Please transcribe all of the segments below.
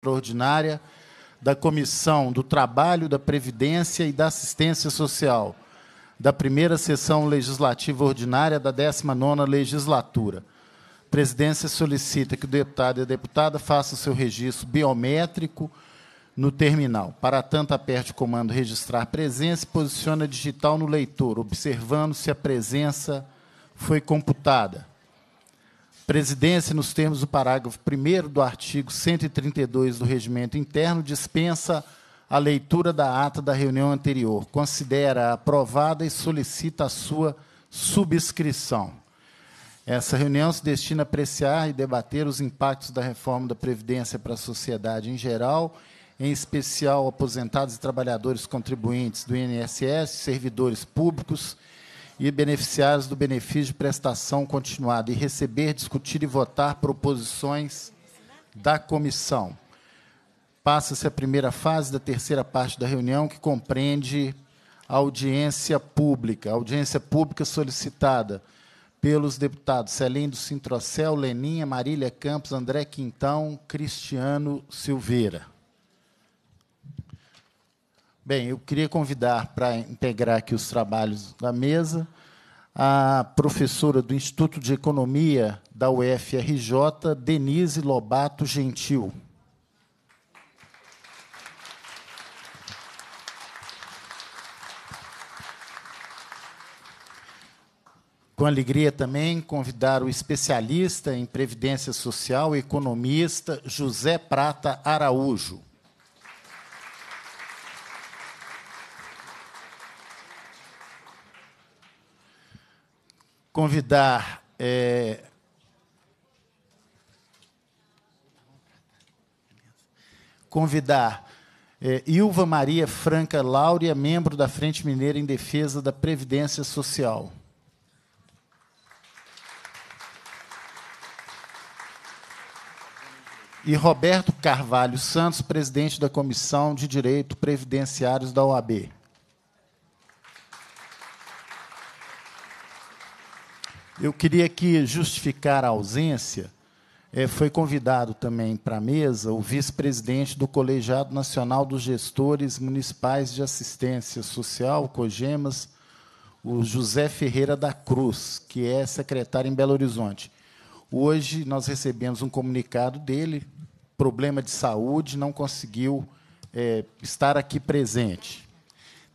extraordinária da Comissão do Trabalho, da Previdência e da Assistência Social, da primeira sessão legislativa ordinária da 19ª legislatura. A presidência solicita que o deputado e a deputada façam seu registro biométrico no terminal. Para tanto, aperte o comando registrar presença e posicione a digital no leitor, observando se a presença foi computada. Presidência, nos termos do parágrafo 1 do artigo 132 do Regimento Interno, dispensa a leitura da ata da reunião anterior, considera aprovada e solicita a sua subscrição. Essa reunião se destina a apreciar e debater os impactos da reforma da Previdência para a sociedade em geral, em especial aposentados e trabalhadores contribuintes do INSS, servidores públicos e beneficiários do benefício de prestação continuada, e receber, discutir e votar proposições da comissão. Passa-se a primeira fase da terceira parte da reunião, que compreende a audiência pública. A audiência pública solicitada pelos deputados Celindo Sintrocel, Leninha, Marília Campos, André Quintão, Cristiano Silveira. Bem, eu queria convidar para integrar aqui os trabalhos da mesa a professora do Instituto de Economia da UFRJ, Denise Lobato Gentil. Com alegria também convidar o especialista em previdência social e economista José Prata Araújo. Convidar é, convidar é, Ilva Maria Franca Láurea, membro da Frente Mineira em Defesa da Previdência Social. E Roberto Carvalho Santos, presidente da Comissão de Direito Previdenciários da OAB. Eu queria aqui justificar a ausência. É, foi convidado também para a mesa o vice-presidente do Colegiado Nacional dos Gestores Municipais de Assistência Social, COGEMAS, o José Ferreira da Cruz, que é secretário em Belo Horizonte. Hoje nós recebemos um comunicado dele, problema de saúde, não conseguiu é, estar aqui presente.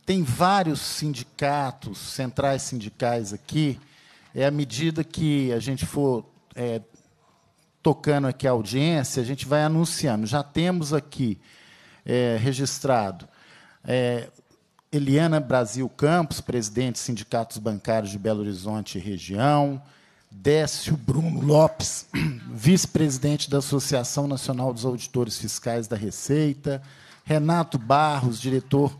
Tem vários sindicatos, centrais sindicais aqui, é à medida que a gente for é, tocando aqui a audiência, a gente vai anunciando. Já temos aqui é, registrado é, Eliana Brasil Campos, presidente dos Sindicatos Bancários de Belo Horizonte e região, Décio Bruno Lopes, vice-presidente da Associação Nacional dos Auditores Fiscais da Receita, Renato Barros, diretor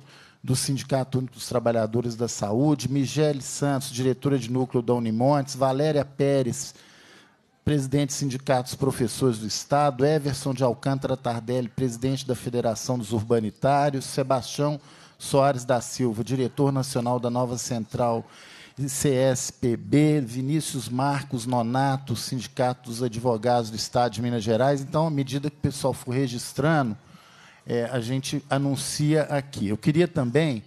do Sindicato Único dos Trabalhadores da Saúde, Migele Santos, diretora de núcleo da Unimontes, Valéria Pérez, presidente do Sindicato dos Professores do Estado, Everson de Alcântara Tardelli, presidente da Federação dos Urbanitários, Sebastião Soares da Silva, diretor nacional da Nova Central CSPB, Vinícius Marcos Nonato, Sindicato dos Advogados do Estado de Minas Gerais. Então, à medida que o pessoal for registrando, é, a gente anuncia aqui. Eu queria também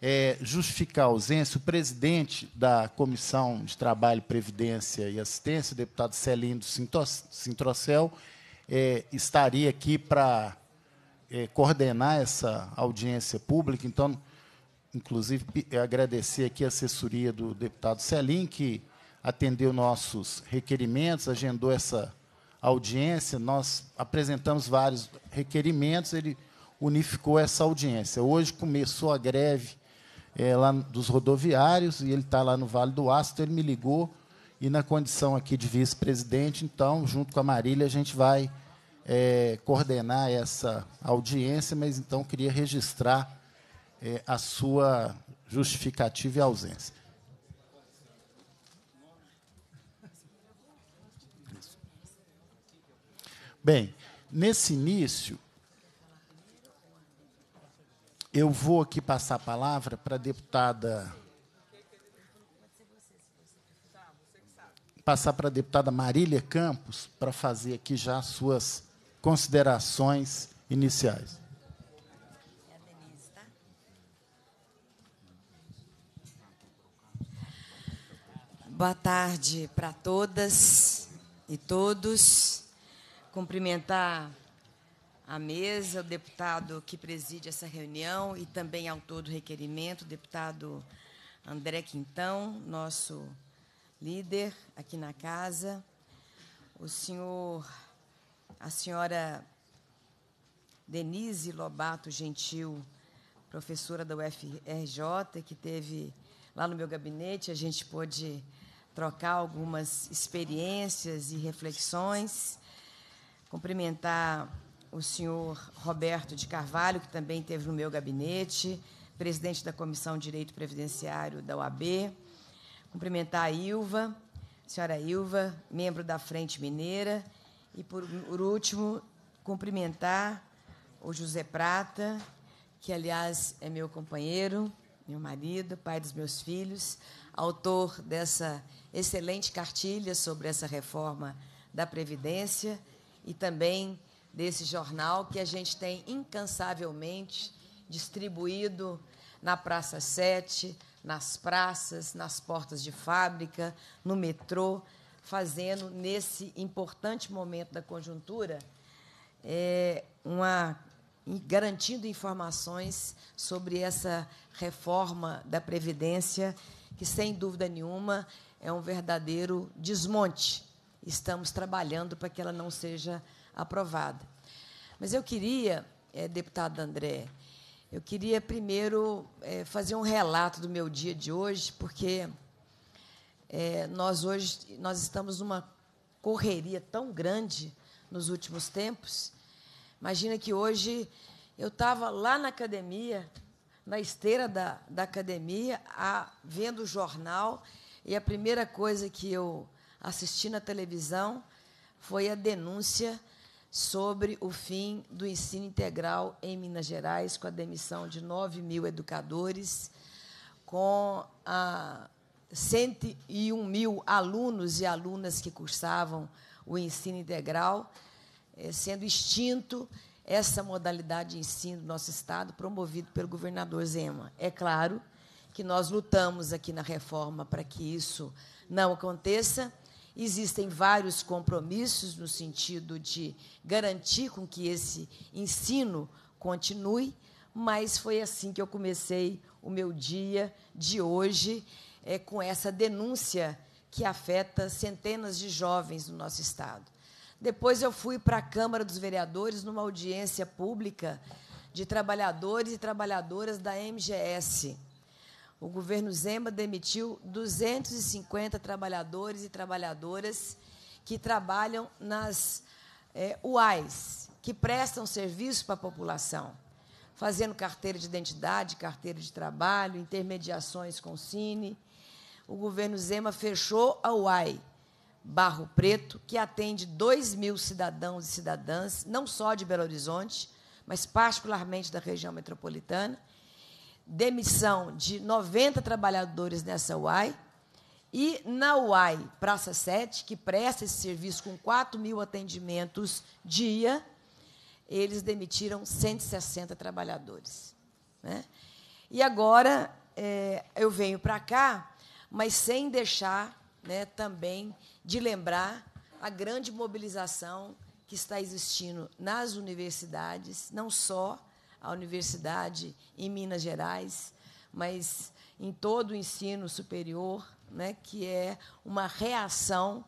é, justificar a ausência. O presidente da Comissão de Trabalho, Previdência e Assistência, o deputado Celindo Sintrocel, é, estaria aqui para é, coordenar essa audiência pública. Então, inclusive, agradecer aqui a assessoria do deputado Celim, que atendeu nossos requerimentos, agendou essa audiência, nós apresentamos vários requerimentos, ele unificou essa audiência. Hoje começou a greve é, lá dos rodoviários, e ele está lá no Vale do Aço, ele me ligou, e na condição aqui de vice-presidente, então, junto com a Marília, a gente vai é, coordenar essa audiência, mas então queria registrar é, a sua justificativa e ausência. Bem, nesse início, eu vou aqui passar a palavra para a deputada. Passar para a deputada Marília Campos para fazer aqui já as suas considerações iniciais. Boa tarde para todas e todos. Cumprimentar a mesa, o deputado que preside essa reunião e também autor do requerimento, o deputado André Quintão, nosso líder aqui na casa, o senhor, a senhora Denise Lobato Gentil, professora da UFRJ, que teve lá no meu gabinete, a gente pôde trocar algumas experiências e reflexões. Cumprimentar o senhor Roberto de Carvalho, que também esteve no meu gabinete, presidente da Comissão de Direito Previdenciário da UAB. Cumprimentar a Ilva, a senhora Ilva, membro da Frente Mineira. E, por, por último, cumprimentar o José Prata, que, aliás, é meu companheiro, meu marido, pai dos meus filhos, autor dessa excelente cartilha sobre essa reforma da Previdência e também desse jornal que a gente tem incansavelmente distribuído na Praça 7, nas praças, nas portas de fábrica, no metrô, fazendo, nesse importante momento da conjuntura, é, uma, garantindo informações sobre essa reforma da Previdência, que, sem dúvida nenhuma, é um verdadeiro desmonte. Estamos trabalhando para que ela não seja aprovada. Mas eu queria, é, deputado André, eu queria primeiro é, fazer um relato do meu dia de hoje, porque é, nós hoje nós estamos numa correria tão grande nos últimos tempos. Imagina que hoje eu estava lá na academia, na esteira da, da academia, a, vendo o jornal, e a primeira coisa que eu assisti na televisão foi a denúncia sobre o fim do ensino integral em Minas Gerais, com a demissão de 9 mil educadores, com a 101 mil alunos e alunas que cursavam o ensino integral, eh, sendo extinto essa modalidade de ensino do nosso Estado, promovido pelo governador Zema. É claro que nós lutamos aqui na reforma para que isso não aconteça, Existem vários compromissos no sentido de garantir com que esse ensino continue, mas foi assim que eu comecei o meu dia de hoje, é, com essa denúncia que afeta centenas de jovens no nosso Estado. Depois eu fui para a Câmara dos Vereadores numa audiência pública de trabalhadores e trabalhadoras da MGS o governo Zema demitiu 250 trabalhadores e trabalhadoras que trabalham nas é, UAIs, que prestam serviço para a população, fazendo carteira de identidade, carteira de trabalho, intermediações com o Cine. O governo Zema fechou a UAI Barro Preto, que atende 2 mil cidadãos e cidadãs, não só de Belo Horizonte, mas particularmente da região metropolitana demissão de 90 trabalhadores nessa UAI, e na UAI Praça 7, que presta esse serviço com 4 mil atendimentos dia, eles demitiram 160 trabalhadores. Né? E agora é, eu venho para cá, mas sem deixar né, também de lembrar a grande mobilização que está existindo nas universidades, não só a universidade em Minas Gerais, mas em todo o ensino superior, né, que é uma reação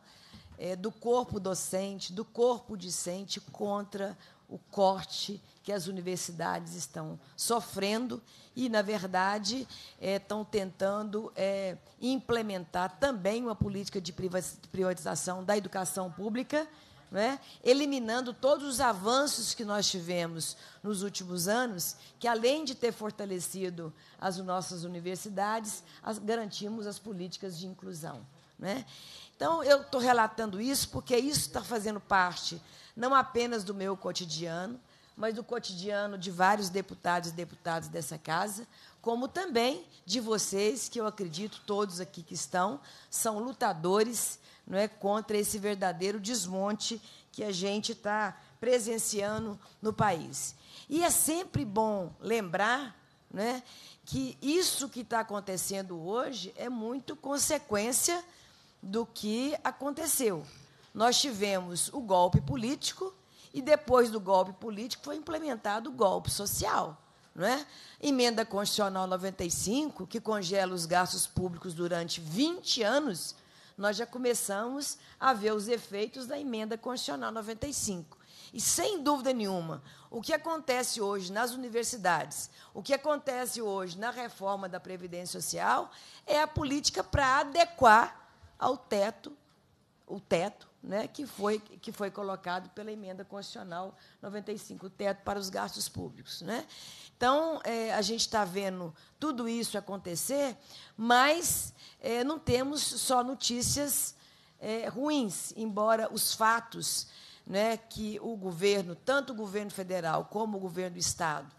é, do corpo docente, do corpo discente contra o corte que as universidades estão sofrendo e, na verdade, é, estão tentando é, implementar também uma política de privatização da educação pública né? eliminando todos os avanços que nós tivemos nos últimos anos, que além de ter fortalecido as nossas universidades, as, garantimos as políticas de inclusão. Né? Então, eu estou relatando isso porque isso está fazendo parte não apenas do meu cotidiano, mas do cotidiano de vários deputados e deputadas dessa casa, como também de vocês, que eu acredito todos aqui que estão, são lutadores não é contra esse verdadeiro desmonte que a gente está presenciando no país. E é sempre bom lembrar né, que isso que está acontecendo hoje é muito consequência do que aconteceu. Nós tivemos o golpe político e depois do golpe político foi implementado o golpe social. Não é? Emenda Constitucional 95, que congela os gastos públicos durante 20 anos, nós já começamos a ver os efeitos da Emenda Constitucional 95. E, sem dúvida nenhuma, o que acontece hoje nas universidades, o que acontece hoje na reforma da Previdência Social, é a política para adequar ao teto, o teto né, que, foi, que foi colocado pela emenda constitucional 95, o teto para os gastos públicos. Né? Então, é, a gente está vendo tudo isso acontecer, mas é, não temos só notícias é, ruins, embora os fatos né, que o governo, tanto o governo federal como o governo do Estado,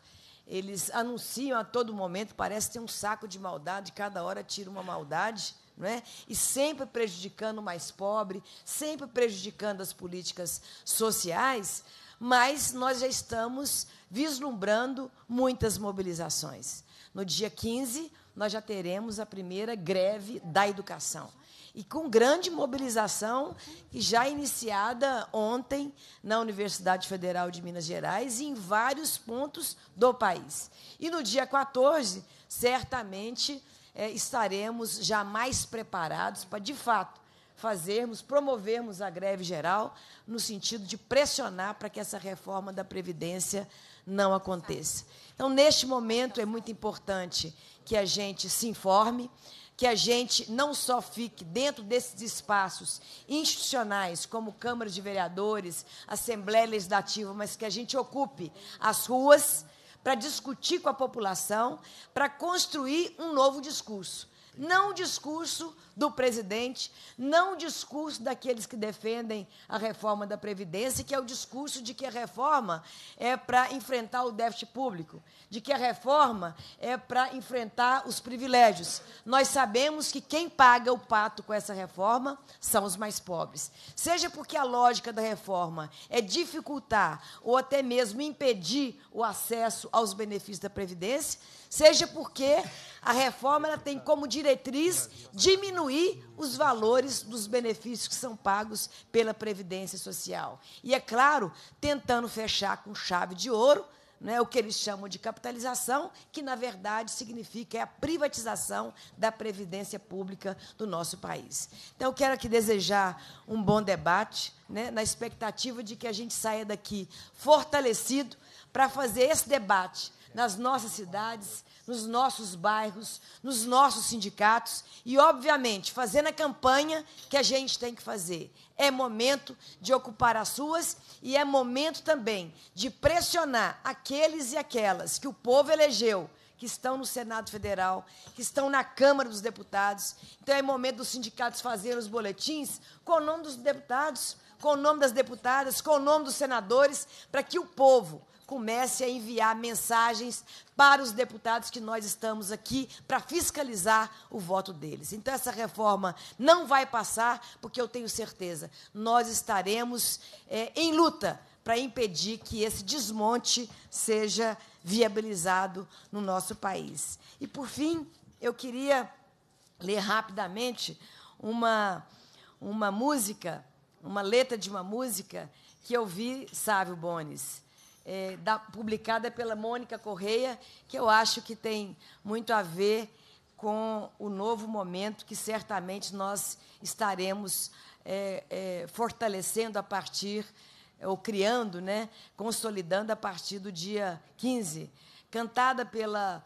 eles anunciam a todo momento, parece ter um saco de maldade, cada hora tira uma maldade, não é? e sempre prejudicando o mais pobre, sempre prejudicando as políticas sociais, mas nós já estamos vislumbrando muitas mobilizações. No dia 15, nós já teremos a primeira greve da educação. E com grande mobilização, já iniciada ontem na Universidade Federal de Minas Gerais e em vários pontos do país. E no dia 14, certamente, é, estaremos já mais preparados para, de fato, fazermos, promovermos a greve geral, no sentido de pressionar para que essa reforma da Previdência não aconteça. Então, neste momento, é muito importante que a gente se informe, que a gente não só fique dentro desses espaços institucionais, como câmaras de vereadores, Assembleia Legislativa, mas que a gente ocupe as ruas, para discutir com a população, para construir um novo discurso. Não o discurso do presidente, não o discurso daqueles que defendem a reforma da Previdência, que é o discurso de que a reforma é para enfrentar o déficit público, de que a reforma é para enfrentar os privilégios. Nós sabemos que quem paga o pato com essa reforma são os mais pobres. Seja porque a lógica da reforma é dificultar ou até mesmo impedir o acesso aos benefícios da Previdência, seja porque a reforma ela tem como diretriz diminuir os valores dos benefícios que são pagos pela Previdência Social. E, é claro, tentando fechar com chave de ouro né, o que eles chamam de capitalização, que, na verdade, significa é a privatização da previdência pública do nosso país. Então, eu quero aqui desejar um bom debate, né, na expectativa de que a gente saia daqui fortalecido para fazer esse debate nas nossas cidades, nos nossos bairros, nos nossos sindicatos e, obviamente, fazendo a campanha que a gente tem que fazer. É momento de ocupar as ruas e é momento também de pressionar aqueles e aquelas que o povo elegeu, que estão no Senado Federal, que estão na Câmara dos Deputados. Então, é momento dos sindicatos fazerem os boletins com o nome dos deputados, com o nome das deputadas, com o nome dos senadores, para que o povo comece a enviar mensagens para os deputados que nós estamos aqui para fiscalizar o voto deles. Então, essa reforma não vai passar, porque eu tenho certeza, nós estaremos é, em luta para impedir que esse desmonte seja viabilizado no nosso país. E, por fim, eu queria ler rapidamente uma, uma música, uma letra de uma música que eu vi, Sávio Bones, é, da, publicada pela Mônica Correia, que eu acho que tem muito a ver com o novo momento que certamente nós estaremos é, é, fortalecendo a partir, ou criando, né, consolidando a partir do dia 15. Cantada pela,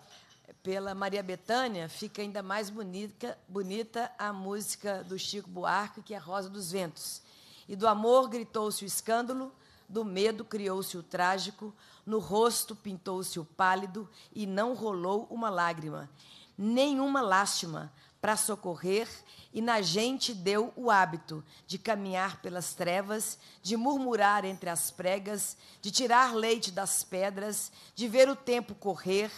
pela Maria Bethânia, fica ainda mais bonita, bonita a música do Chico Buarque, que é Rosa dos Ventos. E do amor gritou-se o escândalo, do medo criou-se o trágico, no rosto pintou-se o pálido e não rolou uma lágrima, nenhuma lástima para socorrer, e na gente deu o hábito de caminhar pelas trevas, de murmurar entre as pregas, de tirar leite das pedras, de ver o tempo correr,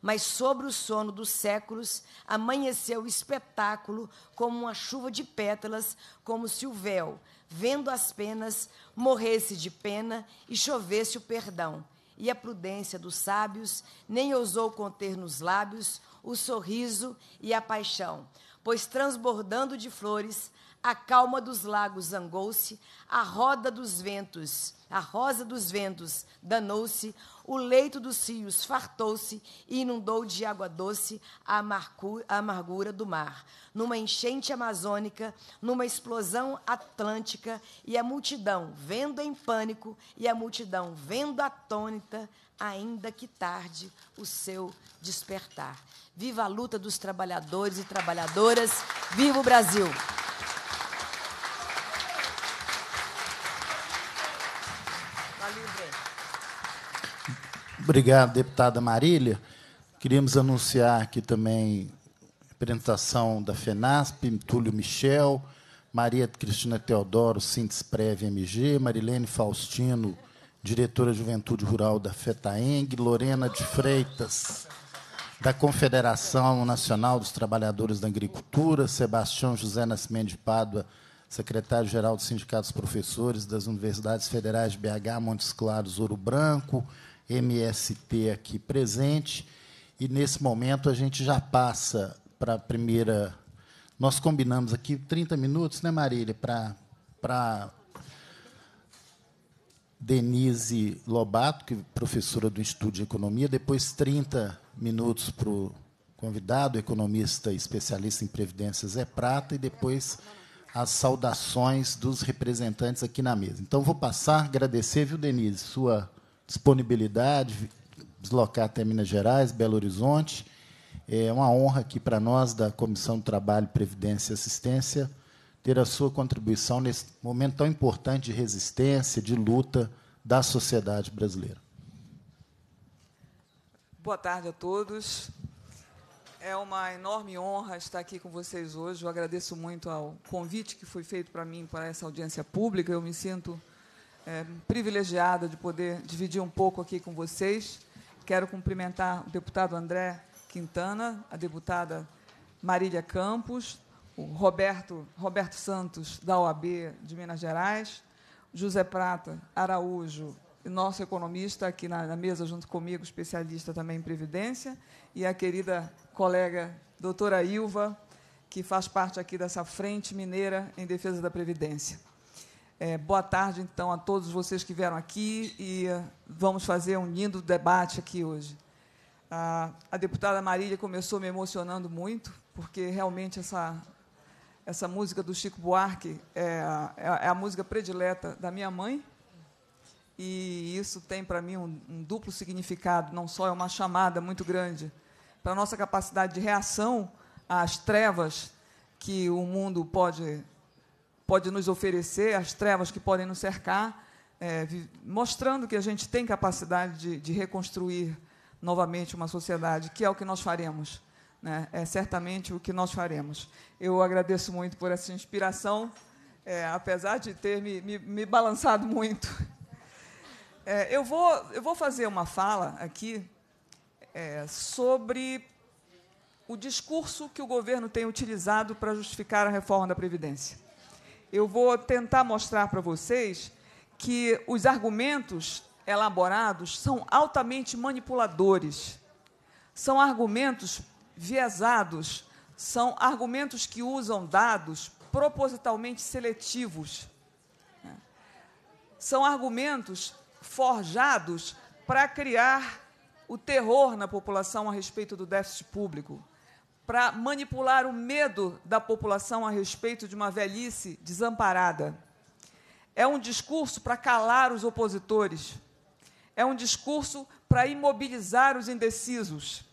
mas sobre o sono dos séculos amanheceu o espetáculo como uma chuva de pétalas, como se o véu vendo as penas, morresse de pena e chovesse o perdão. E a prudência dos sábios nem ousou conter nos lábios o sorriso e a paixão, pois transbordando de flores, a calma dos lagos zangou-se, a roda dos ventos, a rosa dos ventos danou-se, o leito dos rios fartou-se e inundou de água doce a amargura do mar. Numa enchente amazônica, numa explosão atlântica, e a multidão vendo em pânico, e a multidão vendo atônita, ainda que tarde, o seu despertar. Viva a luta dos trabalhadores e trabalhadoras, viva o Brasil! Obrigado, deputada Marília. Queríamos anunciar aqui também a apresentação da FENASP, Túlio Michel, Maria Cristina Teodoro, Sintes-Prev MG, Marilene Faustino, diretora de Juventude Rural da FETAENG, Lorena de Freitas, da Confederação Nacional dos Trabalhadores da Agricultura, Sebastião José Nascimento de Pádua, secretário-geral dos Sindicatos Professores das Universidades Federais de BH, Montes Claros, Ouro Branco, MST aqui presente. E, nesse momento, a gente já passa para a primeira. Nós combinamos aqui 30 minutos, né, Marília, para, para Denise Lobato, que é professora do Instituto de Economia, depois 30 minutos para o convidado, economista especialista em previdência Zé Prata, e depois as saudações dos representantes aqui na mesa. Então, vou passar, agradecer, viu, Denise, sua disponibilidade, deslocar até Minas Gerais, Belo Horizonte. É uma honra aqui para nós, da Comissão do Trabalho, Previdência e Assistência, ter a sua contribuição nesse momento tão importante de resistência, de luta da sociedade brasileira. Boa tarde a todos. É uma enorme honra estar aqui com vocês hoje. Eu agradeço muito ao convite que foi feito para mim para essa audiência pública. Eu me sinto é, privilegiada de poder dividir um pouco aqui com vocês. Quero cumprimentar o deputado André Quintana, a deputada Marília Campos, o Roberto, Roberto Santos, da OAB de Minas Gerais, José Prata Araújo, nosso economista aqui na, na, mesa junto comigo, especialista também em Previdência, e a querida colega doutora Ilva, que faz parte aqui dessa frente mineira em defesa da Previdência. É, boa tarde, então, a todos vocês que vieram aqui e vamos fazer um lindo debate aqui hoje. Uh, a deputada Marília começou me emocionando muito, porque realmente essa, essa música do Chico Buarque é a, é a música predileta da minha mãe, e isso tem para mim um, um duplo significado, não só é uma chamada muito grande para a nossa capacidade de reação às trevas que o mundo pode pode nos oferecer, as trevas que podem nos cercar, é, mostrando que a gente tem capacidade de, de, reconstruir novamente uma sociedade, que é o que nós faremos. Né? É certamente o que nós faremos. Eu agradeço muito por essa inspiração, é, apesar de ter me, me, me balançado muito. É, eu, vou, eu vou fazer uma fala aqui é, sobre o discurso que o governo tem utilizado para justificar a reforma da Previdência eu vou tentar mostrar para vocês que os argumentos elaborados são altamente manipuladores, são argumentos viesados, são argumentos que usam dados propositalmente seletivos. São argumentos forjados para criar o terror na população a respeito do déficit público para manipular o medo da população a respeito de uma velhice desamparada. É um discurso para calar os opositores. É um discurso para imobilizar os indecisos.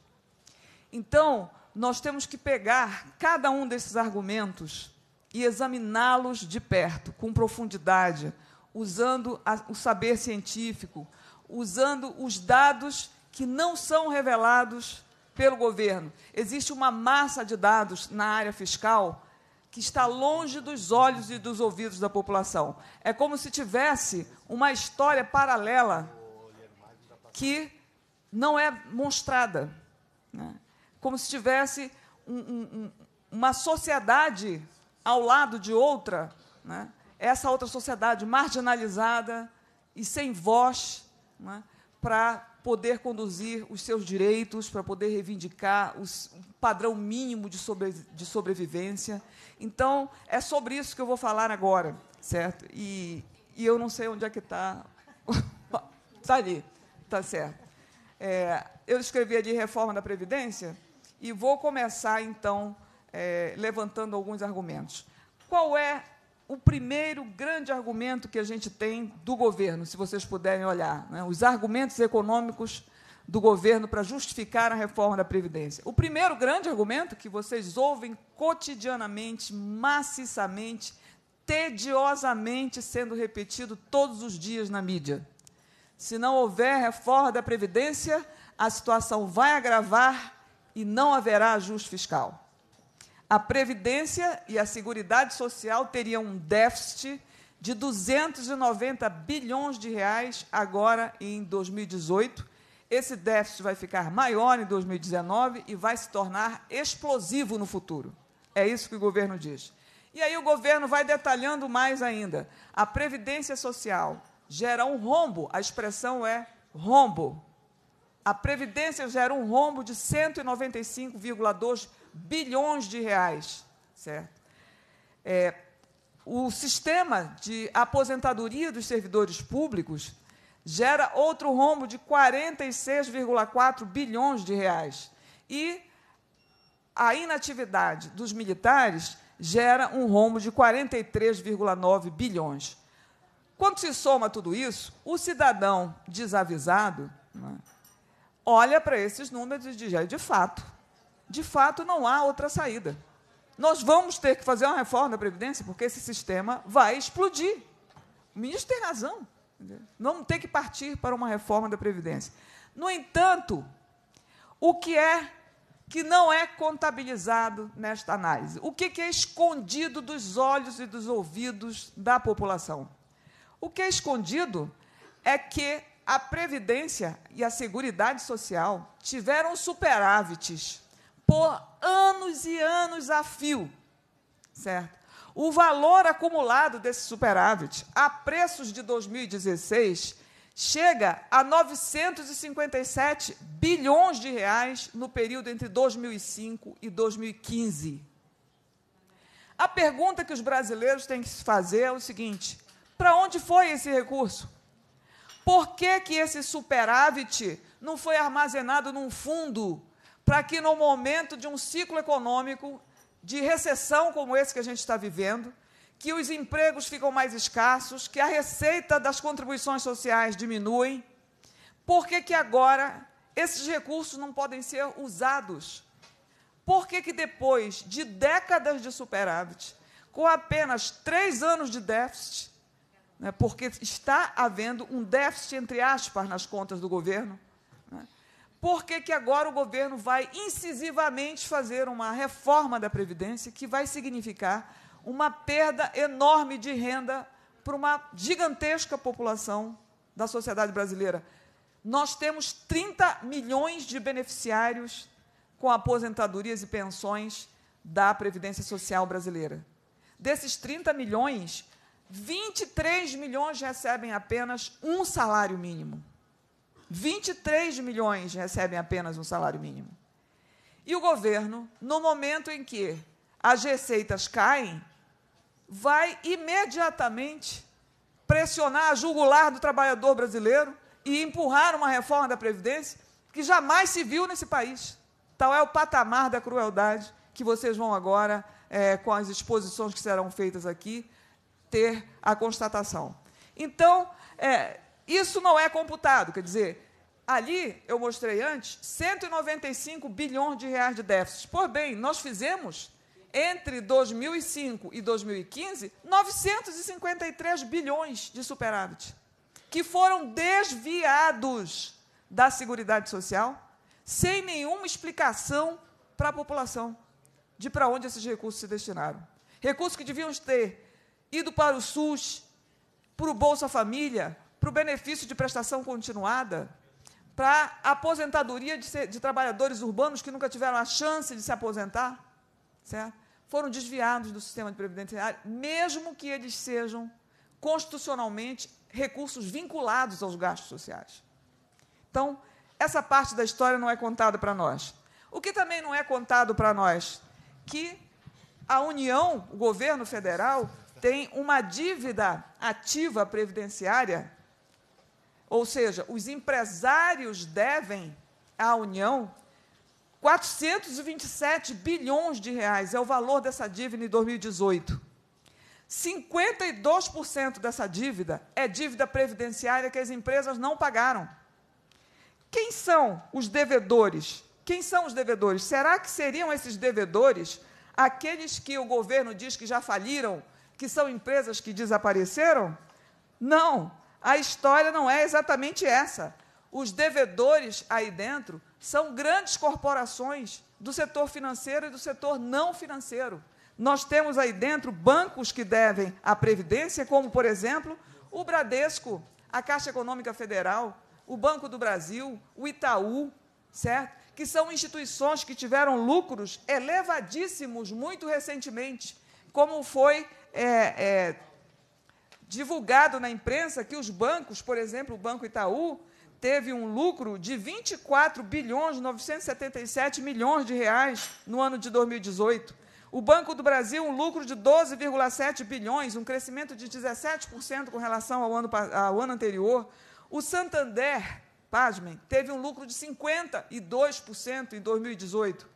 Então, nós temos que pegar cada um desses argumentos e examiná-los de perto, com profundidade, usando a, o saber científico, usando os dados que não são revelados pelo governo. Existe uma massa de dados na área fiscal que está longe dos olhos e dos ouvidos da população. É como se tivesse uma história paralela que não é mostrada. Né? Como se tivesse um, um, uma sociedade ao lado de outra, né? essa outra sociedade marginalizada e sem voz é? para poder conduzir os seus direitos, para poder reivindicar o padrão mínimo de, sobre, de sobrevivência. Então, é sobre isso que eu vou falar agora, certo? E, e eu não sei onde é que está. Está ali, está certo. É, eu escrevi ali reforma da Previdência e vou começar, então, é, levantando alguns argumentos. Qual é o primeiro grande argumento que a gente tem do governo, se vocês puderem olhar, né? os argumentos econômicos do governo para justificar a reforma da Previdência. O primeiro grande argumento que vocês ouvem cotidianamente, maciçamente, tediosamente sendo repetido todos os dias na mídia. Se não houver reforma da Previdência, a situação vai agravar e não haverá ajuste fiscal a Previdência e a Seguridade Social teriam um déficit de 290 bilhões de reais agora em 2018. Esse déficit vai ficar maior em 2019 e vai se tornar explosivo no futuro. É isso que o governo diz. E aí o governo vai detalhando mais ainda. A Previdência Social gera um rombo, a expressão é rombo. A Previdência gera um rombo de 195,2 bilhões de reais, certo? É, o sistema de aposentadoria dos servidores públicos gera outro rombo de 46,4 bilhões de reais. E a inatividade dos militares gera um rombo de 43,9 bilhões. Quando se soma tudo isso, o cidadão desavisado né, olha para esses números e diz: é, de fato, de fato, não há outra saída. Nós vamos ter que fazer uma reforma da Previdência, porque esse sistema vai explodir. O ministro tem razão. Vamos ter que partir para uma reforma da Previdência. No entanto, o que é que não é contabilizado nesta análise? O que é escondido dos olhos e dos ouvidos da população? O que é escondido é que a Previdência e a Seguridade Social tiveram superávites por anos e anos a fio, certo? O valor acumulado desse superávit a preços de 2016 chega a 957 bilhões de reais no período entre 2005 e 2015. A pergunta que os brasileiros têm que se fazer é o seguinte: para onde foi esse recurso? Por que, que esse superávit não foi armazenado num fundo para que no momento de um ciclo econômico de recessão como esse que a gente está vivendo, que os empregos ficam mais escassos, que a receita das contribuições sociais diminui, por que, que agora esses recursos não podem ser usados? Por que, que depois de décadas de superávit, com apenas três anos de déficit, né, porque está havendo um déficit, entre aspas, nas contas do governo, por que, que agora o governo vai incisivamente fazer uma reforma da Previdência que vai significar uma perda enorme de renda para uma gigantesca população da sociedade brasileira? Nós temos 30 milhões de beneficiários com aposentadorias e pensões da Previdência Social brasileira. Desses 30 milhões, 23 milhões recebem apenas um salário mínimo. 23 milhões recebem apenas um salário mínimo. E o governo, no momento em que as receitas caem, vai imediatamente pressionar a jugular do trabalhador brasileiro e empurrar uma reforma da Previdência que jamais se viu nesse país. Tal é o patamar da crueldade que vocês vão agora, é, com as exposições que serão feitas aqui, ter a constatação. Então, é, isso não é computado, quer dizer, ali eu mostrei antes 195 bilhões de reais de déficit. Por bem, nós fizemos entre 2005 e 2015 953 bilhões de superávit, que foram desviados da Seguridade Social sem nenhuma explicação para a população de para onde esses recursos se destinaram. Recursos que deviam ter ido para o SUS, para o Bolsa Família, para o benefício de prestação continuada, para a aposentadoria de, de, trabalhadores urbanos que nunca tiveram a chance de se aposentar, certo? foram desviados do sistema de previdenciário, mesmo que eles sejam constitucionalmente recursos vinculados aos gastos sociais. Então, essa parte da história não é contada para nós. O que também não é contado para nós, que a União, o governo federal, tem uma dívida ativa previdenciária, ou seja, os empresários devem à União 427 bilhões de reais é o valor dessa dívida em 2018. 52% dessa dívida é dívida previdenciária que as empresas não pagaram. Quem são os devedores? Quem são os devedores? Será que seriam esses devedores aqueles que o governo diz que já faliram, que são empresas que desapareceram? Não, a história não é exatamente essa. Os devedores aí dentro são grandes corporações do setor financeiro e do setor não financeiro. Nós temos aí dentro bancos que devem à Previdência, como, por exemplo, o Bradesco, a Caixa Econômica Federal, o Banco do Brasil, o Itaú, certo? Que são instituições que tiveram lucros elevadíssimos muito recentemente, como foi é, é, divulgado na imprensa que os bancos, por exemplo, o Banco Itaú, teve um lucro de 24 bilhões 977 milhões de reais no ano de 2018. O Banco do Brasil, um lucro de 12,7 bilhões, um crescimento de 17% com relação ao ano, ao ano anterior. O Santander, pasmem, teve um lucro de 52% em 2018.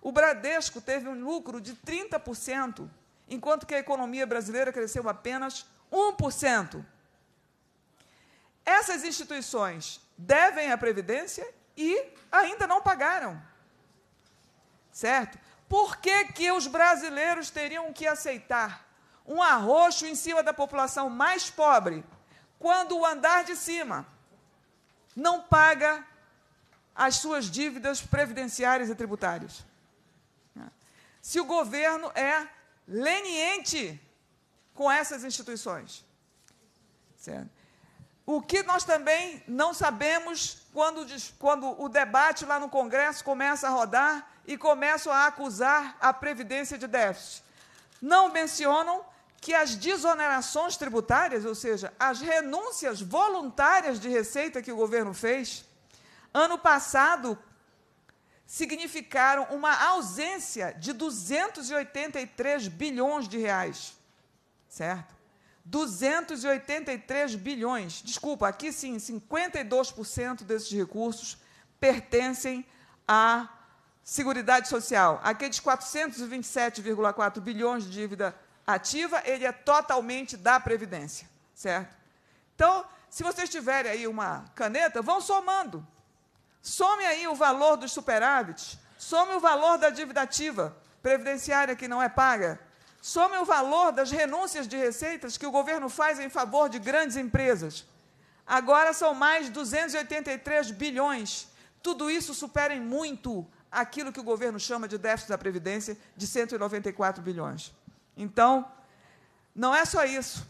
O Bradesco teve um lucro de 30%, enquanto que a economia brasileira cresceu apenas 1%. Essas instituições devem à Previdência e ainda não pagaram. Certo? Por que, que os brasileiros teriam que aceitar um arroxo em cima da população mais pobre? quando o andar de cima não paga as suas dívidas previdenciárias e tributárias. Se o governo é leniente com essas instituições. Certo? O que nós também não sabemos quando, quando o debate lá no Congresso começa a rodar e começam a acusar a previdência de déficit. Não mencionam que as desonerações tributárias, ou seja, as renúncias voluntárias de receita que o governo fez, ano passado significaram uma ausência de 283 bilhões de reais. Certo? 283 bilhões. Desculpa, aqui sim, 52% desses recursos pertencem à Seguridade Social. Aqueles 427,4 bilhões de dívida ativa, ele é totalmente da Previdência, certo? Então, se vocês tiverem aí uma caneta, vão somando. Some aí o valor dos superávites, some o valor da dívida ativa previdenciária que não é paga, some o valor das renúncias de receitas que o governo faz em favor de grandes empresas. Agora são mais 283 bilhões. Tudo isso supera em muito aquilo que o governo chama de déficit da Previdência de 194 bilhões. Então, não é só isso.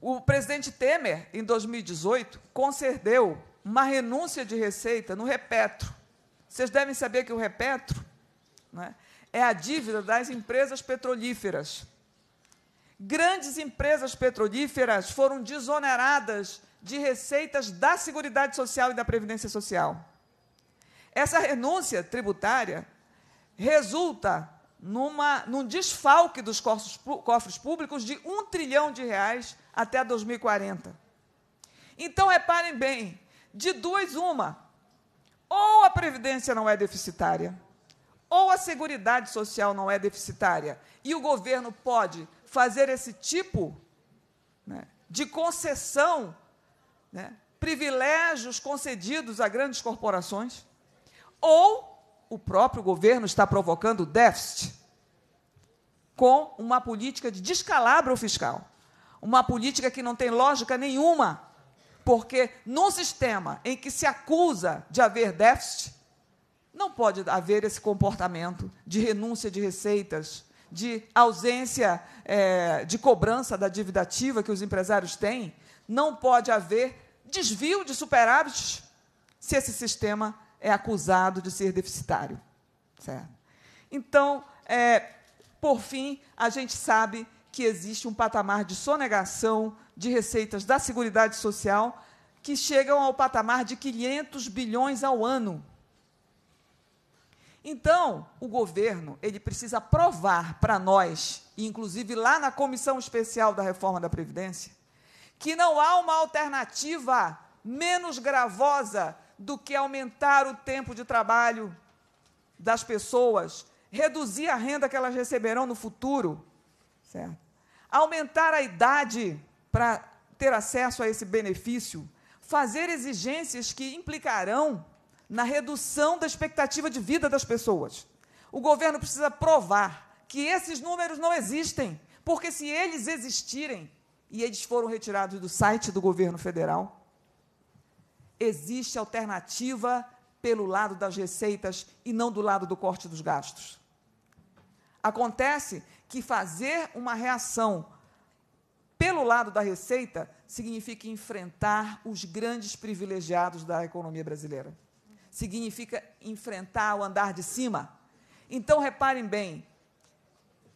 O presidente Temer, em 2018, concedeu uma renúncia de receita no Repetro. Vocês devem saber que o Repetro né, é a dívida das empresas petrolíferas. Grandes empresas petrolíferas foram desoneradas de receitas da Seguridade Social e da Previdência Social. Essa renúncia tributária resulta numa, num desfalque dos cofres, cofres públicos de um trilhão de reais até 2040. Então, reparem bem, de duas, uma. Ou a Previdência não é deficitária, ou a Seguridade Social não é deficitária, e o governo pode fazer esse tipo né, de concessão, né, privilégios concedidos a grandes corporações, ou o próprio governo está provocando déficit com uma política de descalabro fiscal. Uma política que não tem lógica nenhuma, porque num sistema em que se acusa de haver déficit, não pode haver esse comportamento de renúncia de receitas, de ausência é, de cobrança da dívida ativa que os empresários têm, não pode haver desvio de superávites se esse sistema é acusado de ser deficitário. Certo? Então, é, por fim, a gente sabe que existe um patamar de sonegação de receitas da Seguridade Social que chegam ao patamar de 500 bilhões ao ano. Então, o governo ele precisa provar para nós, inclusive lá na comissão especial da reforma da Previdência, que não há uma alternativa menos gravosa do que aumentar o tempo de trabalho das pessoas, reduzir a renda que elas receberão no futuro, certo? aumentar a idade para ter acesso a esse benefício, fazer exigências que implicarão na redução da expectativa de vida das pessoas. O governo precisa provar que esses números não existem, porque se eles existirem, e eles foram retirados do site do governo federal, existe alternativa pelo lado das receitas e não do lado do corte dos gastos. Acontece que fazer uma reação pelo lado da receita significa enfrentar os grandes privilegiados da economia brasileira significa enfrentar o andar de cima. Então, reparem bem: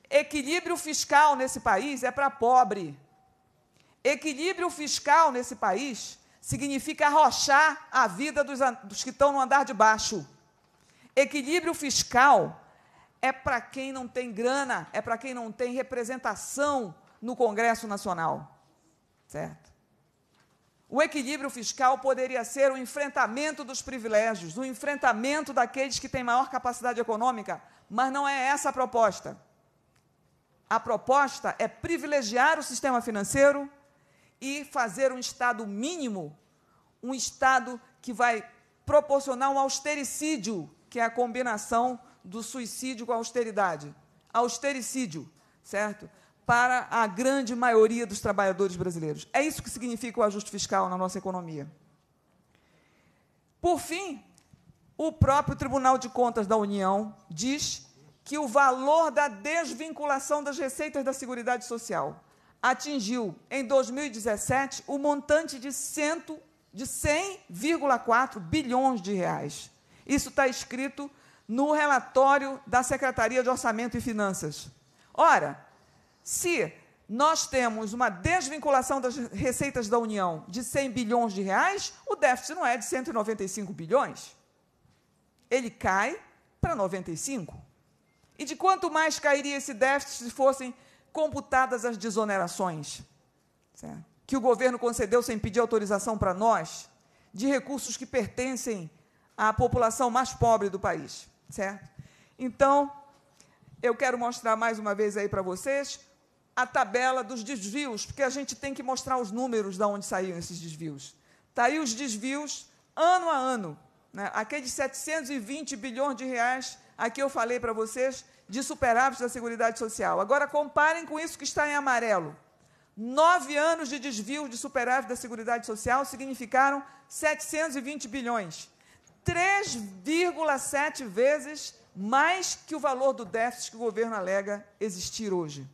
equilíbrio fiscal nesse país é para pobre. Equilíbrio fiscal nesse país significa arrochar a vida dos, dos que estão no andar de baixo. Equilíbrio fiscal é para quem não tem grana, é para quem não tem representação no Congresso Nacional. Certo? O equilíbrio fiscal poderia ser o enfrentamento dos privilégios, o enfrentamento daqueles que têm maior capacidade econômica, mas não é essa a proposta. A proposta é privilegiar o sistema financeiro e fazer um Estado mínimo, um Estado que vai proporcionar um austericídio, que é a combinação do suicídio com a austeridade. Austericídio, certo? Para a grande maioria dos trabalhadores brasileiros. É isso que significa o ajuste fiscal na nossa economia. Por fim, o próprio Tribunal de Contas da União diz que o valor da desvinculação das receitas da Seguridade Social atingiu, em 2017, o montante de, de 100,4 bilhões de reais. Isso está escrito no relatório da Secretaria de Orçamento e Finanças. Ora, se nós temos uma desvinculação das receitas da União de 100 bilhões de reais, o déficit não é de 195 bilhões. Ele cai para 95. E de quanto mais cairia esse déficit se fossem computadas as desonerações certo? que o governo concedeu sem pedir autorização para nós, de recursos que pertencem à população mais pobre do país, certo? Então, eu quero mostrar mais uma vez aí para vocês a tabela dos desvios, porque a gente tem que mostrar os números de onde saíram esses desvios. Está aí os desvios ano a ano. Né? Aqueles 720 bilhões de reais, aqui eu falei para vocês, de superávit da Seguridade Social. Agora comparem com isso que está em amarelo. Nove anos de desvio de superávit da Seguridade Social significaram 720 bilhões. 3,7 vezes mais que o valor do déficit que o governo alega existir hoje.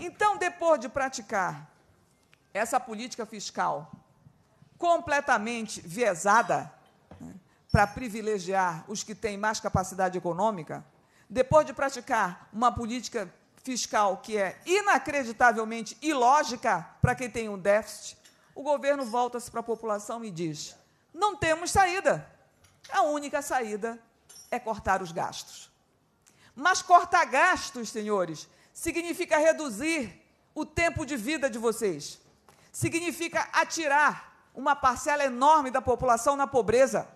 Então, depois de praticar essa política fiscal completamente viesada né, para privilegiar os que têm mais capacidade econômica, depois de praticar uma política fiscal que é inacreditavelmente ilógica para quem tem um déficit, o governo volta-se para a população e diz: não temos saída. A única saída é cortar os gastos. Mas cortar gastos, senhores, significa reduzir o tempo de vida de vocês, significa atirar uma parcela enorme da população na pobreza.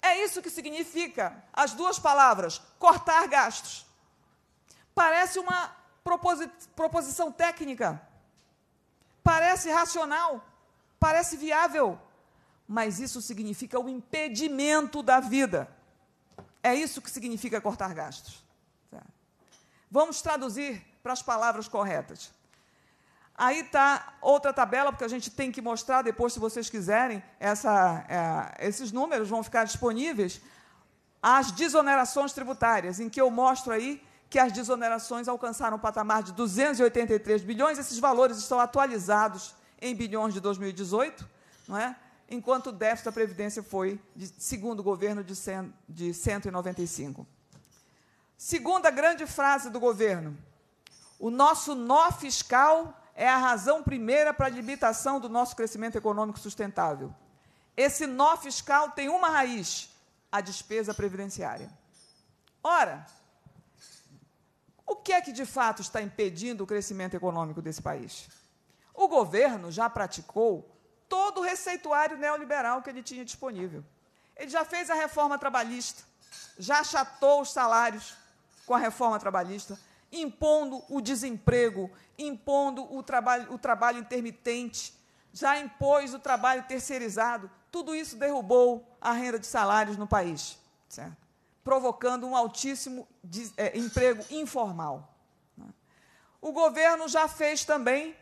É isso que significa as duas palavras, cortar gastos. Parece uma proposi proposição técnica, parece racional, parece viável, mas isso significa o impedimento da vida. É isso que significa cortar gastos. Vamos traduzir para as palavras corretas. Aí está outra tabela, porque a gente tem que mostrar depois, se vocês quiserem, essa, é, esses números vão ficar disponíveis. As desonerações tributárias, em que eu mostro aí que as desonerações alcançaram um patamar de 283 bilhões, esses valores estão atualizados em bilhões de 2018, não é? enquanto o déficit da Previdência foi, segundo o governo, de, 100, de 195. Segunda grande frase do governo: o nosso nó fiscal é a razão primeira para a limitação do nosso crescimento econômico sustentável. Esse nó fiscal tem uma raiz: a despesa previdenciária. Ora, o que é que de fato está impedindo o crescimento econômico desse país? O governo já praticou todo o receituário neoliberal que ele tinha disponível. Ele já fez a reforma trabalhista, já achatou os salários com a reforma trabalhista, impondo o desemprego, impondo o trabalho, o trabalho intermitente, já impôs o trabalho terceirizado. Tudo isso derrubou a renda de salários no país, certo? provocando um altíssimo de, é, emprego informal. Né? O governo já fez também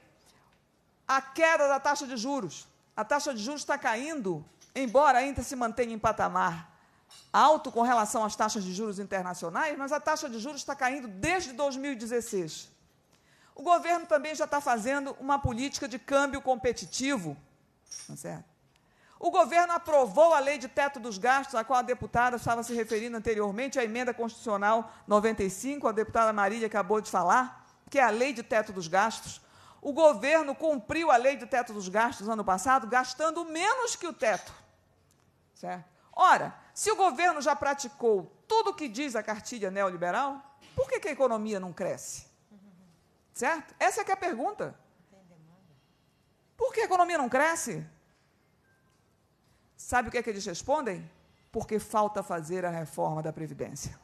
a queda da taxa de juros. A taxa de juros está caindo, embora ainda se mantenha em patamar alto com relação às taxas de juros internacionais, mas a taxa de juros está caindo desde 2016. O governo também já está fazendo uma política de câmbio competitivo. Tá certo? O governo aprovou a lei de teto dos gastos, a qual a deputada estava se referindo anteriormente, a emenda constitucional 95, a deputada Marília acabou de falar, que é a lei de teto dos gastos. O governo cumpriu a lei de teto dos gastos ano passado, gastando menos que o teto. Certo? Ora, se o governo já praticou tudo o que diz a cartilha neoliberal, por que, que a economia não cresce? Certo? Essa é, é a pergunta. Por que a economia não cresce? Sabe o que é que eles respondem? Porque falta fazer a reforma da Previdência.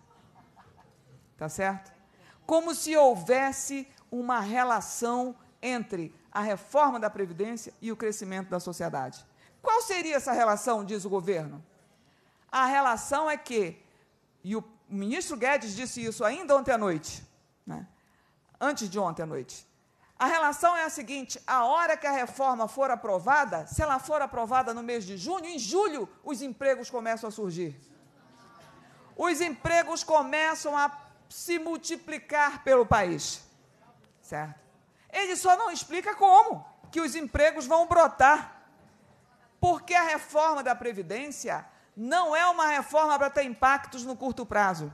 Tá certo? Como se houvesse uma relação entre a reforma da Previdência e o crescimento da sociedade. Qual seria essa relação, diz o governo? A relação é que, e o ministro Guedes disse isso ainda ontem à noite, né? antes de ontem à noite. A relação é a seguinte: a hora que a reforma for aprovada, se ela for aprovada no mês de junho, em julho os empregos começam a surgir. Os empregos começam a se multiplicar pelo país. Certo? Ele só não explica como que os empregos vão brotar. Porque a reforma da Previdência não é uma reforma para ter impactos no curto prazo.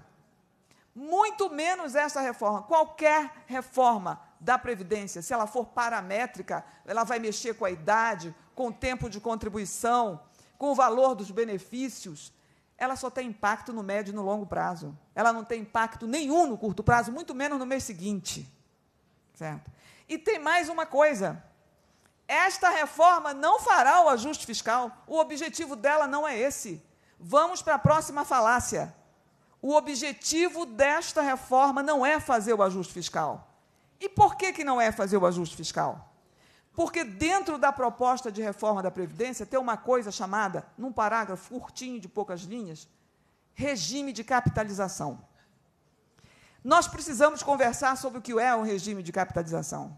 Muito menos essa reforma. Qualquer reforma da Previdência, se ela for paramétrica, ela vai mexer com a idade, com o tempo de contribuição, com o valor dos benefícios. Ela só tem impacto no médio e no longo prazo. Ela não tem impacto nenhum no curto prazo, muito menos no mês seguinte. Certo? E tem mais uma coisa. Esta reforma não fará o ajuste fiscal. O objetivo dela não é esse. Vamos para a próxima falácia. O objetivo desta reforma não é fazer o ajuste fiscal. E por que, que não é fazer o ajuste fiscal? Porque dentro da proposta de reforma da Previdência tem uma coisa chamada, num parágrafo curtinho de poucas linhas, regime de capitalização. Nós precisamos conversar sobre o que é um regime de capitalização.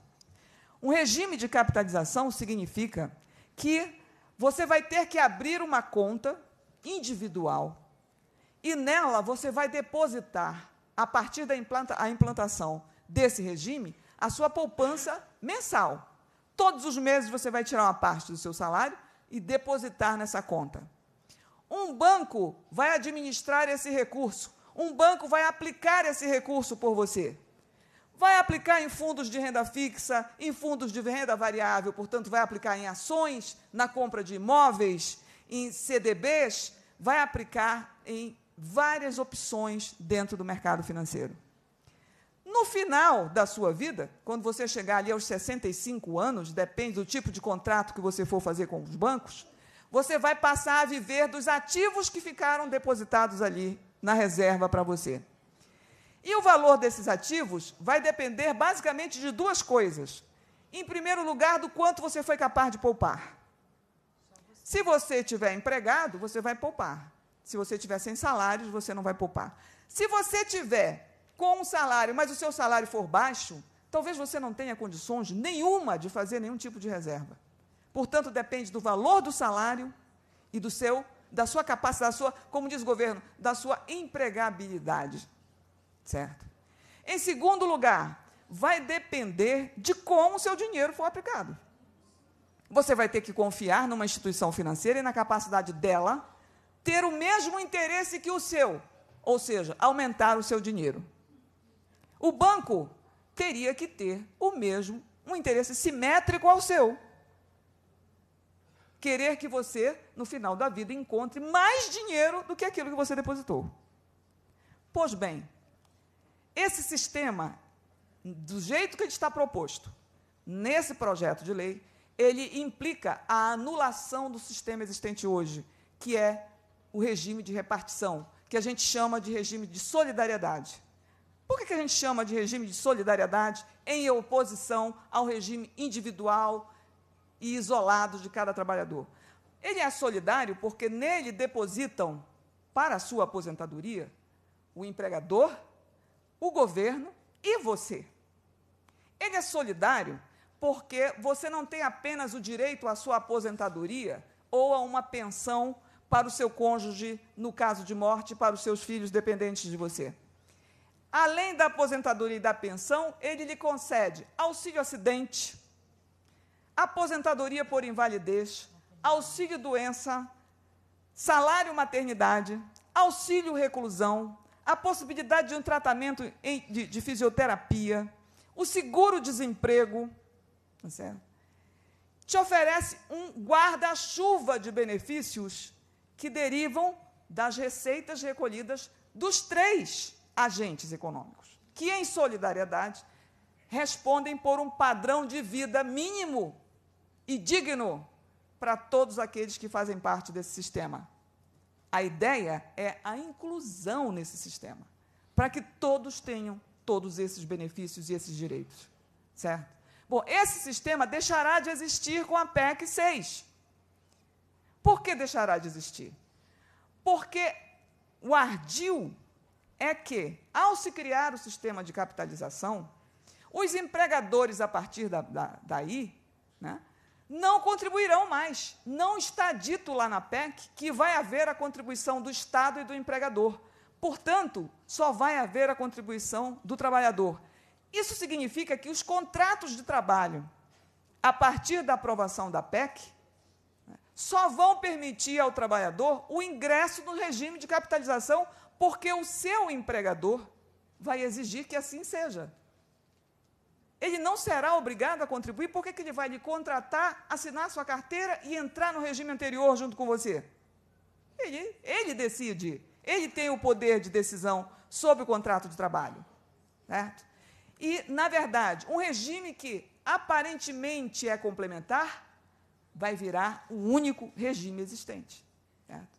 Um regime de capitalização significa que você vai ter que abrir uma conta individual. E nela você vai depositar, a partir da implanta, a implantação desse regime, a sua poupança mensal. Todos os meses você vai tirar uma parte do seu salário e depositar nessa conta. Um banco vai administrar esse recurso. Um banco vai aplicar esse recurso por você. Vai aplicar em fundos de renda fixa, em fundos de renda variável, portanto, vai aplicar em ações, na compra de imóveis, em CDBs, vai aplicar em várias opções dentro do mercado financeiro. No final da sua vida, quando você chegar ali aos 65 anos, depende do tipo de contrato que você for fazer com os bancos, você vai passar a viver dos ativos que ficaram depositados ali na reserva para você. E o valor desses ativos vai depender basicamente de duas coisas. Em primeiro lugar, do quanto você foi capaz de poupar. Se você tiver empregado, você vai poupar. Se você tiver sem salários, você não vai poupar. Se você tiver com um salário, mas o seu salário for baixo, talvez você não tenha condições nenhuma de fazer nenhum tipo de reserva. Portanto, depende do valor do salário e do seu da sua capacidade, da sua, como diz o governo, da sua empregabilidade. Certo? Em segundo lugar, vai depender de como o seu dinheiro for aplicado. Você vai ter que confiar numa instituição financeira e na capacidade dela ter o mesmo interesse que o seu, ou seja, aumentar o seu dinheiro. O banco teria que ter o mesmo, um interesse simétrico ao seu. Querer que você, no final da vida, encontre mais dinheiro do que aquilo que você depositou. Pois bem, esse sistema, do jeito que ele está proposto, nesse projeto de lei, ele implica a anulação do sistema existente hoje, que é o regime de repartição, que a gente chama de regime de solidariedade. Por que, a gente chama de regime de solidariedade em oposição ao regime individual e isolado de cada trabalhador? Ele é solidário porque nele depositam para a sua aposentadoria o empregador, o governo e você. Ele é solidário porque você não tem apenas o direito à sua aposentadoria ou a uma pensão para o seu cônjuge no caso de morte, para os seus filhos dependentes de você. Além da aposentadoria e da pensão, ele lhe concede auxílio acidente, aposentadoria por invalidez, auxílio doença, salário maternidade, auxílio reclusão, a possibilidade de um tratamento de, fisioterapia, o seguro-desemprego, Tá certo? Te oferece um guarda-chuva de benefícios que derivam das receitas recolhidas dos três agentes econômicos, que, em solidariedade, respondem por um padrão de vida mínimo e digno para todos aqueles que fazem parte desse sistema. A ideia é a inclusão nesse sistema, para que todos tenham todos esses benefícios e esses direitos, certo? Bom, esse sistema deixará de existir com a PEC 6. Por que deixará de existir? Porque o ardil é que, ao se criar o sistema de capitalização, os empregadores, a partir da, da, daí, né, não contribuirão mais. Não está dito lá na PEC que vai haver a contribuição do Estado e do empregador. Portanto, só vai haver a contribuição do trabalhador. Isso significa que os contratos de trabalho, a partir da aprovação da PEC, só vão permitir ao trabalhador o ingresso no regime de capitalização, porque o seu empregador vai exigir que assim seja. Ele não será obrigado a contribuir, porque que ele vai lhe contratar, assinar sua carteira e entrar no regime anterior junto com você? Ele, ele decide, ele tem o poder de decisão sobre o contrato de trabalho. Certo? E, na verdade, um regime que aparentemente é complementar vai virar o único regime existente. Certo?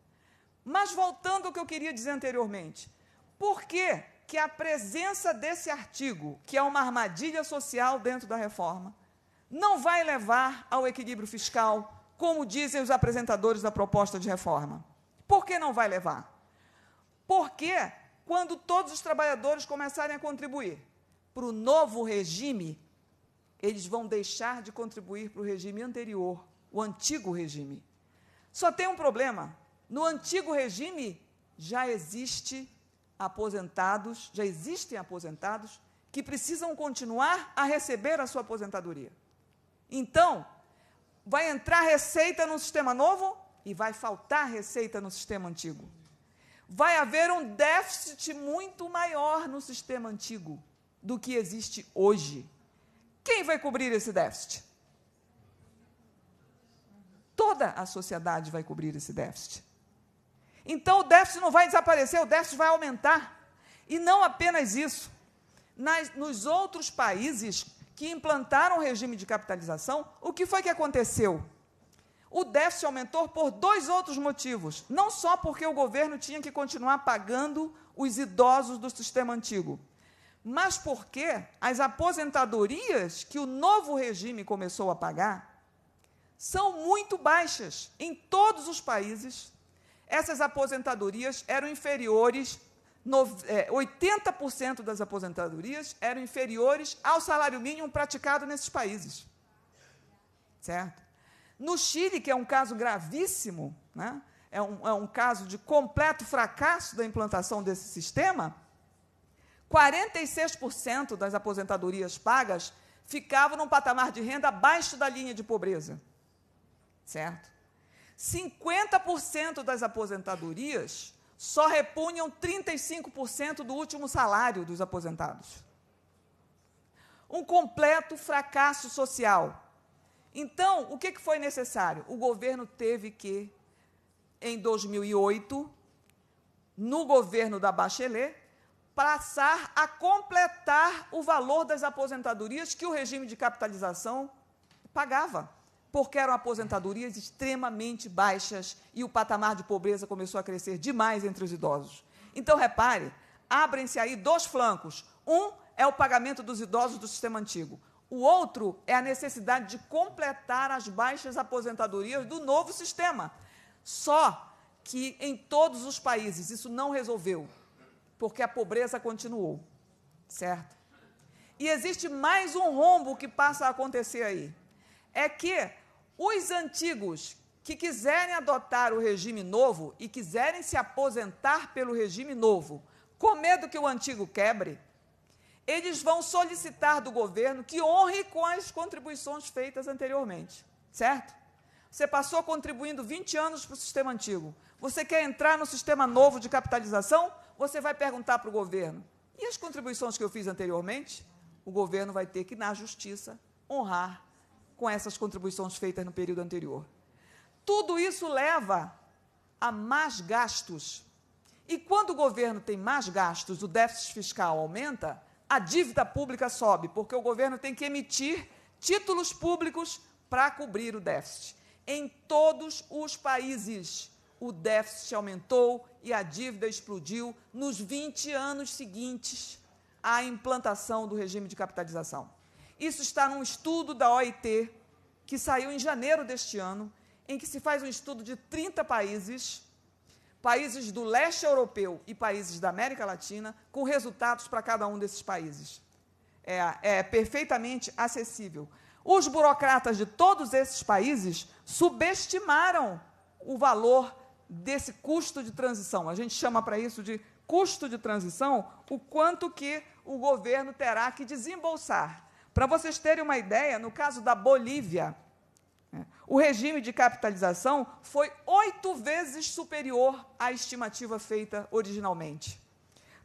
Mas voltando ao que eu queria dizer anteriormente, por que, que a presença desse artigo, que é uma armadilha social dentro da reforma, não vai levar ao equilíbrio fiscal, como dizem os apresentadores da proposta de reforma? Por que não vai levar? Porque quando todos os trabalhadores começarem a contribuir para o novo regime, eles vão deixar de contribuir para o regime anterior, o antigo regime. Só tem um problema: no antigo regime já existe aposentados, já existem aposentados que precisam continuar a receber a sua aposentadoria. Então, vai entrar receita no sistema novo e vai faltar receita no sistema antigo. Vai haver um déficit muito maior no sistema antigo do que existe hoje. Quem vai cobrir esse déficit? Toda a sociedade vai cobrir esse déficit. Então o déficit não vai desaparecer, o déficit vai aumentar. E não apenas isso. Nas, nos outros países que implantaram o regime de capitalização, o que foi que aconteceu? O déficit aumentou por dois outros motivos. Não só porque o governo tinha que continuar pagando os idosos do sistema antigo, mas porque as aposentadorias que o novo regime começou a pagar são muito baixas. Em todos os países, essas aposentadorias eram inferiores, 80% é, das aposentadorias eram inferiores ao salário mínimo praticado nesses países. Certo? No Chile, que é um caso gravíssimo, né? é, um, é um caso de completo fracasso da implantação desse sistema, 46% das aposentadorias pagas ficavam num patamar de renda abaixo da linha de pobreza. Certo? 50% das aposentadorias só repunham 35% do último salário dos aposentados. um completo fracasso social. Então, o que foi necessário? O governo teve que, em 2008, no governo da Bachelet, passar a completar o valor das aposentadorias que o regime de capitalização pagava, porque eram aposentadorias extremamente baixas e o patamar de pobreza começou a crescer demais entre os idosos. Então, repare, abrem-se aí dois flancos. Um é o pagamento dos idosos do sistema antigo. O outro é a necessidade de completar as baixas aposentadorias do novo sistema. Só que em todos os países isso não resolveu, porque a pobreza continuou, certo? E existe mais um rombo que passa a acontecer aí. É que os antigos que quiserem adotar o regime novo e quiserem se aposentar pelo regime novo, com medo que o antigo quebre, eles vão solicitar do governo que honre com as contribuições feitas anteriormente, certo? Você passou contribuindo 20 anos para o sistema antigo. Você quer entrar no sistema novo de capitalização? Você vai perguntar para o governo: e as contribuições que eu fiz anteriormente? O governo vai ter que, na justiça, honrar com essas contribuições feitas no período anterior. Tudo isso leva a mais gastos. E quando o governo tem mais gastos, o déficit fiscal aumenta, a dívida pública sobe, porque o governo tem que emitir títulos públicos para cobrir o déficit. Em todos os países, o déficit aumentou e a dívida explodiu nos 20 anos seguintes à implantação do regime de capitalização. Isso está num estudo da OIT, que saiu em janeiro deste ano, em que se faz um estudo de 30 países, países do leste europeu e países da América Latina, com resultados para cada um desses países. É, é perfeitamente acessível. Os burocratas de todos esses países subestimaram o valor desse custo de transição. A gente chama para isso de custo de transição, o quanto que o governo terá que desembolsar. Para vocês terem uma ideia, no caso da Bolívia, né, o regime de capitalização foi oito vezes superior à estimativa feita originalmente.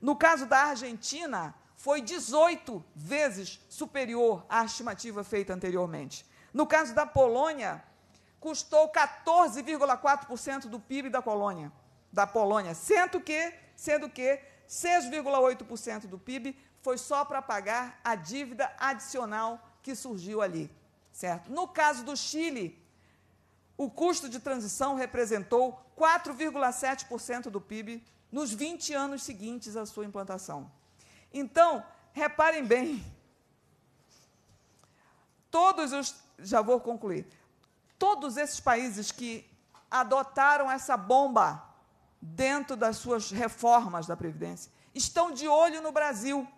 No caso da Argentina, foi 18 vezes superior à estimativa feita anteriormente. No caso da Polônia, custou 14,4% do PIB da colônia, da Polônia, sendo que, sendo que 6,8% do PIB foi só para pagar a dívida adicional que surgiu ali, certo? No caso do Chile, o custo de transição representou 4,7% do PIB nos 20 anos seguintes à sua implantação. Então, reparem bem, todos os, já vou concluir, todos esses países que adotaram essa bomba dentro das suas reformas da Previdência estão de olho no Brasil,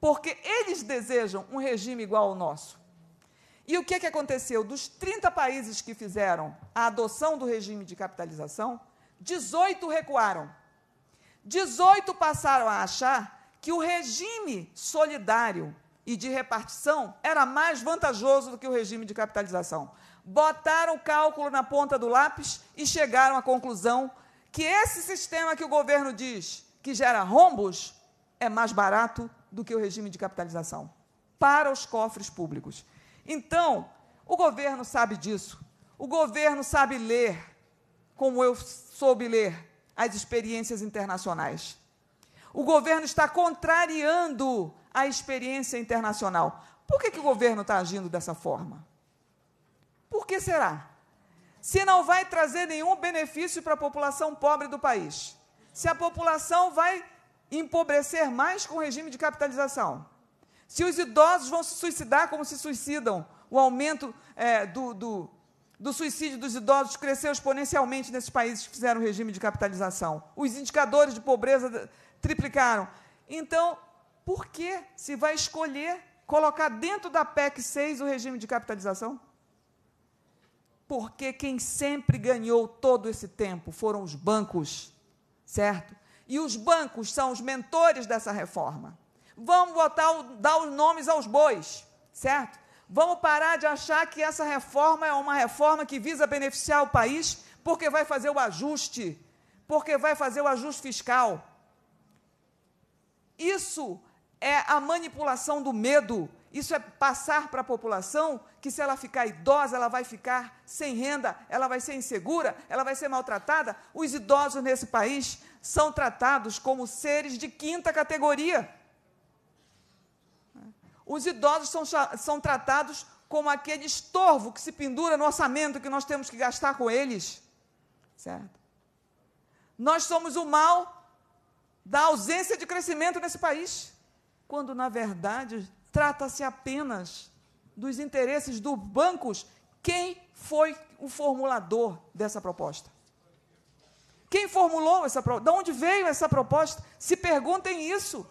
porque eles desejam um regime igual ao nosso. E o que, que aconteceu? Dos 30 países que fizeram a adoção do regime de capitalização, 18 recuaram. 18 passaram a achar que o regime solidário e de repartição era mais vantajoso do que o regime de capitalização botaram o cálculo na ponta do lápis e chegaram à conclusão que esse sistema que o governo diz que gera rombos é mais barato do que o regime de capitalização para os cofres públicos. Então, o governo sabe disso. O governo sabe ler, como eu soube ler, as experiências internacionais. O governo está contrariando a experiência internacional. Por que, que o governo está agindo dessa forma? Por que será? Se não vai trazer nenhum benefício para a população pobre do país, se a população vai empobrecer mais com o regime de capitalização, se os idosos vão se suicidar como se suicidam, o aumento é, do, do, do suicídio dos idosos cresceu exponencialmente nesses países que fizeram regime de capitalização. Os indicadores de pobreza triplicaram. Então, por que se vai escolher colocar dentro da PEC 6 o regime de capitalização? Porque quem sempre ganhou todo esse tempo foram os bancos, certo? E os bancos são os mentores dessa reforma. Vamos botar, dar os nomes aos bois, certo? Vamos parar de achar que essa reforma é uma reforma que visa beneficiar o país porque vai fazer o ajuste, porque vai fazer o ajuste fiscal. Isso é a manipulação do medo Isso é passar para a população que, se ela ficar idosa, ela vai ficar sem renda, ela vai ser insegura, ela vai ser maltratada. Os idosos nesse país são tratados como seres de quinta categoria. Os idosos são, são tratados como aquele estorvo que se pendura no orçamento que nós temos que gastar com eles. Certo? Nós somos o mal da ausência de crescimento nesse país, quando, na verdade, Trata-se apenas dos interesses dos bancos. Quem foi o formulador dessa proposta? Quem formulou essa proposta? De onde veio essa proposta? Se perguntem isso.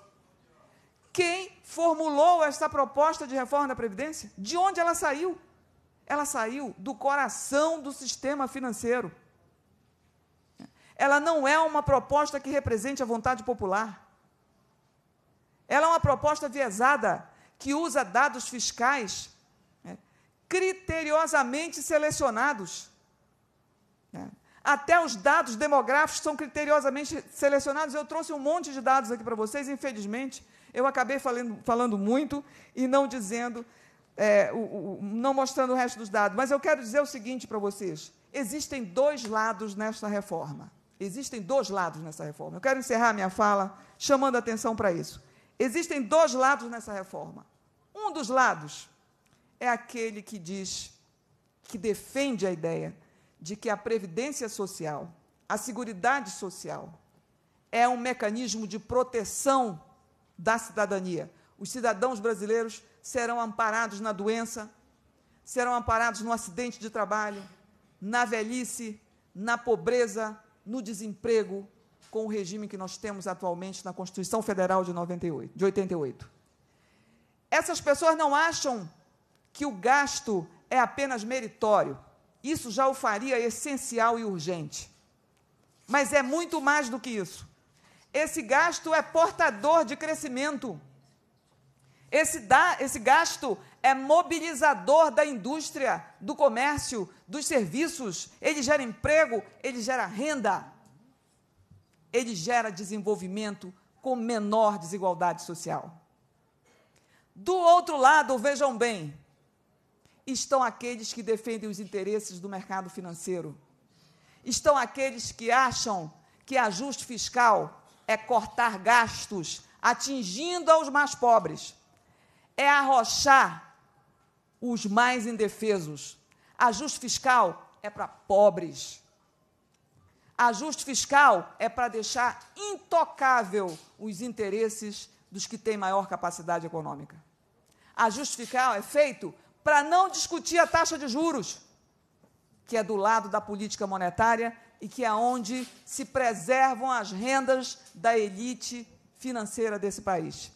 Quem formulou essa proposta de reforma da Previdência? De onde ela saiu? Ela saiu do coração do sistema financeiro. Ela não é uma proposta que represente a vontade popular. Ela é uma proposta viesada que usa dados fiscais criteriosamente selecionados. Né. Até os dados demográficos são criteriosamente selecionados. Eu trouxe um monte de dados aqui para vocês, infelizmente, eu acabei falando, falando muito e não dizendo, é, o, o, não mostrando o resto dos dados. Mas eu quero dizer o seguinte para vocês: existem dois lados nesta reforma. Existem dois lados nessa reforma. Eu quero encerrar minha fala chamando a atenção para isso. Existem dois lados nessa reforma. Um dos lados é aquele que diz, que defende a ideia de que a previdência social, a seguridade social, é um mecanismo de proteção da cidadania. Os cidadãos brasileiros serão amparados na doença, serão amparados no acidente de trabalho, na velhice, na pobreza, no desemprego, com o regime que nós temos atualmente na Constituição Federal de, 98, de 88. Essas pessoas não acham que o gasto é apenas meritório. Isso já o faria essencial e urgente. Mas é muito mais do que isso. Esse gasto é portador de crescimento. Esse, da, esse gasto é mobilizador da indústria, do comércio, dos serviços. Ele gera emprego, ele gera renda ele gera desenvolvimento com menor desigualdade social. Do outro lado, vejam bem, estão aqueles que defendem os interesses do mercado financeiro. Estão aqueles que acham que ajuste fiscal é cortar gastos, atingindo aos mais pobres. É arrochar os mais indefesos. Ajuste fiscal é para pobres. Ajuste fiscal é para deixar intocável os interesses dos que têm maior capacidade econômica. Ajuste fiscal é feito para não discutir a taxa de juros, que é do lado da política monetária e que é onde se preservam as rendas da elite financeira desse país.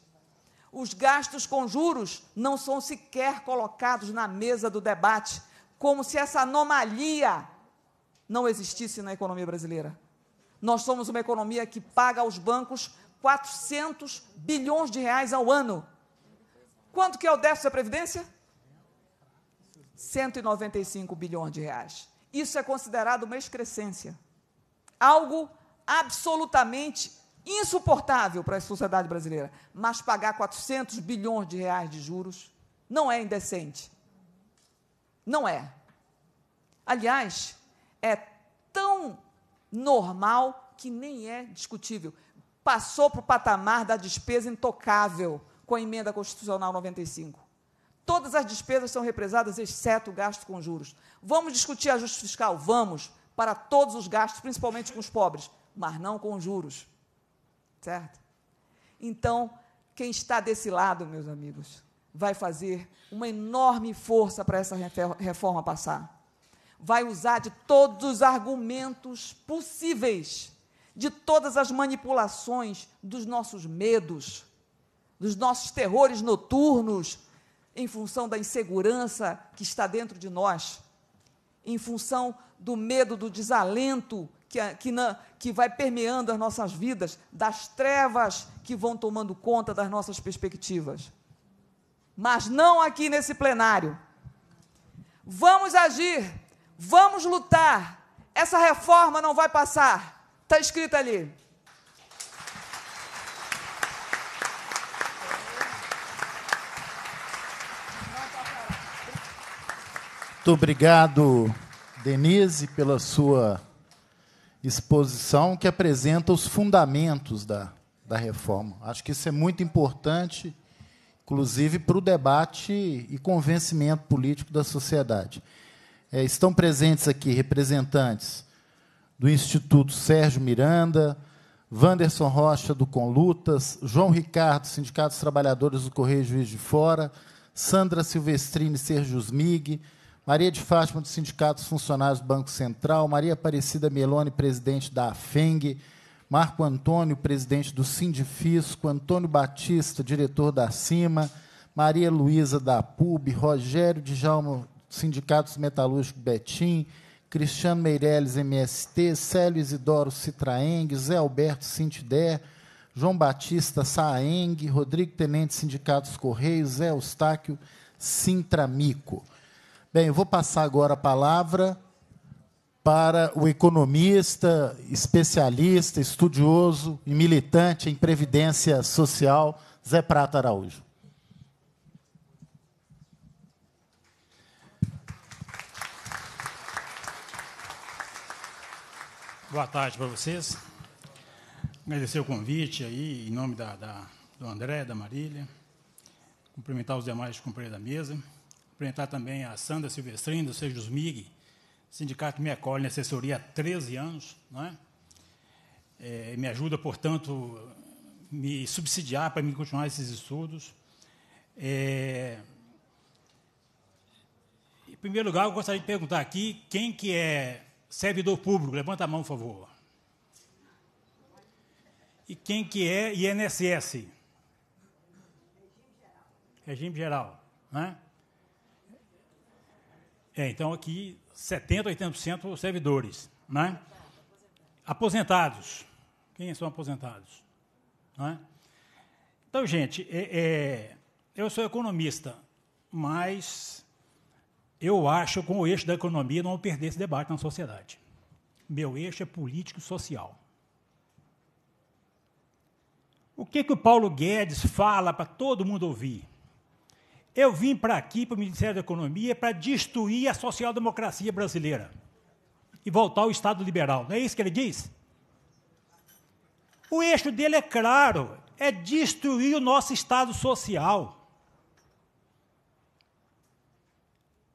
Os gastos com juros não são sequer colocados na mesa do debate, como se essa anomalia não existisse na economia brasileira. Nós somos uma economia que paga aos bancos 400 bilhões de reais ao ano. Quanto que é o déficit da Previdência? 195 bilhões de reais. Isso é considerado uma excrescência. Algo absolutamente insuportável para a sociedade brasileira. Mas pagar 400 bilhões de reais de juros não é indecente. Não é. Aliás, é tão normal que nem é discutível. Passou para o patamar da despesa intocável com a emenda constitucional 95. Todas as despesas são represadas, exceto o gasto com juros. Vamos discutir ajuste fiscal? Vamos, para todos os gastos, principalmente com os pobres, mas não com juros. Certo? Então, quem está desse lado, meus amigos, vai fazer uma enorme força para essa reforma passar vai usar de todos os argumentos possíveis, de todas as manipulações dos nossos medos, dos nossos terrores noturnos, em função da insegurança que está dentro de nós, em função do medo, do desalento que, que, que vai permeando as nossas vidas, das trevas que vão tomando conta das nossas perspectivas. Mas não aqui nesse plenário. Vamos agir Vamos lutar. Essa reforma não vai passar. Está escrito ali. Muito obrigado, Denise, pela sua exposição que apresenta os fundamentos da, da reforma. Acho que isso é muito importante, inclusive para o debate e convencimento político da sociedade. É, estão presentes aqui representantes do Instituto Sérgio Miranda, Wanderson Rocha, do Conlutas, João Ricardo, Sindicato dos Trabalhadores do Correio Juiz de Fora, Sandra Silvestrini Sérgio Mig, Maria de Fátima, do Sindicato dos Funcionários do Banco Central, Maria Aparecida Meloni, presidente da AFENG, Marco Antônio, presidente do Sindifisco, Antônio Batista, diretor da CIMA, Maria Luísa da PUB, Rogério Djalma, Sindicatos Metalúrgicos Betim, Cristiano Meirelles, MST, Célio Isidoro Citraeng, Zé Alberto Sintider, João Batista Saeng, Rodrigo Tenente, Sindicatos Correios, Zé Eustáquio Sintramico. Bem, eu vou passar agora a palavra para o economista, especialista, estudioso e militante em previdência social, Zé Prata Araújo. Boa tarde para vocês. Agradecer o convite aí, em nome da, da, do André, da Marília. Cumprimentar os demais companheiros da mesa. Cumprimentar também a Sandra Silvestrino, do Sejus MIG, sindicato me acolhe na assessoria há 13 anos. Não é? É, me ajuda, portanto, me subsidiar para me continuar esses estudos. É, em primeiro lugar, eu gostaria de perguntar aqui quem que é servidor público. Levanta a mão, por favor. E quem que é INSS? Regime geral. Né? É, então, aqui, 70%, 80% servidores. Né? Aposentados. Quem são aposentados? Né? Então, gente, é, é, eu sou economista, mas eu acho que com o eixo da economia não perder esse debate na sociedade. Meu eixo é político-social. O que, que o Paulo Guedes fala para todo mundo ouvir? Eu vim para aqui, para o Ministério da Economia, para destruir a social-democracia brasileira e voltar ao Estado liberal. Não é isso que ele diz? O eixo dele é claro, é destruir o nosso Estado social.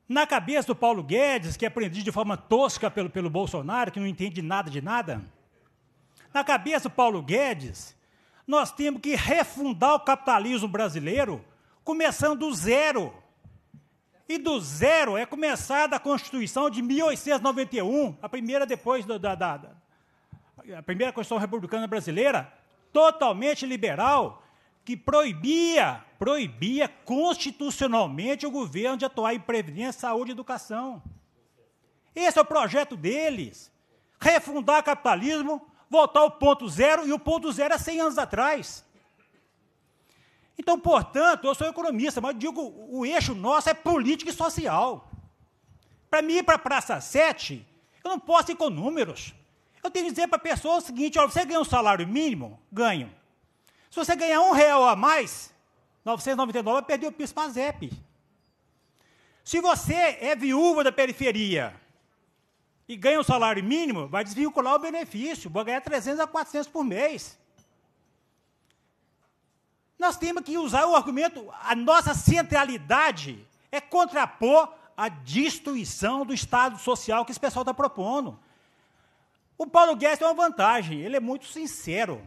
Na cabeça do Paulo Guedes, que aprendeu de forma tosca pelo, pelo Bolsonaro, que não entende nada de nada, na cabeça do Paulo Guedes, nós temos que refundar o capitalismo brasileiro começando do zero. E do zero é começar da Constituição de 1891, a primeira depois da, da, da a primeira Constituição Republicana Brasileira, totalmente liberal, que proibia, proibia constitucionalmente o governo de atuar em previdência, saúde e educação. Esse é o projeto deles. Refundar capitalismo, voltar ao ponto zero, e o ponto zero é 100 anos atrás. Então, portanto, eu sou economista, mas digo, o eixo nosso é política e social. Para mim ir para a Praça 7, eu não posso ir com números. Eu tenho que dizer para a pessoa o seguinte: olha, você ganha um salário mínimo? Ganho. Se você ganhar um real a mais, 999 vai perder o piso ZEP. Se você é viúva da periferia e ganha um salário mínimo, vai desvincular o benefício, vai ganhar 300 a 400 por mês. Nós temos que usar o argumento, a nossa centralidade é contrapor a destruição do Estado social que esse pessoal está propondo. O Paulo Guedes tem uma vantagem, ele é muito sincero.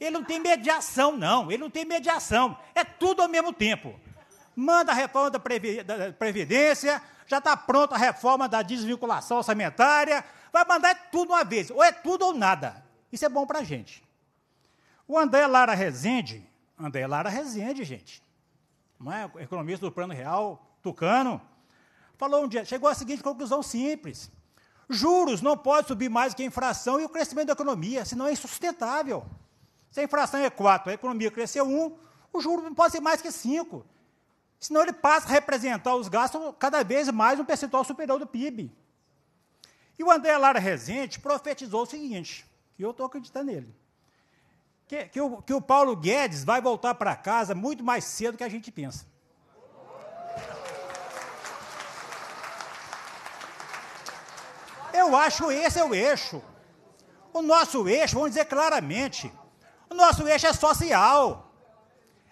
Ele não tem mediação, não. Ele não tem mediação. É tudo ao mesmo tempo. Manda a reforma da, Previdência, já está pronta a reforma da desvinculação orçamentária, vai mandar tudo uma vez. Ou é tudo ou nada. Isso é bom para a gente. O André Lara Rezende, André Lara Rezende, gente, não é? economista do Plano Real, tucano, falou um dia, chegou à seguinte conclusão simples. Juros não pode subir mais que a inflação e o crescimento da economia, senão é insustentável. Se a inflação é 4, a economia cresceu 1, o juro não pode ser mais que 5. Senão ele passa a representar os gastos cada vez mais um percentual superior do PIB. E o André Lara Rezende profetizou o seguinte, que eu estou acreditando nele que, que, o, que o Paulo Guedes vai voltar para casa muito mais cedo do que a gente pensa. Eu acho esse é o eixo. O nosso eixo, vamos dizer claramente, o nosso eixo é social.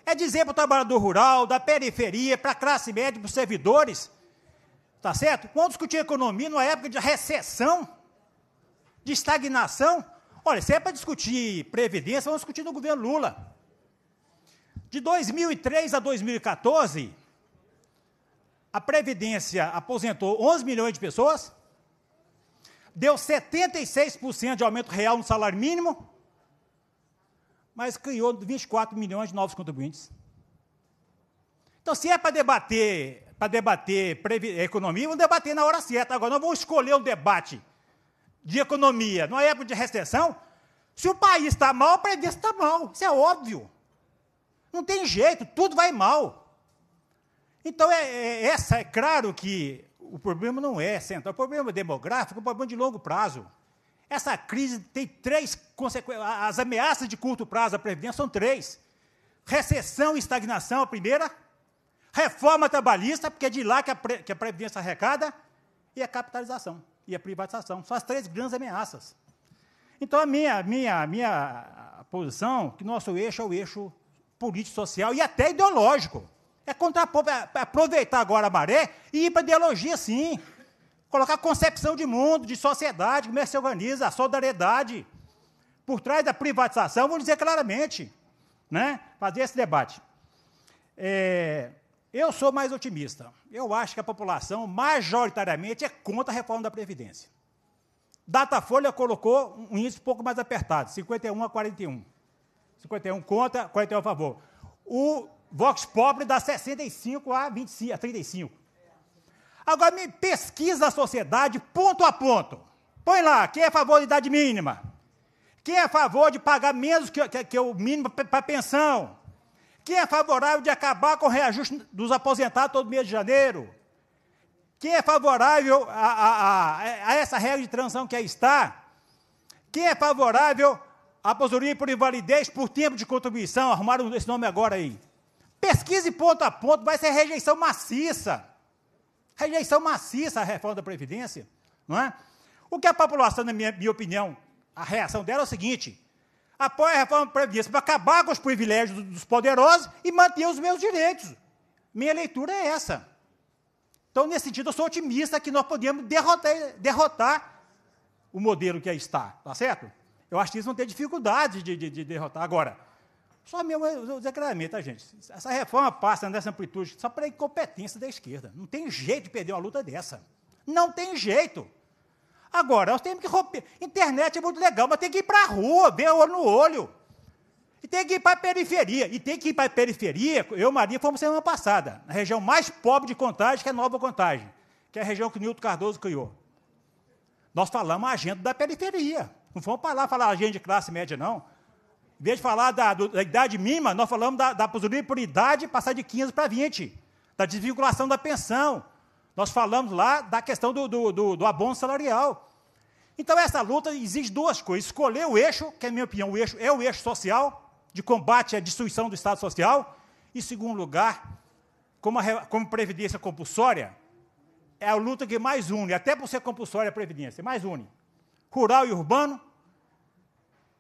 É dizer para o trabalhador rural, da periferia, para a classe média, para os servidores, tá certo? Vamos discutir economia numa época de recessão, de estagnação. Olha, se é para discutir previdência, vamos discutir no governo Lula. De 2003 a 2014, a Previdência aposentou 11 milhões de pessoas, deu 76% de aumento real no salário mínimo, mas criou 24 milhões de novos contribuintes. Então, se é para debater, para debater economia, vamos debater na hora certa. Agora, não vamos escolher um debate de economia numa época de recessão. Se o país está mal, a Previdência está mal. Isso é óbvio. Não tem jeito, tudo vai mal. Então, é, é, essa, é claro que o problema não é central, o problema demográfico é um problema de longo prazo. Essa crise tem três consequências. As ameaças de curto prazo à Previdência são três: recessão e estagnação, a primeira, reforma trabalhista, porque é de lá que a, que a Previdência arrecada, e a capitalização e a privatização. São as três grandes ameaças. Então, a minha, minha, minha posição, que nosso eixo é o eixo político, social e até ideológico. É contrapor, é, é aproveitar agora a maré e ir para a ideologia, sim. Colocar concepção de mundo, de sociedade, como é que se organiza, a solidariedade. Por trás da privatização, vou dizer claramente. Né? Fazer esse debate. É, eu sou mais otimista. Eu acho que a população, majoritariamente, é contra a reforma da Previdência. Datafolha colocou um índice um pouco mais apertado, 51 a 41. 51 contra, 41 a favor. O Vox Pobre dá 65 a, 25, a 35. Agora, me pesquisa a sociedade ponto a ponto. Põe lá, quem é a favor da idade mínima? Quem é a favor de pagar menos que, que, que o mínimo para pensão? Quem é favorável de acabar com o reajuste dos aposentados todo mês de janeiro? Quem é favorável a, a, a, a essa regra de transição que aí está? Quem é favorável aposentadoria por invalidez por tempo de contribuição, arrumaram esse nome agora aí. Pesquise ponto a ponto, vai ser rejeição maciça. Rejeição maciça à reforma da Previdência. Não é? O que a população, na minha, minha opinião, a reação dela é o seguinte: apoia a reforma Previdência para acabar com os privilégios dos poderosos e manter os meus direitos. Minha leitura é essa. Então, nesse sentido, eu sou otimista que nós podemos derrotar, derrotar o modelo que aí está, tá certo? Eu acho que eles vão ter dificuldade de, de, de derrotar. Agora, só mesmo, eu vou dizer claramente, tá, gente? Essa reforma passa nessa amplitude só para incompetência da esquerda. Não tem jeito de perder uma luta dessa. Não tem jeito. Agora, nós temos que romper. Internet é muito legal, mas tem que ir para a rua, ver olho no olho. E tem que ir para a periferia. E tem que ir para a periferia. Eu e Maria fomos semana passada, na região mais pobre de Contagem, que é Nova Contagem, que é a região que o Nilton Cardoso criou. Nós falamos a agenda da periferia. Não fomos para lá falar agenda de classe média, não. Em vez de falar da, da idade mínima, nós falamos da, da aposentadoria por idade passar de 15 para 20, da desvinculação da pensão. Nós falamos lá da questão do, do, do, do abono salarial. Então, essa luta exige duas coisas. Escolher o eixo, que, é minha opinião, o eixo é o eixo social, de combate à destruição do Estado Social. E, segundo lugar, como, a, como previdência compulsória, é a luta que mais une, até por ser compulsória a previdência, mais une. Rural e urbano,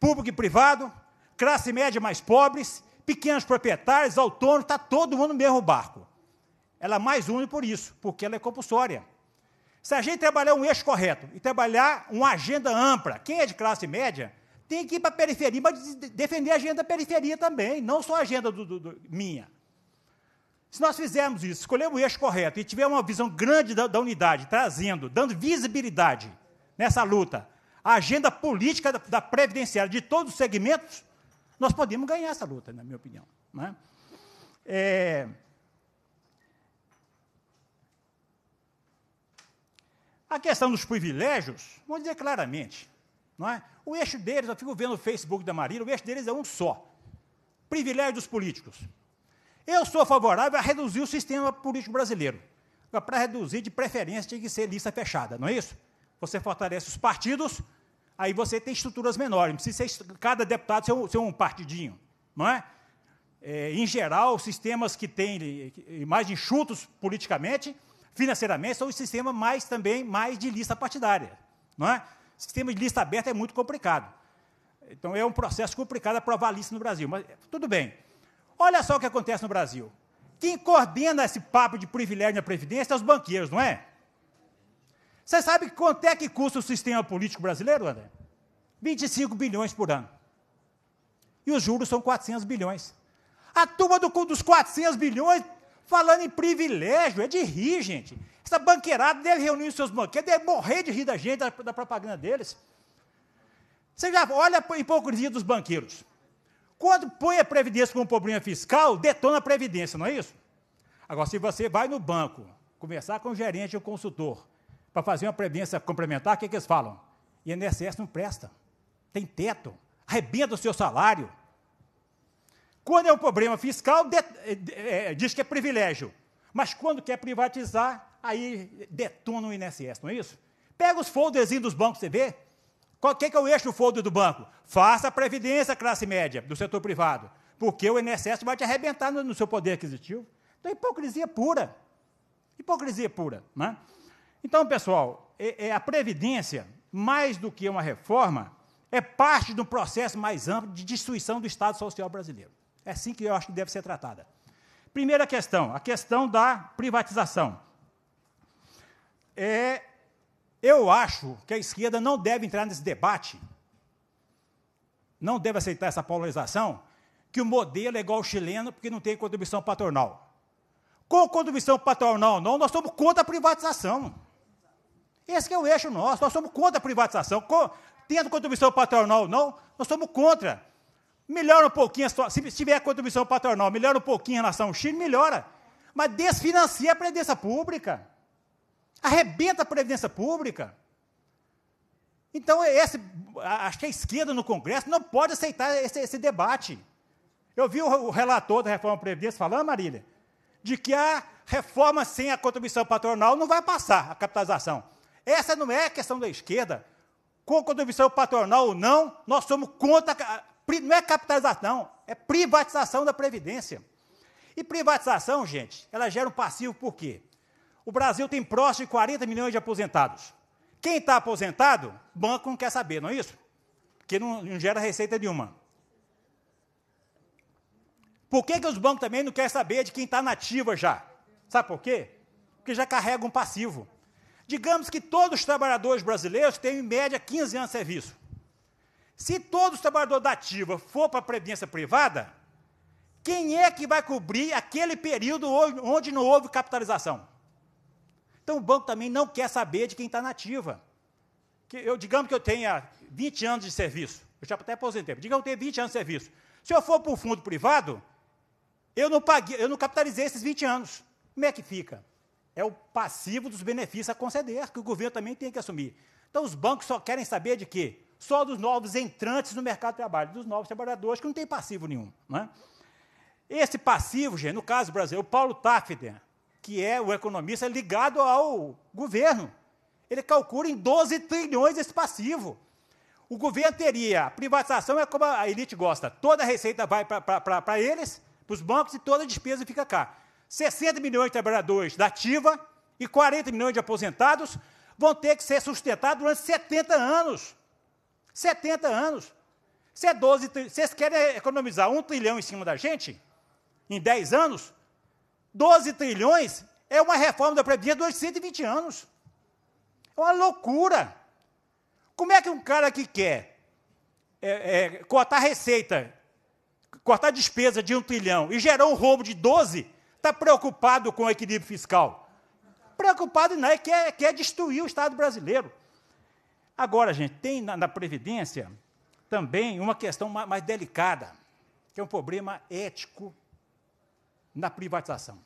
público e privado, classe média mais pobres, pequenos proprietários, autônomos, está todo mundo no mesmo barco. Ela é mais une por isso, porque ela é compulsória. Se a gente trabalhar um eixo correto e trabalhar uma agenda ampla, quem é de classe média tem que ir para a periferia, mas defender a agenda da periferia também, não só a agenda do, do, do, minha. Se nós fizermos isso, escolhermos o eixo correto e tiver uma visão grande da, da unidade, trazendo, dando visibilidade nessa luta, a agenda política da, da previdenciária de todos os segmentos, nós podemos ganhar essa luta, na minha opinião. Né? É... A questão dos privilégios, vamos dizer claramente, não é? o eixo deles, eu fico vendo o Facebook da Marília, o eixo deles é um só. Privilégio dos políticos. Eu sou favorável a reduzir o sistema político brasileiro. Para reduzir, de preferência, tem que ser lista fechada, não é isso? Você fortalece os partidos, aí você tem estruturas menores. Não precisa ser cada deputado ser um, ser um partidinho, não é? é? Em geral, sistemas que têm mais enxutos politicamente, financeiramente, são os sistemas mais também mais de lista partidária. Não é? Sistema de lista aberta é muito complicado. Então, é um processo complicado aprovar lista no Brasil. Mas tudo bem. Olha só o que acontece no Brasil. Quem coordena esse papo de privilégio na Previdência é os banqueiros, não é? Você sabe quanto é que custa o sistema político brasileiro, André? 25 bilhões por ano. E os juros são 400 bilhões. A turma do, dos 400 bilhões falando em privilégio, é de rir, gente. Essa banqueirada deve reunir os seus banqueiros, deve morrer de rir da gente, da, da propaganda deles. Você já olha a hipocrisia dos banqueiros. Quando põe a Previdência como problema fiscal, detona a Previdência, não é isso? Agora, se você vai no banco, conversar com o gerente ou consultor, para fazer uma Previdência complementar, o que, que eles falam? INSS não presta, tem teto, arrebenta o seu salário. Quando é um problema fiscal, de, é, diz que é privilégio. Mas quando quer privatizar, aí detona o INSS, não é isso? Pega os folderzinhos dos bancos, você vê. Qual que, é o eixo folder do banco? Faça a previdência classe média do setor privado, porque o INSS vai te arrebentar no, no seu poder aquisitivo. Então, hipocrisia pura. Hipocrisia pura. Né? Então, pessoal, é, é a previdência, mais do que uma reforma, é parte de um processo mais amplo de destruição do Estado Social brasileiro. É assim que eu acho que deve ser tratada. Primeira questão, a questão da privatização. É, eu acho que a esquerda não deve entrar nesse debate, não deve aceitar essa polarização, que o modelo é igual ao chileno porque não tem contribuição patronal. Com contribuição patronal não, nós somos contra a privatização. Esse é o eixo nosso, nós somos contra a privatização. Com, tendo contribuição patronal não, nós somos contra. Melhora um pouquinho a se tiver contribuição patronal, melhora um pouquinho em relação ao Chile, melhora. Mas desfinancia a previdência pública. Arrebenta a previdência pública. Então, esse, acho que a esquerda no Congresso não pode aceitar esse, esse debate. Eu vi o, o, relator da reforma Previdência falando, Marília, de que a reforma sem a contribuição patronal não vai passar, a capitalização. Essa não é a questão da esquerda. Com contribuição patronal ou não, nós somos contra. Não é capitalização, é privatização da Previdência. E privatização, gente, ela gera um passivo por quê? O Brasil tem próximo de 40 milhões de aposentados. Quem está aposentado, banco não quer saber, não é isso? Porque não, não gera receita nenhuma. Por que, que os bancos também não querem saber de quem está nativa já? Sabe por quê? Porque já carrega um passivo. Digamos que todos os trabalhadores brasileiros têm, em média, 15 anos de serviço. Se todos os trabalhadores da ativa for para a previdência privada, quem é que vai cobrir aquele período onde não houve capitalização? Então o banco também não quer saber de quem está nativa. Que eu, digamos que eu tenha 20 anos de serviço, eu já até aposentei, digamos que eu tenho 20 anos de serviço. Se eu for para o fundo privado, eu não paguei, eu não capitalizei esses 20 anos. Como é que fica? É o passivo dos benefícios a conceder, que o governo também tem que assumir. Então os bancos só querem saber de quê? Só dos novos entrantes no mercado de trabalho, dos novos trabalhadores que não tem passivo nenhum. Não é? Esse passivo, gente, no caso do Brasil, o Paulo Tafner, que é o economista ligado ao governo. Ele calcula em 12 trilhões esse passivo. O governo teria, a privatização é como a elite gosta, toda a receita vai para eles, para os bancos, e toda a despesa fica cá. 60 milhões de trabalhadores da ativa e 40 milhões de aposentados vão ter que ser sustentados durante 70 anos. 70 anos. Se é 12, vocês querem economizar um trilhão em cima da gente, em 10 anos, 12 trilhões é uma reforma da Previdência durante 120 anos. É uma loucura. Como é que um cara que quer é, é, cortar receita, cortar despesa de um trilhão e gerar um roubo de 12, está preocupado com o equilíbrio fiscal? Preocupado não, é quer, quer destruir o Estado brasileiro. Agora, gente, tem na, na Previdência também uma questão mais, mais delicada, que é um problema ético na privatização.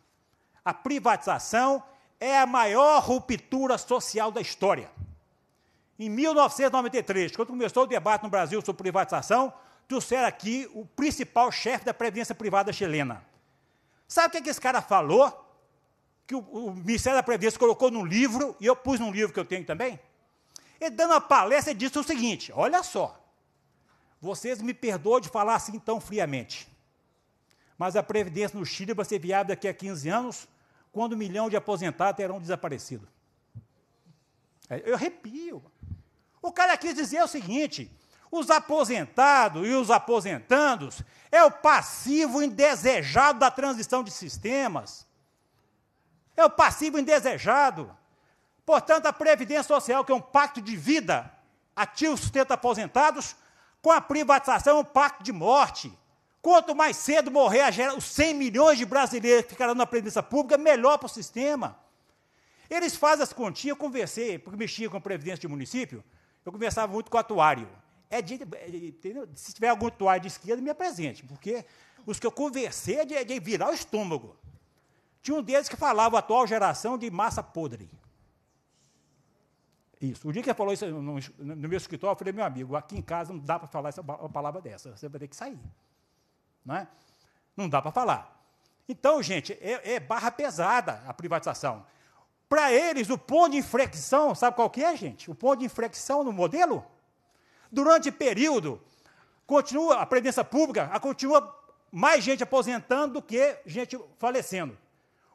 A privatização é a maior ruptura social da história. Em 1993, quando começou o debate no Brasil sobre privatização, trouxeram aqui o principal chefe da Previdência Privada chilena. Sabe o que, é que esse cara falou? Que o, o Ministério da Previdência colocou num livro, e eu pus num livro que eu tenho também. Ele dando uma palestra disse o seguinte: olha só, vocês me perdoam de falar assim tão friamente mas a Previdência no Chile vai ser viável daqui a 15 anos, quando um milhão de aposentados terão desaparecido. É, eu arrepio. O cara quis dizer o seguinte: os aposentados e os aposentandos é o passivo indesejado da transição de sistemas. É o passivo indesejado. Portanto, a Previdência Social, que é um pacto de vida, ativo sustenta aposentados, com a privatização é um pacto de morte. Quanto mais cedo morrer os 100 milhões de brasileiros que ficarão na Previdência Pública, melhor para o sistema. Eles fazem as continhas, eu conversei, porque mexia com a Previdência de município, eu conversava muito com o atuário. É de, é, se tiver algum atuário de esquerda, me apresente, porque os que eu conversei é de, é de virar o estômago. Tinha um deles que falava a atual geração de massa podre. Isso. O dia que ele falou isso no, no, meu escritório, eu falei, meu amigo, aqui em casa não dá para falar essa, uma palavra dessa, você vai ter que sair. Não, é? não dá para falar. Então, gente, é, é, barra pesada a privatização. Para eles, o ponto de inflexão, sabe qual que é, gente? O ponto de inflexão no modelo? Durante o período, continua a previdência pública, continua mais gente aposentando do que gente falecendo.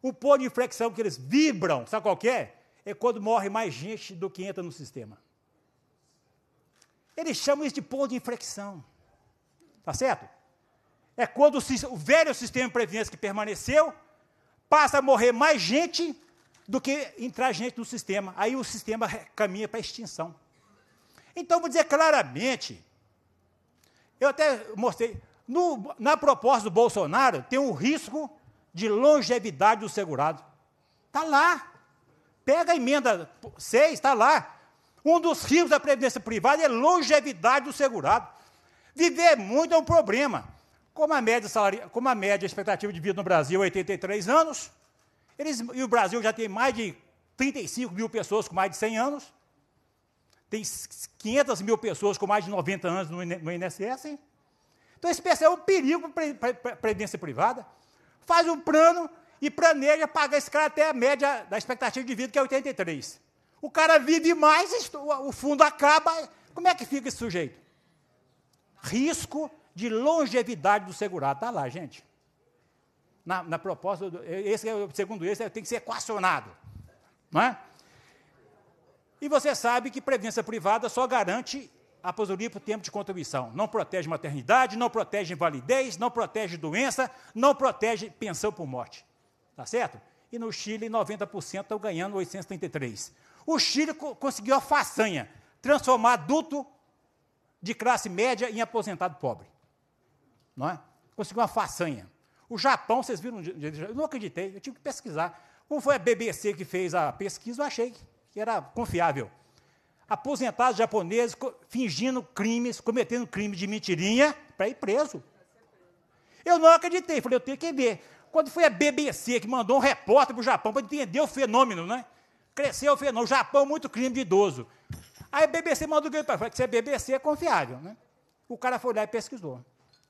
O ponto de inflexão que eles vibram, sabe qual é? É quando morre mais gente do que entra no sistema. Eles chamam isso de ponto de inflexão. Tá certo? É quando o, o velho sistema de previdência que permaneceu passa a morrer mais gente do que entrar gente no sistema. Aí o sistema caminha para a extinção. Então, vou dizer claramente, eu até mostrei, no, na proposta do Bolsonaro tem um risco de longevidade do segurado. Está lá. Pega a emenda 6, está lá. Um dos riscos da previdência privada é longevidade do segurado. Viver muito é um problema. Como a média, salaria, como a média expectativa de vida no Brasil é 83 anos, eles, e o Brasil já tem mais de 35 mil pessoas com mais de 100 anos, tem 500 mil pessoas com mais de 90 anos no, no INSS. Então, esse é um perigo para a previdência privada faz um plano e planeja pagar esse cara até a média da expectativa de vida, que é 83. O cara vive mais, o fundo acaba. Como é que fica esse sujeito? Risco de longevidade do segurado. Está lá, gente. Na, na proposta, esse, segundo esse, tem que ser equacionado. Não é? E você sabe que previdência privada só garante aposentadoria por tempo de contribuição. Não protege maternidade, não protege invalidez, não protege doença, não protege pensão por morte. Tá certo? E no Chile, 90% estão ganhando 833. O Chile co conseguiu a façanha, transformar adulto de classe média em aposentado pobre. Não é? Conseguiu uma façanha. O Japão, vocês viram, eu não acreditei, eu tive que pesquisar. Como foi a BBC que fez a pesquisa, eu achei que era confiável aposentados japoneses fingindo crimes, cometendo crimes de mentirinha para ir preso. Eu não acreditei, falei, eu tenho que ver. Quando foi a BBC que mandou um repórter para o Japão para entender o fenômeno, né? Cresceu o fenômeno, o Japão muito crime de idoso. Aí a BBC mandou o para que se a BBC é confiável, né? O cara foi lá e pesquisou.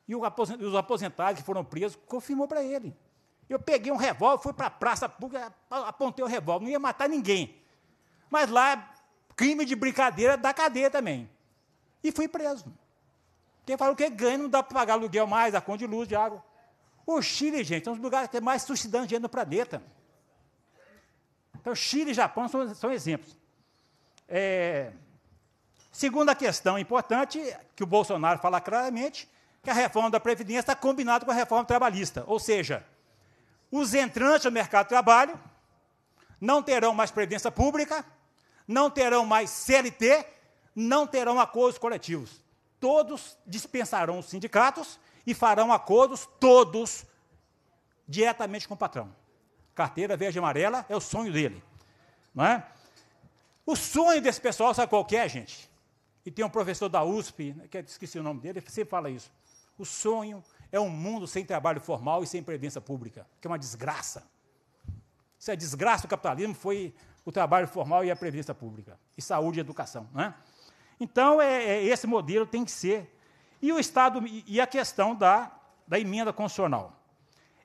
E os aposentados que foram presos confirmou para ele. Eu peguei um revólver, fui para a praça pública, apontei o revólver, não ia matar ninguém. Mas lá crime de brincadeira da cadeia também. E fui preso. Quem falou que ganha não dá para pagar aluguel mais, a conta de luz, de água. O Chile, gente, é um dos lugares que tem mais suscitando dinheiro no planeta. Então, Chile e Japão são, são exemplos. É, segunda questão importante, que o Bolsonaro fala claramente, que a reforma da Previdência está combinada com a reforma trabalhista. Ou seja, os entrantes no mercado de trabalho não terão mais previdência pública, não terão mais CLT, não terão acordos coletivos. Todos dispensarão os sindicatos e farão acordos todos diretamente com o patrão. Carteira verde e amarela é o sonho dele. Não é? O sonho desse pessoal, sabe qual é, gente? E tem um professor da USP, que esqueci o nome dele, ele sempre fala isso. O sonho é um mundo sem trabalho formal e sem previdência pública, que é uma desgraça. Isso é desgraça do capitalismo, foi o trabalho formal e a previdência pública, e saúde e educação. Né? Então, é, é, esse modelo tem que ser. E o Estado, e a questão da, da emenda constitucional.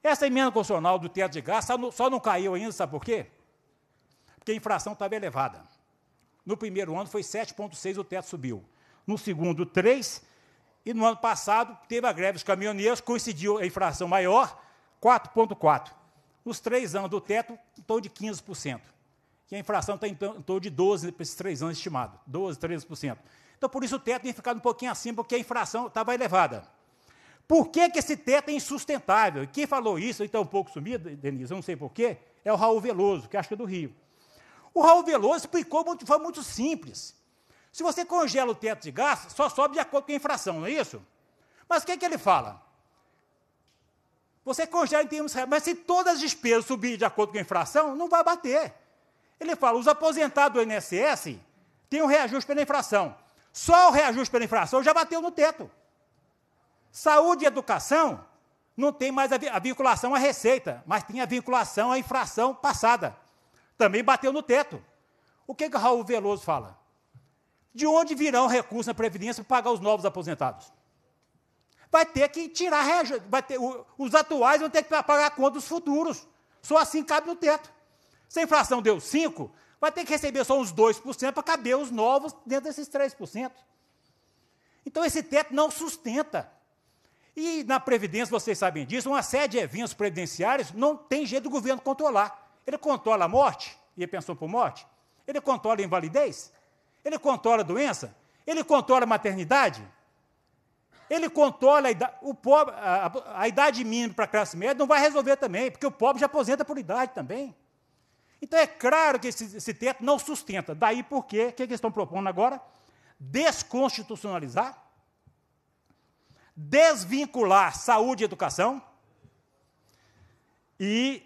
Essa emenda constitucional do teto de gasto só não, caiu ainda, sabe por quê? Porque a inflação estava elevada. No primeiro ano foi 7,6, o teto subiu. No segundo, 3. E no ano passado, teve a greve dos caminhoneiros, coincidiu a inflação maior, 4,4. Nos três anos do teto, em torno de 15%. que a inflação está em torno de 12% para esses três anos estimado, 12%, 13%. Então, por isso o teto tem ficado um pouquinho acima, porque a inflação estava elevada. Por que, que esse teto é insustentável? Quem falou isso, então um pouco sumido, Denise, eu não sei porquê, é o Raul Veloso, que acho que é do Rio. O Raul Veloso explicou de forma muito simples. Se você congela o teto de gastos, só sobe de acordo com a inflação, não é isso? Mas o que, que ele fala? Você congela em termos reais, mas se todas as despesas subirem de acordo com a inflação, não vai bater. Ele fala, os aposentados do INSS têm um reajuste pela inflação. Só o reajuste pela inflação já bateu no teto. Saúde e educação não tem mais a vinculação à receita, mas tem a vinculação à inflação passada. Também bateu no teto. O que, que Raul Veloso fala? De onde virão recursos na Previdência para pagar os novos aposentados? Vai ter que tirar, vai ter, os atuais vão ter que pagar a conta dos futuros. Só assim cabe no teto. Se a inflação deu 5%, vai ter que receber só uns 2% para caber os novos dentro desses 3%. Então, esse teto não sustenta. E na Previdência, vocês sabem disso, uma série de eventos previdenciários não tem jeito do governo controlar. Ele controla a morte, e a pensão por morte, ele controla a invalidez, ele controla a doença, ele controla a maternidade, ele controla a idade, o pobre, a, a idade mínima para a classe média, não vai resolver também, porque o pobre já aposenta por idade também. Então é claro que esse, esse teto não sustenta. Daí por quê? O que eles estão propondo agora? Desconstitucionalizar, desvincular saúde e educação e,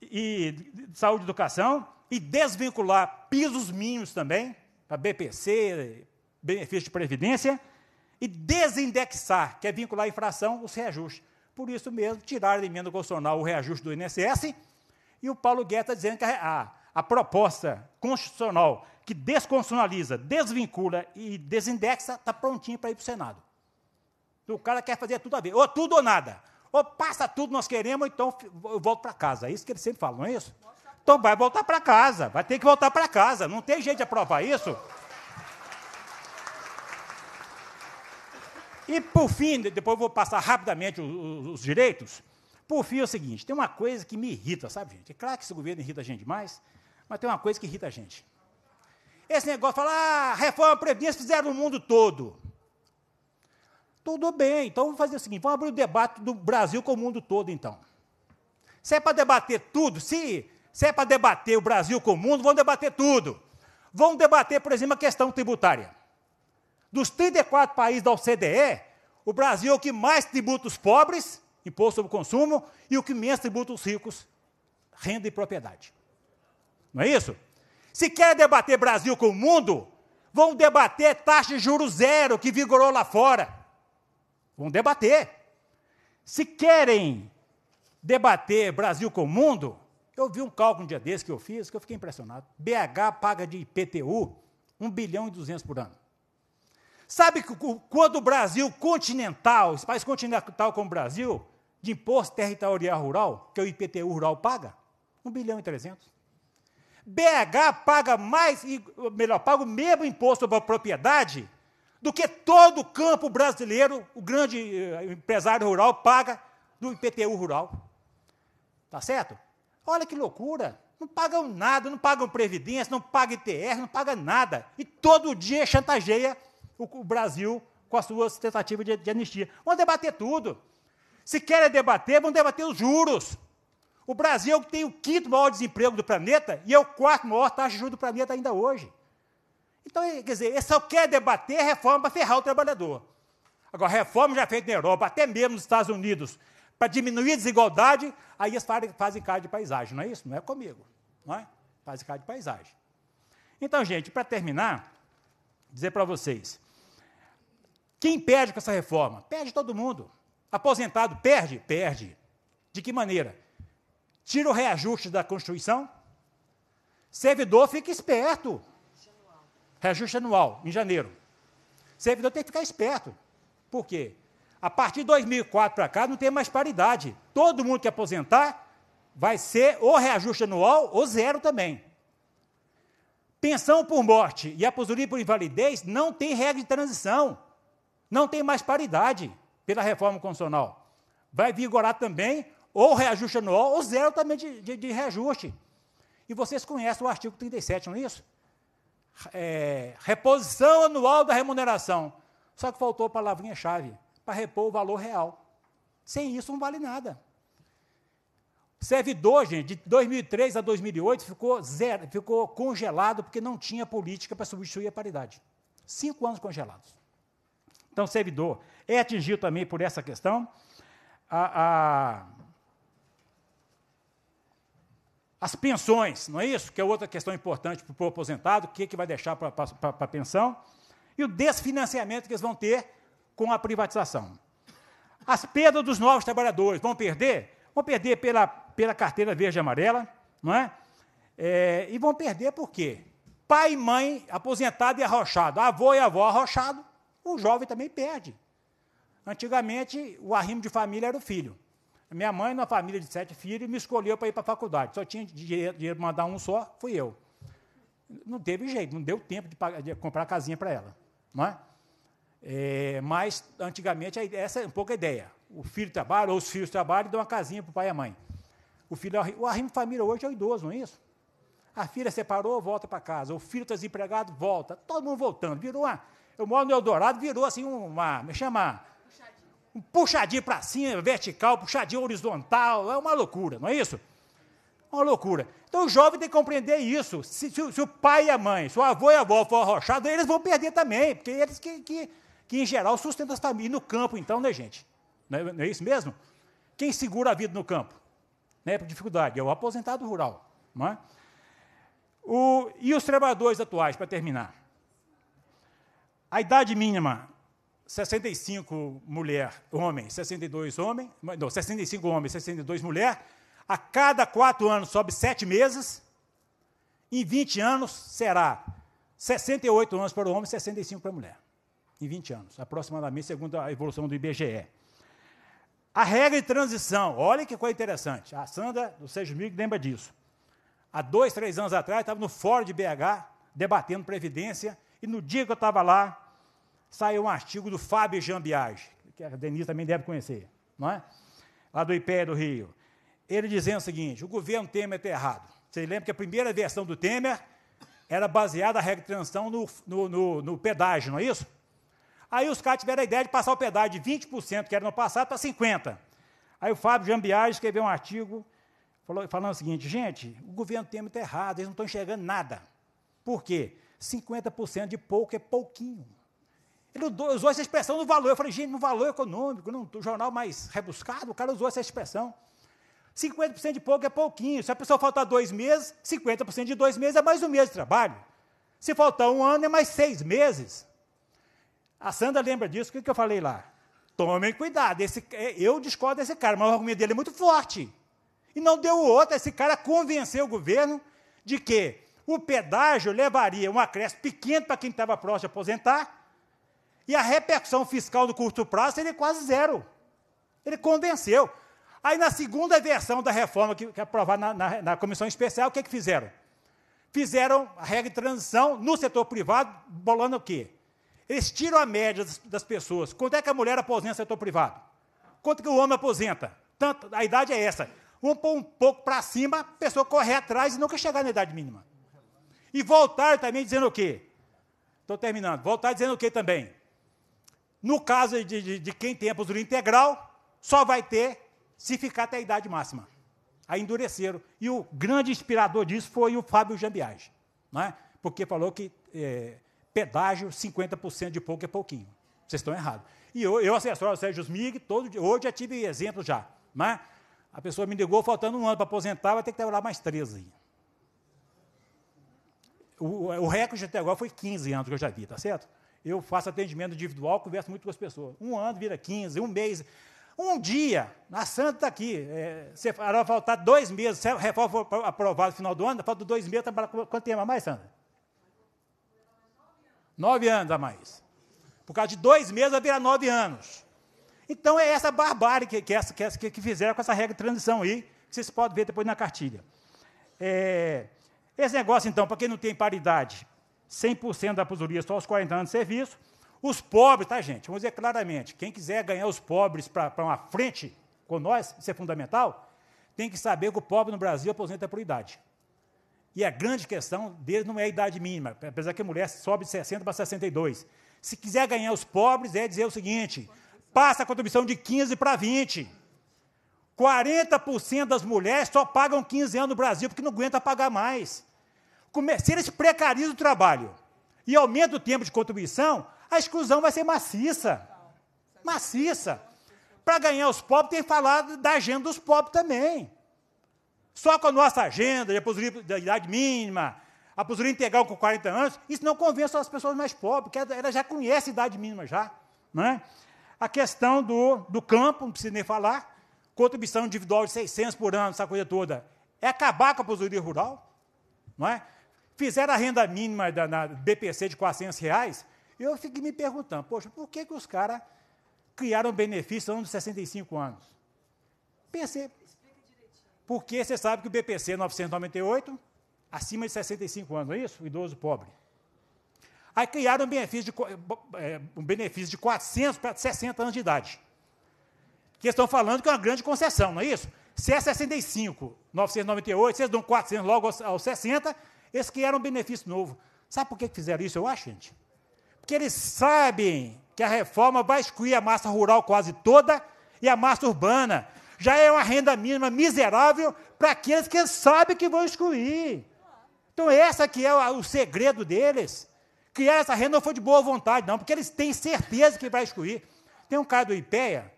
e saúde e educação e desvincular pisos mínimos também, para BPC, benefício de previdência, e desindexar, que é vincular a inflação, os reajustes. Por isso mesmo, tirar da emenda constitucional o reajuste do INSS e o Paulo Guedes está dizendo que a, a proposta constitucional que desconstitucionaliza, desvincula e desindexa está prontinha para ir para o Senado. O cara quer fazer tudo a ver, ou tudo ou nada. Ou passa tudo nós queremos, então eu volto para casa. É isso que ele sempre fala, não é isso? Então vai voltar para casa, vai ter que voltar para casa. Não tem jeito de aprovar isso. E, por fim, depois eu vou passar rapidamente os, os direitos. Por fim, é o seguinte: tem uma coisa que me irrita, sabe, gente? É claro que esse governo irrita a gente demais, mas tem uma coisa que irrita a gente. Esse negócio de falar, ah, reforma previdência fizeram no mundo todo. Tudo bem, então vamos fazer o seguinte: vamos abrir o debate do Brasil com o mundo todo, então. Se é para debater tudo, se, se é para debater o Brasil com o mundo, vamos debater tudo. Vamos debater, por exemplo, a questão tributária. Dos 34 países da OCDE, o Brasil é o que mais tributa os pobres imposto sobre o consumo, e o que menos tributa os ricos, renda e propriedade. Não é isso? Se quer debater Brasil com o mundo, vão debater taxa de juros zero que vigorou lá fora. Vão debater. Se querem debater Brasil com o mundo, eu vi um cálculo um dia desse que eu fiz, que eu fiquei impressionado. BH paga de IPTU 1 bilhão e 200 por ano. Sabe que quando o Brasil continental, esse país continental como o Brasil, de imposto territorial rural, que o IPTU rural paga? 1 bilhão e 300. BH paga mais, melhor, paga o mesmo imposto sobre a propriedade do que todo o campo brasileiro, o grande eh, empresário rural, paga do IPTU rural. Tá certo? Olha que loucura. Não pagam nada, não pagam previdência, não pagam ITR, não pagam nada. E todo dia chantageia o, Brasil com as suas tentativas de, de anistia. Vamos debater tudo. Se querem debater, vamos debater os juros. O Brasil é tem o quinto maior desemprego do planeta e é o quarto maior taxa de juros do planeta ainda hoje. Então, quer dizer, ele só quer debater reforma para ferrar o trabalhador. Agora, reforma já feita na Europa, até mesmo nos Estados Unidos, para diminuir a desigualdade, aí eles fazem cara de paisagem, não é isso? Não é comigo, não é? Fazem cara de paisagem. Então, gente, para terminar, dizer para vocês, quem perde com essa reforma? Perde todo mundo. Aposentado perde? Perde. De que maneira? Tira o reajuste da Constituição. Servidor fica esperto. Reajuste anual, em janeiro. Servidor tem que ficar esperto. Por quê? A partir de 2004 para cá não tem mais paridade. Todo mundo que aposentar vai ser ou reajuste anual ou zero também. Pensão por morte e aposentadoria por invalidez não tem regra de transição. Não tem mais paridade pela reforma constitucional. Vai vigorar também ou reajuste anual ou zero também de, de, de reajuste. E vocês conhecem o artigo 37, não é isso? É, reposição anual da remuneração. Só que faltou a palavrinha-chave para repor o valor real. Sem isso não vale nada. Servidor, gente, de 2003 a 2008 ficou, zero, ficou congelado porque não tinha política para substituir a paridade. Cinco anos congelados. Então, servidor é atingido também por essa questão. A, a, as pensões, não é isso? Que é outra questão importante para o aposentado, o que, que vai deixar para a pensão. E o desfinanciamento que eles vão ter com a privatização. As perdas dos novos trabalhadores vão perder? Vão perder pela, pela carteira verde e amarela, não é? é? E vão perder por quê? Pai e mãe aposentado e arrochado, avô e avó arrochado, o jovem também perde. Antigamente, o arrimo de família era o filho. Minha mãe, na família de sete filhos, me escolheu para ir para a faculdade. Só tinha dinheiro, para mandar um só, fui eu. Não teve jeito, não deu tempo de, pagar, de comprar casinha para ela. Não é? é? mas, antigamente, essa é um pouco a ideia. O filho trabalha, ou os filhos trabalham e dão uma casinha para o pai e a mãe. O, filho, o arrimo de família hoje é o idoso, não é isso? A filha separou, volta para casa. O filho está desempregado, volta. Todo mundo voltando. Virou uma. Eu moro no Eldorado, virou assim uma. Me chama um puxadinho para cima, vertical, puxadinho horizontal, é uma loucura, não é isso? Uma loucura. Então o jovem tem que compreender isso. Se, se, se o pai e a mãe, se o avô e a avó for arrochados, eles vão perder também, porque eles que, que, que em geral, sustentam as famílias no campo, então, né, gente? Não é, não é isso mesmo? Quem segura a vida no campo? Né, por dificuldade, é o aposentado rural. Não é? O, e os trabalhadores atuais, para terminar? A idade mínima 65 mulher, homem, 62 homem, não, 65 homens, 62 mulher, a cada quatro anos sobe sete meses, em 20 anos será 68 anos para o homem e 65 para a mulher. Em 20 anos, aproximadamente, segundo a evolução do IBGE. A regra de transição, olha que coisa interessante. A Sandra do Sérgio Mig lembra disso. Há dois, três anos atrás, estava no Fórum de BH, debatendo Previdência, e no dia que eu estava lá, saiu um artigo do Fábio Jambiage, que a Denise também deve conhecer, não é? lá do IPE do Rio. Ele dizendo o seguinte: o governo Temer está errado. Você lembra que a primeira versão do Temer era baseada a regra de transição no, no, no, no pedágio, não é isso? Aí os caras tiveram a ideia de passar o pedágio de 20%, que era no passado, para 50%. Aí o Fábio Jambiage escreveu um artigo falando o seguinte: gente, o governo Temer está errado, eles não estão enxergando nada. Por quê? 50% de pouco é pouquinho. Ele usou essa expressão no valor. Eu falei, gente, no valor econômico, no jornal mais rebuscado, o cara usou essa expressão. 50% de pouco é pouquinho. Se a pessoa faltar dois meses, 50% de dois meses é mais um mês de trabalho. Se faltar um ano, é mais seis meses. A Sandra lembra disso, o que, que eu falei lá? Tomem cuidado, esse, é, eu discordo desse cara, mas o argumento dele é muito forte. E não deu outra, esse cara convenceu o governo de que o pedágio levaria um acréscimo pequeno para quem estava próximo de aposentar, e a repercussão fiscal no curto prazo seria quase zero. Ele convenceu. Aí, na segunda versão da reforma, que, que é aprovada na, na, na, comissão especial, o que, que fizeram? Fizeram a regra de transição no setor privado, bolando o quê? Eles tiram a média das, das pessoas. Quanto é que a mulher aposenta no setor privado? Quanto que o homem aposenta? Tanto, a idade é essa. Vamos pôr um pouco para cima, a pessoa correr atrás e nunca chegar na idade mínima. E voltar também dizendo o quê? Estou terminando. Voltar dizendo o quê também? No caso de, de, de quem tem aposentadoria integral, só vai ter se ficar até a idade máxima. Aí endureceram. E o grande inspirador disso foi o Fábio Jambiage, é? porque falou que é, pedágio, 50% de pouco é pouquinho. Vocês estão errados. E eu, eu assessoro o Sérgio Smig, todo dia, hoje já tive exemplo já. Não é? A pessoa me ligou, faltando um ano para aposentar, vai ter que trabalhar mais 13. O, o recorde até agora foi 15 anos que eu já vi, tá certo? Eu faço atendimento individual, converso muito com as pessoas. Um ano vira 15, um mês. Um dia, a Santa está aqui, é, vai faltar dois meses, se a reforma for aprovada no final do ano, falta dois meses, trabalhar quanto tempo a mais, Sandra? Nove anos a mais. Por causa de dois meses vai virar nove anos. Então é essa barbárie que, que, essa, que, que fizeram com essa regra de transição aí, que vocês podem ver depois na cartilha. É, esse negócio, então, para quem não tem paridade, 100% da aposentadoria só aos 40 anos de serviço. Os pobres, tá, gente? Vamos dizer claramente: quem quiser ganhar os pobres para uma frente com nós, isso é fundamental, tem que saber que o pobre no Brasil aposenta por idade. E a grande questão deles não é a idade mínima, apesar que a mulher sobe de 60 para 62. Se quiser ganhar os pobres, é dizer o seguinte: passa a contribuição de 15 para 20. 40% das mulheres só pagam 15 anos no Brasil porque não aguenta pagar mais. Se eles precarizam o trabalho e aumentam o tempo de contribuição, a exclusão vai ser maciça. Maciça. Para ganhar os pobres, tem que falar da agenda dos pobres também. Só com a nossa agenda de da idade mínima, aposentadoria integral com 40 anos, isso não convence as pessoas mais pobres, porque elas já conhecem a idade mínima já. Não é? A questão do, do campo, não precisa nem falar, contribuição individual de 600 por ano, essa coisa toda, é acabar com a aposentadoria rural, não é? Fizeram a renda mínima da, na BPC de 400 reais, eu fiquei me perguntando, poxa, por que, que os caras criaram benefício antes de 65 anos? Pensei, porque você sabe que o BPC 998, acima de 65 anos, não é isso? O idoso pobre. Aí criaram um benefício de, é, um benefício de 400 para 60 anos de idade. Que estão falando que é uma grande concessão, não é isso? Se é 65, 998, vocês dão 400 logo aos, aos 60, eles criaram um benefício novo. Sabe por que fizeram isso, eu acho, gente? Porque eles sabem que a reforma vai excluir a massa rural quase toda e a massa urbana. Já é uma renda mínima miserável para aqueles que sabem que vão excluir. Então, esse aqui é o segredo deles. Criar essa renda não foi de boa vontade, não, porque eles têm certeza que vai excluir. Tem um cara do IPEA,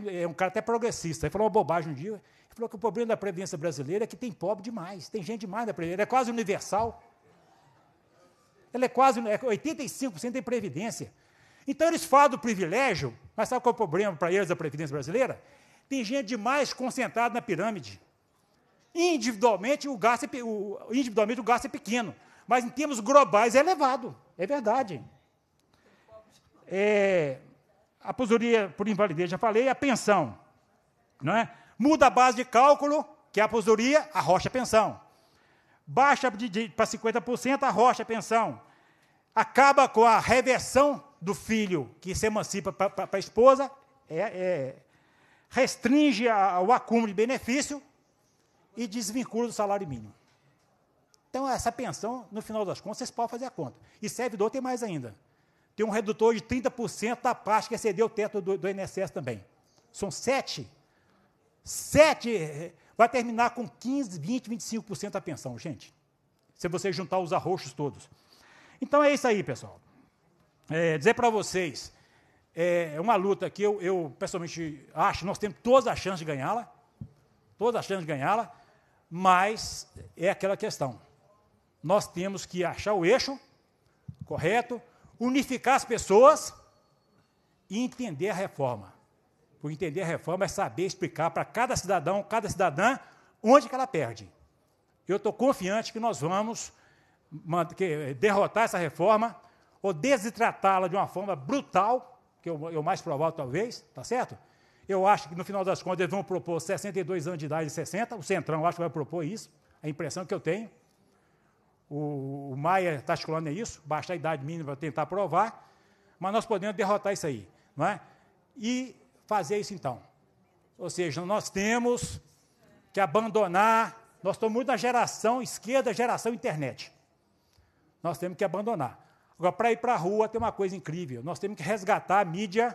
que é um cara até progressista, ele falou uma bobagem um dia, ele falou que o problema da Previdência brasileira é que tem pobre demais, tem gente demais na Previdência, é quase universal. Ela é quase, é 85% em Previdência. Então eles falam do privilégio, mas sabe qual é o problema para eles da Previdência brasileira? Tem gente demais concentrada na pirâmide. Individualmente o, gasto é, o, individualmente o gasto é pequeno, mas em termos globais é elevado. É verdade. É, a aposentadoria por invalidez, já falei, a pensão. Não é? Muda a base de cálculo, que é a aposentadoria, arrocha a pensão. Baixa para 50%, arrocha a pensão. Acaba com a reversão do filho que se emancipa para a esposa, é, é, restringe a, o acúmulo de benefício e desvincula do salário mínimo. Então, essa pensão, no final das contas, vocês podem fazer a conta. E servidor tem mais ainda. Tem um redutor de 30% da parte que excedeu o teto do, do INSS também. São sete. Sete. Vai terminar com 15, 20, 25% da pensão, gente. Se você juntar os arroxos todos. Então é isso aí, pessoal. É, dizer para vocês, é uma luta que eu, eu, pessoalmente acho, nós temos todas as chances de ganhá-la, todas as chances de ganhá-la, mas é aquela questão. Nós temos que achar o eixo correto, unificar as pessoas e entender a reforma. Por entender a reforma é saber explicar para cada cidadão, cada cidadã, onde que ela perde. Eu estou confiante que nós vamos derrotar essa reforma ou desidratá-la de uma forma brutal, que é o mais provável talvez, tá certo? Eu acho que no final das contas eles vão propor 62 anos de idade e 60, o Centrão acho que vai propor isso, a impressão que eu tenho. O, o Maia está escolhendo isso, baixar a idade mínima para tentar aprovar, mas nós podemos derrotar isso aí. Não é? E fazer isso então. Ou seja, nós temos que abandonar, nós estamos muito na geração esquerda, geração internet. Nós temos que abandonar. Agora, para ir para a rua, tem uma coisa incrível. Nós temos que resgatar a mídia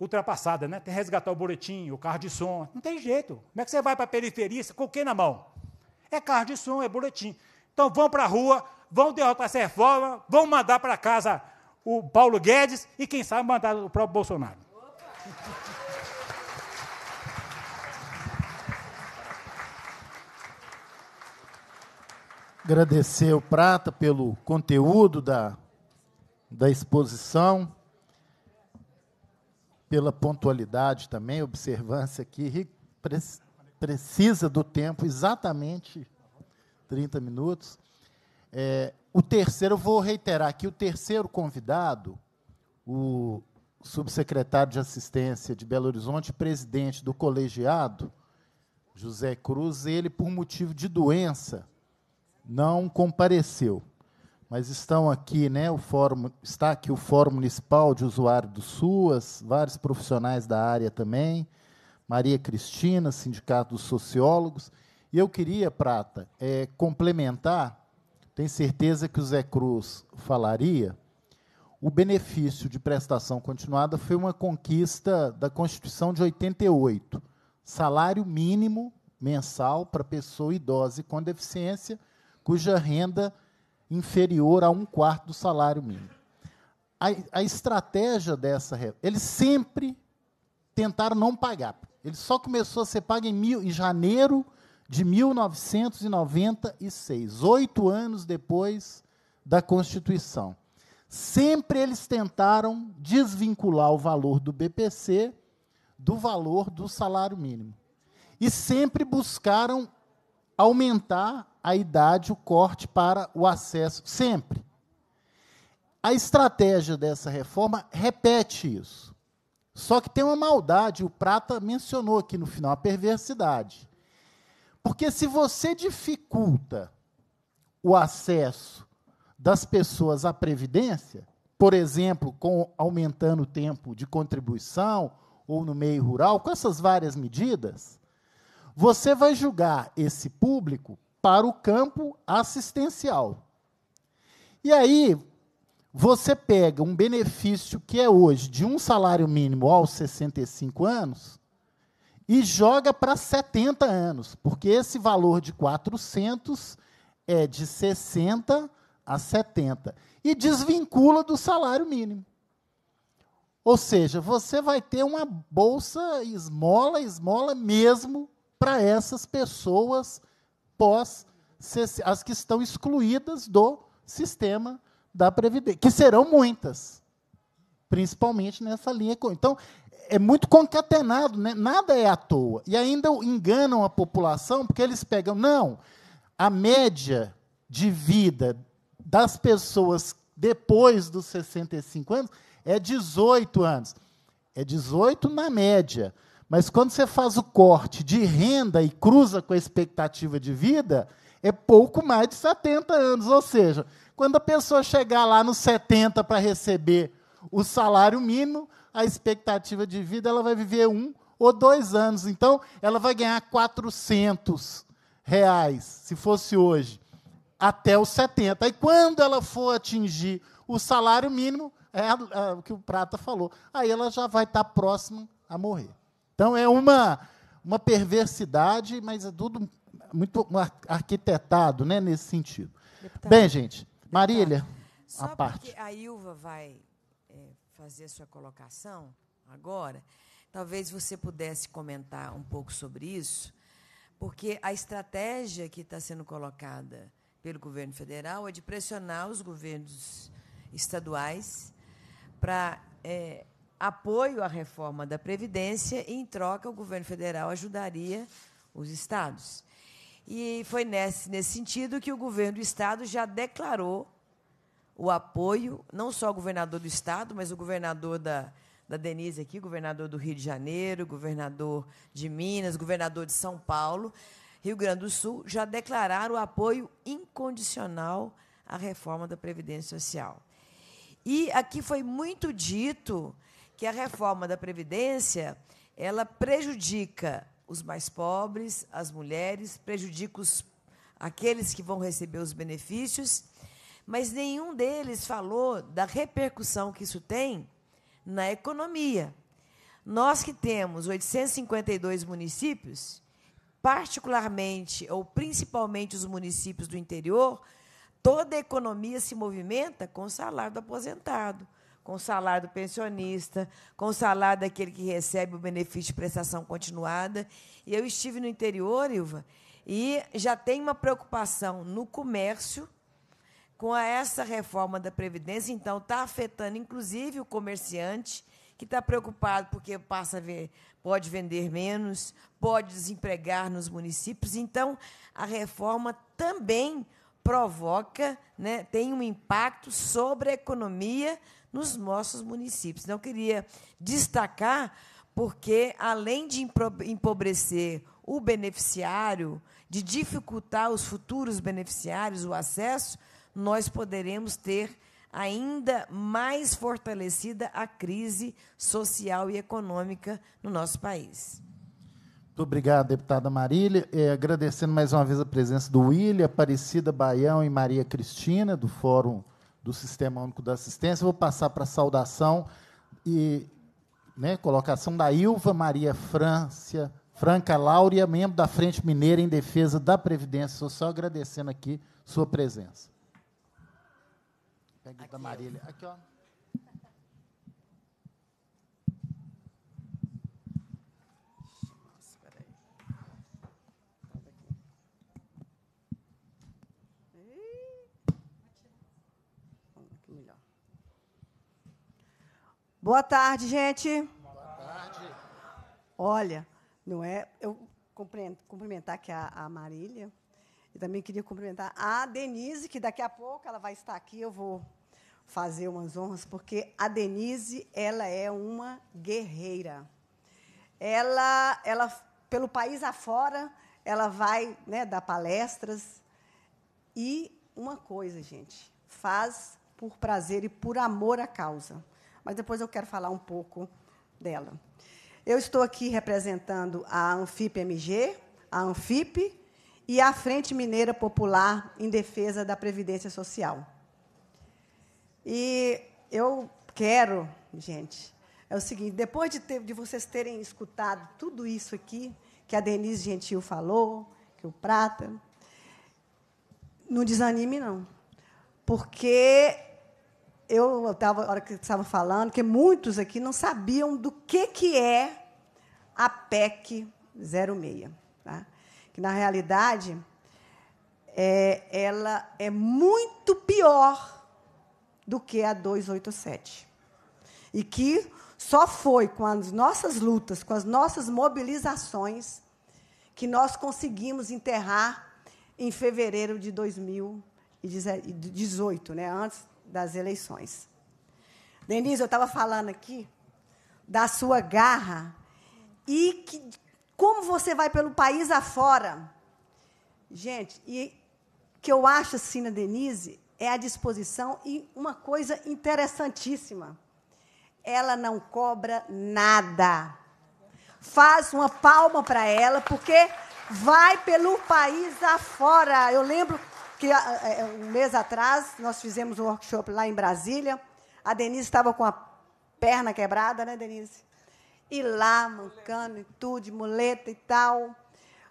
ultrapassada, né? Tem que resgatar o boletim, o carro de som. Não tem jeito. Como é que você vai para a periferia com o que na mão? É carro de som, é boletim. Então vão para a rua, vão derrotar essa reforma, vão mandar para casa o Paulo Guedes e, quem sabe, mandar o próprio Bolsonaro. Agradecer o Prata pelo conteúdo da, da exposição, pela pontualidade também, observância aqui, precisa do tempo exatamente 30 minutos. É, o terceiro, eu vou reiterar aqui, o terceiro convidado, o subsecretário de Assistência de Belo Horizonte, presidente do colegiado, José Cruz, ele, por motivo de doença, não compareceu. Mas estão aqui, né, o fórum, está aqui o Fórum Municipal de Usuário do SUAS, vários profissionais da área também, Maria Cristina, Sindicato dos Sociólogos, E eu queria, Prata, é, complementar, tenho certeza que o Zé Cruz falaria, o benefício de prestação continuada foi uma conquista da Constituição de 88. Salário mínimo mensal para pessoa idosa e com deficiência, cuja renda inferior a um quarto do salário mínimo. A, a estratégia dessa. Eles sempre tentaram não pagar. Ele só começou a ser pago em, mil, em janeiro de 1996, oito anos depois da Constituição. Sempre eles tentaram desvincular o valor do BPC do valor do salário mínimo. E sempre buscaram aumentar a idade, o corte para o acesso, sempre. A estratégia dessa reforma repete isso. Só que tem uma maldade, o Prata mencionou aqui no final, a perversidade. Porque se você dificulta o acesso das pessoas à previdência, por exemplo, com aumentando o tempo de contribuição ou no meio rural, com essas várias medidas, você vai julgar esse público para o campo assistencial. E aí, você pega um benefício que é hoje de um salário mínimo aos 65 anos e joga para 70 anos, porque esse valor de 400 é de 60 a 70 e desvincula do salário mínimo. Ou seja, você vai ter uma bolsa esmola, esmola mesmo para essas pessoas pós as que estão excluídas do sistema da previdência, que serão muitas, principalmente nessa linha. Então, é muito concatenado, né? nada é à toa. E ainda enganam a população, porque eles pegam, não, a média de vida das pessoas depois dos 65 anos é 18 anos. É 18 na média. Mas quando você faz o corte de renda e cruza com a expectativa de vida, é pouco mais de 70 anos. Ou seja, quando a pessoa chegar lá nos 70 para receber o salário mínimo, a expectativa de vida ela vai viver um ou dois anos. Então, ela vai ganhar 400 reais, se fosse hoje, até os 70. E quando ela for atingir o salário mínimo, é, é o que o Prata falou, aí ela já vai estar próxima a morrer. Então, é uma, uma perversidade, mas é tudo muito arquitetado né, nesse sentido. Deputado, Bem, gente, Marília, a parte. A Ilva vai fazer a sua colocação agora, talvez você pudesse comentar um pouco sobre isso, porque a estratégia que está sendo colocada pelo governo federal é de pressionar os governos estaduais para é, apoio à reforma da Previdência e, em troca, o governo federal ajudaria os estados. E foi nesse, nesse sentido que o governo do estado já declarou o apoio, não só o governador do Estado, mas o governador da, da Denise aqui, governador do Rio de Janeiro, governador de Minas, governador de São Paulo, Rio Grande do Sul, já declararam o apoio incondicional à reforma da Previdência Social. E aqui foi muito dito que a reforma da Previdência ela prejudica os mais pobres, as mulheres, prejudica os, aqueles que vão receber os benefícios mas nenhum deles falou da repercussão que isso tem na economia. Nós que temos 852 municípios, particularmente ou principalmente os municípios do interior, toda a economia se movimenta com o salário do aposentado, com o salário do pensionista, com o salário daquele que recebe o benefício de prestação continuada. E eu estive no interior, Ilva, e já tem uma preocupação no comércio com essa reforma da Previdência, então, está afetando, inclusive, o comerciante, que está preocupado porque passa a ver, pode vender menos, pode desempregar nos municípios. Então, a reforma também provoca, né, tem um impacto sobre a economia nos nossos municípios. Então, eu queria destacar, porque, além de empobrecer o beneficiário, de dificultar os futuros beneficiários o acesso, nós poderemos ter ainda mais fortalecida a crise social e econômica no nosso país. Muito obrigado, deputada Marília. É, agradecendo mais uma vez a presença do William, Aparecida Baião e Maria Cristina, do Fórum do Sistema Único da Assistência. Vou passar para a saudação e né, colocação da Ilva Maria Frância, Franca Láurea, membro da Frente Mineira em Defesa da Previdência Social, agradecendo aqui sua presença. Pega da Marília. Aqui, ó. Boa tarde, gente. Boa tarde. Olha, não é. Eu cumprimentar aqui a, a Marília. E também queria cumprimentar a Denise, que daqui a pouco ela vai estar aqui. Eu vou fazer umas honras, porque a Denise ela é uma guerreira. Ela, ela pelo país afora, ela vai né, dar palestras. E uma coisa, gente, faz por prazer e por amor à causa mas depois eu quero falar um pouco dela. Eu estou aqui representando a Anfip-MG, a Anfip e a Frente Mineira Popular em Defesa da Previdência Social. E eu quero, gente, é o seguinte: depois de, ter, de vocês terem escutado tudo isso aqui, que a Denise Gentil falou, que o Prata, não desanime, não. Porque eu estava, na hora que estava falando, que muitos aqui não sabiam do que, que é a PEC 06. Tá? Que, na realidade, é, ela é muito pior do que a 287. E que só foi com as nossas lutas, com as nossas mobilizações, que nós conseguimos enterrar em fevereiro de 2018, né, antes das eleições. Denise, eu estava falando aqui da sua garra e que, como você vai pelo país afora. Gente, e que eu acho assim na Denise é a disposição e uma coisa interessantíssima. Ela não cobra nada. Faz uma palma para ela, porque vai pelo país afora. Eu lembro que é, um mês atrás nós fizemos um workshop lá em Brasília. A Denise estava com a perna quebrada, né, Denise? E lá, mancando e tudo, de muleta e tal.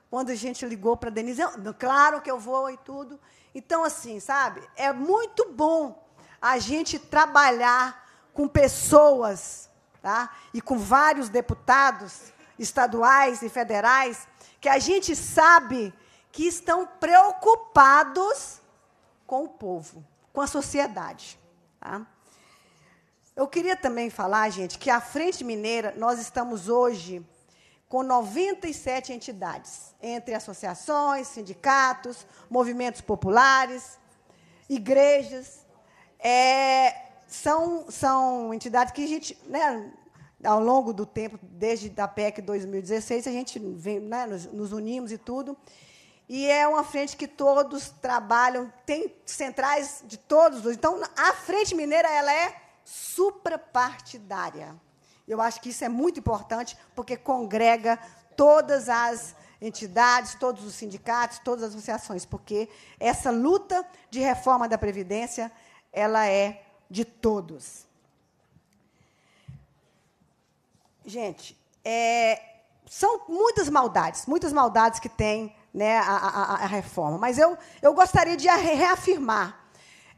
Quando a gente ligou para a Denise, eu, claro que eu vou e tudo. Então, assim, sabe? É muito bom a gente trabalhar com pessoas, tá? E com vários deputados estaduais e federais, que a gente sabe que estão preocupados com o povo, com a sociedade. Tá? Eu queria também falar, gente, que a Frente Mineira, nós estamos hoje com 97 entidades, entre associações, sindicatos, movimentos populares, igrejas. É, são, são entidades que a gente, né, ao longo do tempo, desde a PEC 2016, a gente vem, né, nos, nos unimos e tudo. E é uma frente que todos trabalham, tem centrais de todos. Então, a Frente Mineira ela é suprapartidária. Eu acho que isso é muito importante, porque congrega todas as entidades, todos os sindicatos, todas as associações, porque essa luta de reforma da Previdência ela é de todos. Gente, é, são muitas maldades, muitas maldades que tem né, a, a, a, reforma. Mas eu, eu gostaria de reafirmar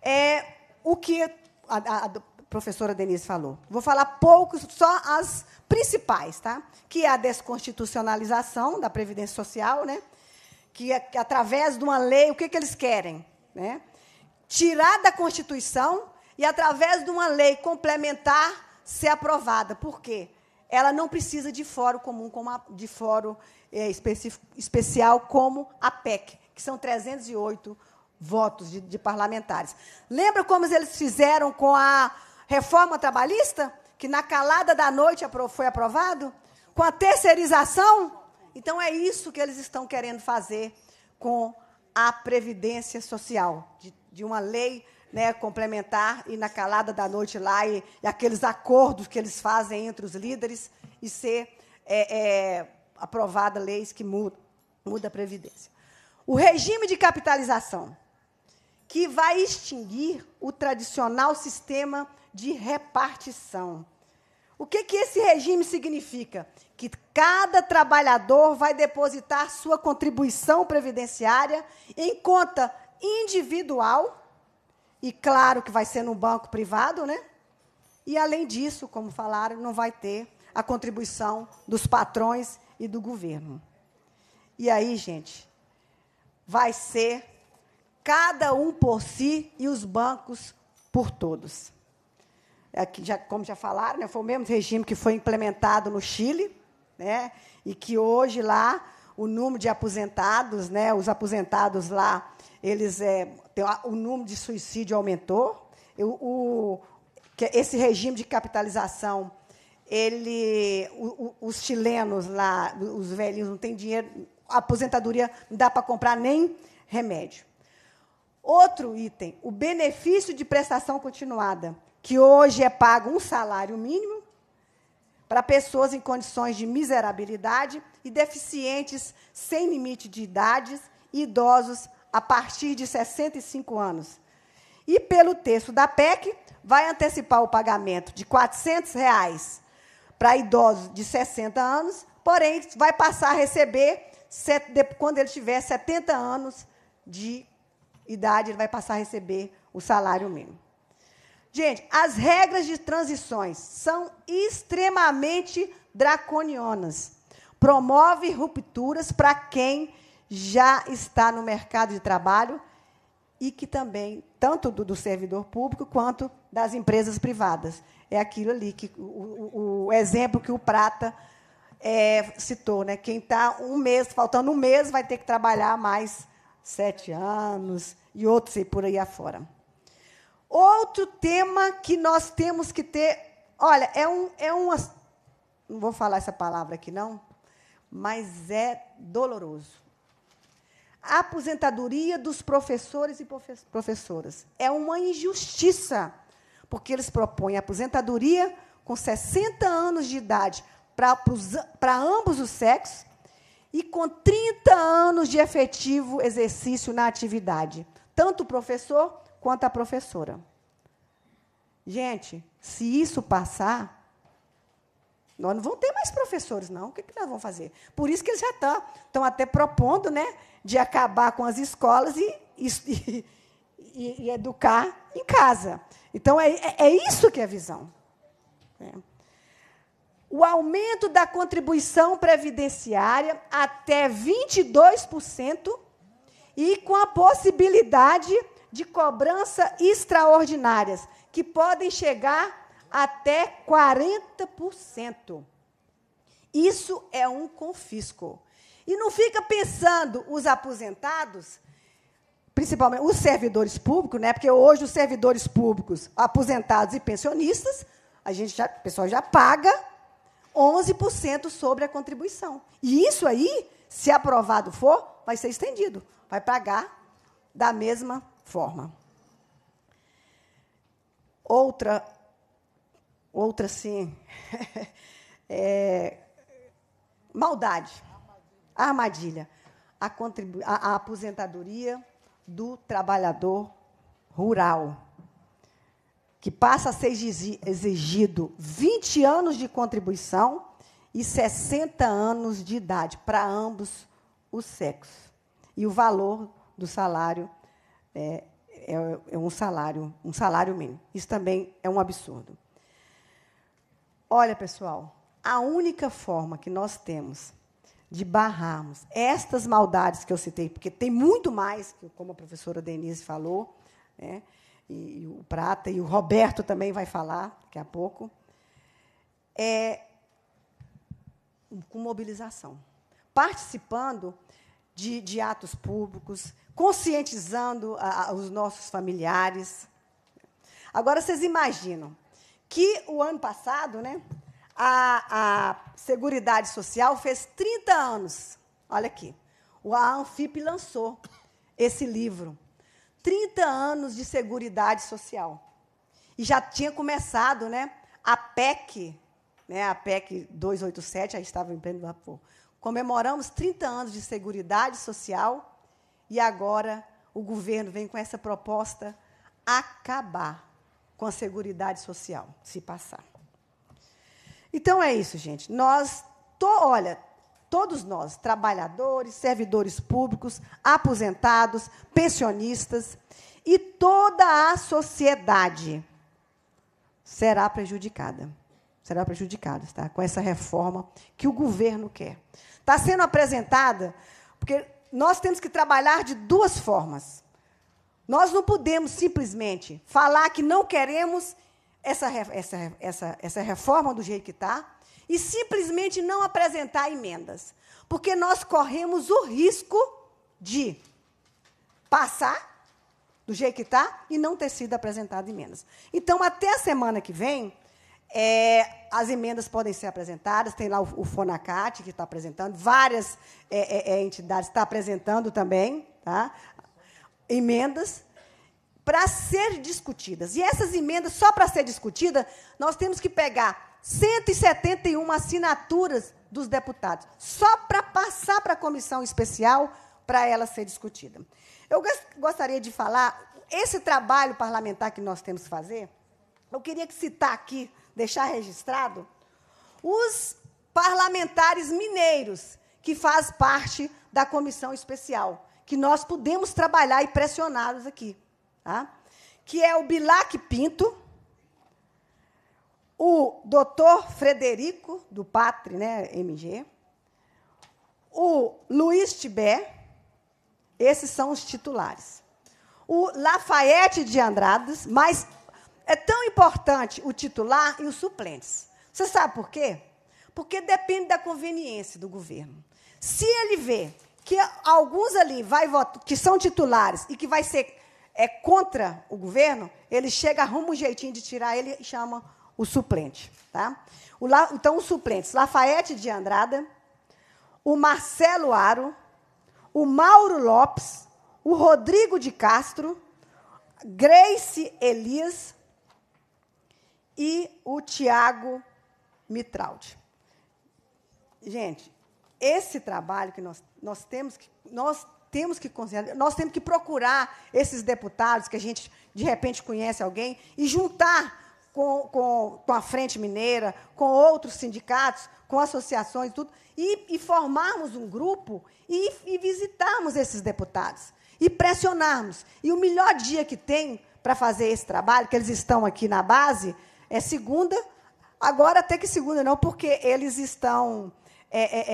é, o que a, professora Denise falou. Vou falar pouco, só as principais, tá? que é a desconstitucionalização da Previdência Social, né? que, é, que através de uma lei, o que, que eles querem? Né? Tirar da Constituição e, através de uma lei complementar, ser aprovada. Por quê? Ela não precisa de fórum comum, como a, de fórum é, especial como a PEC, que são 308 votos de, de parlamentares. Lembra como eles fizeram com a reforma trabalhista, que na calada da noite foi aprovado? Com a terceirização? Então, é isso que eles estão querendo fazer com a Previdência Social, de, de uma lei né, complementar e na calada da noite lá, e, e, aqueles acordos que eles fazem entre os líderes, e ser é, é, aprovadas leis que mudam muda a Previdência. O regime de capitalização, que vai extinguir o tradicional sistema de repartição. O que, que esse regime significa? Que cada trabalhador vai depositar sua contribuição previdenciária em conta individual, e claro que vai ser no banco privado, né? E, além disso, como falaram, não vai ter a contribuição dos patrões e do governo. E aí, gente, vai ser cada um por si e os bancos por todos. Aqui, já, como já falaram, né, foi o mesmo regime que foi implementado no Chile, né, e que hoje lá o número de aposentados, né, os aposentados lá, eles é, tem, o número de suicídio aumentou. O, o, esse regime de capitalização, ele, o, os chilenos lá, os velhinhos não têm dinheiro, a aposentadoria não dá para comprar nem remédio. Outro item, o benefício de prestação continuada, que hoje é pago um salário mínimo para pessoas em condições de miserabilidade e deficientes sem limite de idades e idosos a partir de 65 anos. E pelo texto da PEC, vai antecipar o pagamento de 400 reais para idosos de 60 anos, porém vai passar a receber quando ele tiver 70 anos de idade, ele vai passar a receber o salário mínimo. Gente, as regras de transições são extremamente draconianas. Promove rupturas para quem já está no mercado de trabalho e que também, tanto do, do, servidor público quanto das empresas privadas. É aquilo ali, que o, o, exemplo que o Prata é, citou, né? Quem está um mês, faltando um mês, vai ter que trabalhar mais sete anos e outros e por aí afora. Outro tema que nós temos que ter, olha, é um, é uma, não vou falar essa palavra aqui não, mas é doloroso. A aposentadoria dos professores e professoras é uma injustiça, porque eles propõem aposentadoria com 60 anos de idade para ambos os sexos e com 30 anos de efetivo exercício na atividade, tanto o professor quanto a professora. Gente, se isso passar, nós não vamos ter mais professores, não. O que, que nós vamos fazer? Por isso que eles já estão, estão até propondo né, de acabar com as escolas e, e, e, e educar em casa. Então, é, é, é isso que é a visão. É o aumento da contribuição previdenciária até 22% e com a possibilidade de cobrança extraordinárias, que podem chegar até 40%. Isso é um confisco. E não fica pensando os aposentados, principalmente os servidores públicos, né? Porque hoje os servidores públicos, aposentados e pensionistas, a gente já, o pessoal já paga 11% sobre a contribuição. E isso aí, se aprovado for, vai ser estendido. Vai pagar da mesma forma. Outra, outra sim, é, maldade, armadilha. A, a, a aposentadoria do trabalhador rural que passa a ser exigido 20 anos de contribuição e 60 anos de idade para ambos os sexos. E o valor do salário é, é, é, um salário, um salário mínimo. Isso também é um absurdo. Olha, pessoal, a única forma que nós temos de barrarmos estas maldades que eu citei, porque tem muito mais, como a professora Denise falou, né, e, e o Prata, e o Roberto também vai falar daqui a pouco, é com mobilização. Participando de, de atos públicos, conscientizando a, a, os nossos familiares. Agora, vocês imaginam que o ano passado, né, a, a Seguridade Social fez 30 anos. Olha aqui. O ANFIP lançou esse livro, 30 anos de Seguridade Social. E já tinha começado né, a PEC, né, a PEC 287, aí estava em pleno vapor, comemoramos 30 anos de Seguridade Social e agora o governo vem com essa proposta acabar com a Seguridade Social, se passar. Então é isso, gente. Nós, to, olha, todos nós, trabalhadores, servidores públicos, aposentados, pensionistas e toda a sociedade será prejudicada. Será prejudicada, tá? Com essa reforma que o governo quer. Está sendo apresentada, porque nós temos que trabalhar de duas formas. Nós não podemos simplesmente falar que não queremos essa, essa, essa, essa reforma do jeito que está e simplesmente não apresentar emendas. Porque nós corremos o risco de passar do jeito que está e não ter sido apresentado emendas. Então, até a semana que vem, é, as emendas podem ser apresentadas, tem lá o, o Fonacat, que está apresentando, várias é, é, é entidades estão apresentando também tá? emendas para ser discutidas. E essas emendas, só para ser discutida, nós temos que pegar 171 assinaturas dos deputados, só para passar para a comissão especial para ela ser discutida. Eu gostaria de falar, esse trabalho parlamentar que nós temos que fazer, eu queria citar aqui deixar registrado os parlamentares mineiros que faz parte da comissão especial, que nós podemos trabalhar e pressioná-los aqui, tá? Que é o Bilac Pinto, o doutor Frederico, do Patre, né, MG, o Luiz Tibé, esses são os titulares. O Lafayette de Andradas, mas é tão importante o titular e os suplentes. Você sabe por quê? Porque depende da conveniência do governo. Se ele vê que alguns ali vai que são titulares e que vai ser é, contra o governo, ele chega, arruma um jeitinho de tirar ele e chama o suplente. Tá? O, então, os suplentes, Lafayette de Andrada, o Marcelo Aro, o Mauro Lopes, o Rodrigo de Castro, Grace Elias, e o Tiago Mitraldi. Gente, esse trabalho que nós, nós temos que nós temos que nós temos que procurar esses deputados que a gente de repente conhece alguém e juntar com, com, com a Frente Mineira, com outros sindicatos, com associações, tudo, e, e formarmos um grupo e, e visitarmos esses deputados e pressionarmos. E o melhor dia que tem para fazer esse trabalho, que eles estão aqui na base, é segunda, agora até que segunda não, porque eles estão, é, é,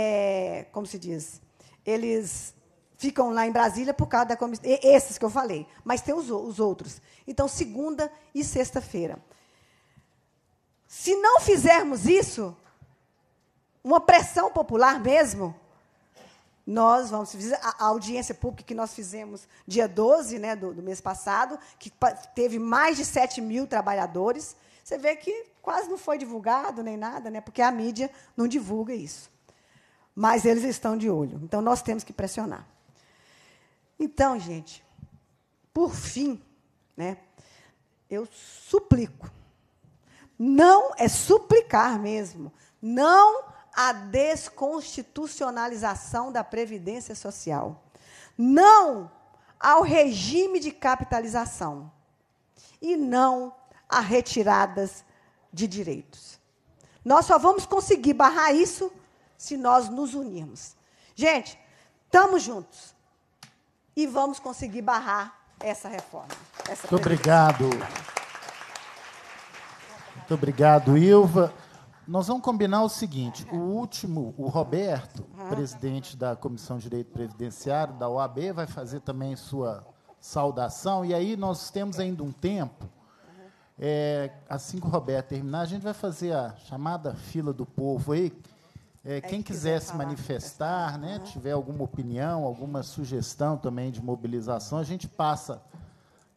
é, como se diz, eles ficam lá em Brasília por causa da comissão, esses que eu falei, mas tem os, os outros. Então, segunda e sexta-feira. Se não fizermos isso, uma pressão popular mesmo, nós vamos a, audiência pública que nós fizemos dia 12 né, do, do mês passado, que teve mais de 7 mil trabalhadores, você vê que quase não foi divulgado nem nada, né? porque a mídia não divulga isso. Mas eles estão de olho. Então, nós temos que pressionar. Então, gente, por fim, né, eu suplico, não é suplicar mesmo, não a desconstitucionalização da Previdência Social, não ao regime de capitalização e não a retiradas de direitos. Nós só vamos conseguir barrar isso se nós nos unirmos. Gente, estamos juntos e vamos conseguir barrar essa reforma. Essa Muito obrigado. Muito obrigado, Ilva. Nós vamos combinar o seguinte: o último, o Roberto, presidente da Comissão de Direito Previdenciário da OAB, vai fazer também sua saudação, e aí nós temos ainda um tempo é, assim que o Roberto terminar, a gente vai fazer a chamada fila do povo aí. É, quem quiser se manifestar, né, tiver alguma opinião, alguma sugestão também de mobilização, a gente passa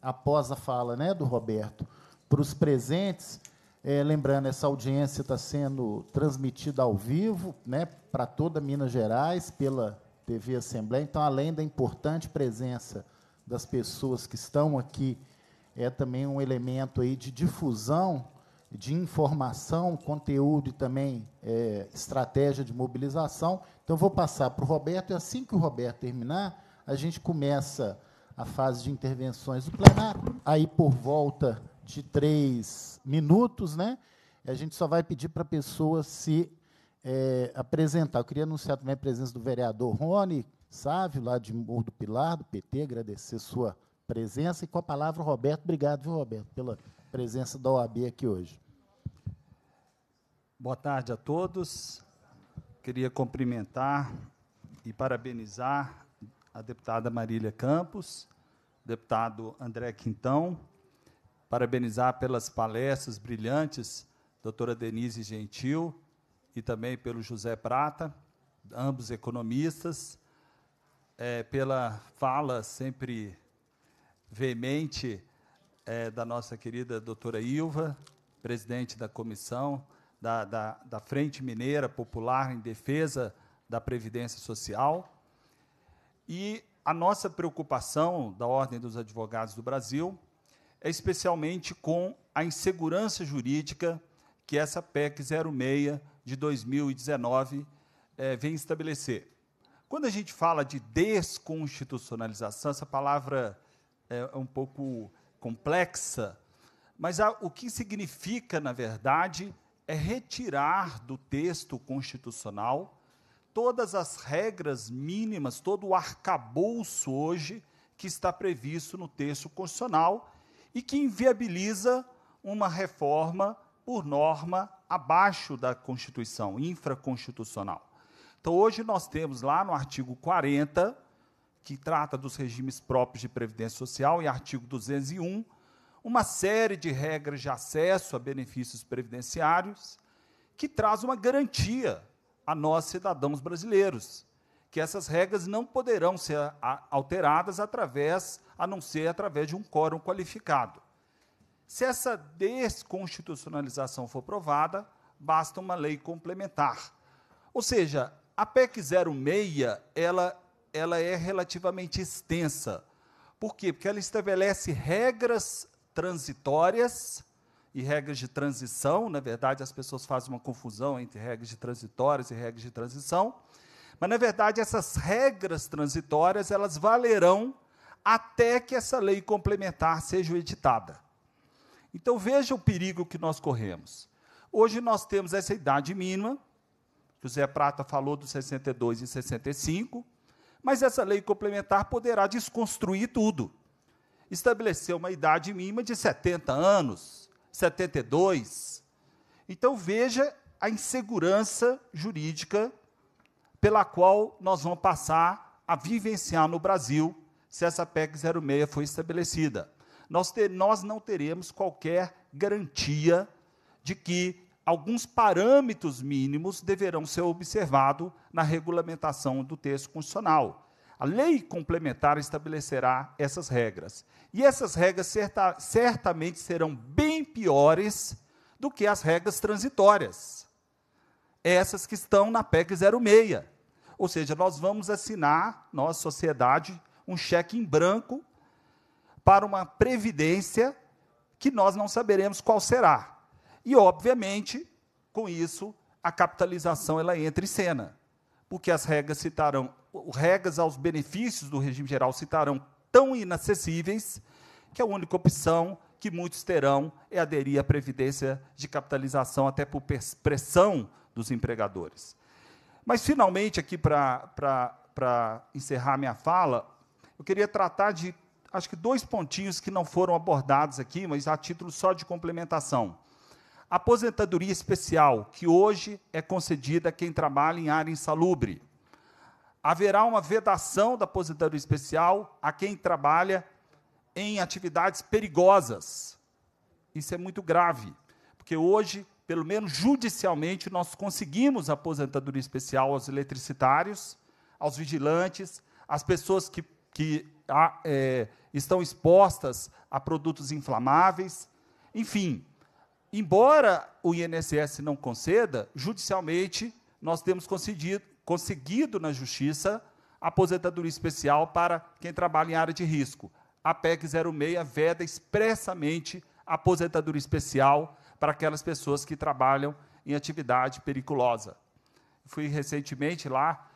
após a fala né, do Roberto para os presentes. É, lembrando, essa audiência está sendo transmitida ao vivo né, para toda Minas Gerais pela TV Assembleia. Então, além da importante presença das pessoas que estão aqui é também um elemento aí de difusão de informação, conteúdo e também é, estratégia de mobilização. Então, vou passar para o Roberto, e assim que o Roberto terminar, a gente começa a fase de intervenções do plenário, aí por volta de três minutos, né? A gente só vai pedir para a pessoa se é, apresentar. Eu queria anunciar também a presença do vereador Rony Sávio, lá de Morro do Pilar, do PT, agradecer sua presença. E com a palavra, Roberto. Obrigado, viu, Roberto, pela presença da OAB aqui hoje. Boa tarde a todos. Queria cumprimentar e parabenizar a deputada Marília Campos, deputado André Quintão, parabenizar pelas palestras brilhantes, doutora Denise Gentil, e também pelo José Prata, ambos economistas, é, pela fala sempre veemente é, da nossa querida doutora Ilva, presidente da comissão, da, da, da Frente Mineira Popular em Defesa da Previdência Social. E a nossa preocupação da Ordem dos Advogados do Brasil é especialmente com a insegurança jurídica que essa PEC 06 de 2019 é, vem estabelecer. Quando a gente fala de desconstitucionalização, essa palavra é um pouco complexa, mas o que significa, na verdade, é retirar do texto constitucional todas as regras mínimas, todo o arcabouço hoje que está previsto no texto constitucional e que inviabiliza uma reforma por norma abaixo da Constituição, infraconstitucional. Então, hoje nós temos lá no artigo 40, que trata dos regimes próprios de previdência social, e artigo 201, uma série de regras de acesso a benefícios previdenciários que traz uma garantia a nós cidadãos brasileiros, que essas regras não poderão ser alteradas através, a não ser através de um quórum qualificado. Se essa desconstitucionalização for provada, basta uma lei complementar. Ou seja, a PEC 06, ela, ela é relativamente extensa. Por quê? Porque ela estabelece regras transitórias e regras de transição. Na verdade, as pessoas fazem uma confusão entre regras de transitórias e regras de transição. Mas, na verdade, essas regras transitórias elas valerão até que essa lei complementar seja editada. Então, veja o perigo que nós corremos. Hoje nós temos essa idade mínima, José Prata falou dos 62 e 65, mas essa lei complementar poderá desconstruir tudo estabeleceu uma idade mínima de 70 anos, 72. Então veja a insegurança jurídica pela qual nós vamos passar a vivenciar no Brasil se essa PEC 06 for estabelecida. Nós, ter, nós não teremos qualquer garantia de que alguns parâmetros mínimos deverão ser observados na regulamentação do texto constitucional. A lei complementar estabelecerá essas regras. E essas regras certa, certamente serão bem piores do que as regras transitórias. Essas que estão na PEC 06. Ou seja, nós vamos assinar, nós, sociedade, um cheque em branco para uma previdência que nós não saberemos qual será. E, obviamente, com isso, a capitalização ela entra em cena, porque as regras citarão regras aos benefícios do regime geral se estarão tão inacessíveis que a única opção que muitos terão é aderir à previdência de capitalização, até por pressão dos empregadores. Mas, finalmente, aqui para encerrar minha fala, eu queria tratar de, acho que, dois pontinhos que não foram abordados aqui, mas a título só de complementação. Aposentadoria especial, que hoje é concedida a quem trabalha em área insalubre haverá uma vedação da aposentadoria especial a quem trabalha em atividades perigosas. Isso é muito grave, porque hoje, pelo menos judicialmente, nós conseguimos aposentadoria especial aos eletricitários, aos vigilantes, às pessoas que, que a, é, estão expostas a produtos inflamáveis, enfim. Embora o INSS não conceda, judicialmente nós temos concedido, conseguido na justiça aposentadoria especial para quem trabalha em área de risco. A PEC 06 veda expressamente aposentadoria especial para aquelas pessoas que trabalham em atividade periculosa. Fui recentemente lá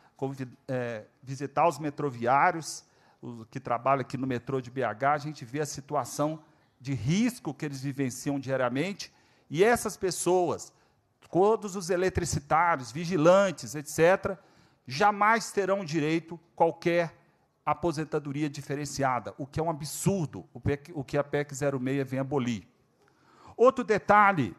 é, visitar os metroviários, os que trabalham aqui no metrô de BH, a gente vê a situação de risco que eles vivenciam diariamente, e essas pessoas, todos os eletricitários, vigilantes, etc., jamais terão direito qualquer aposentadoria diferenciada, o que é um absurdo, o que a PEC 06 vem abolir. Outro detalhe,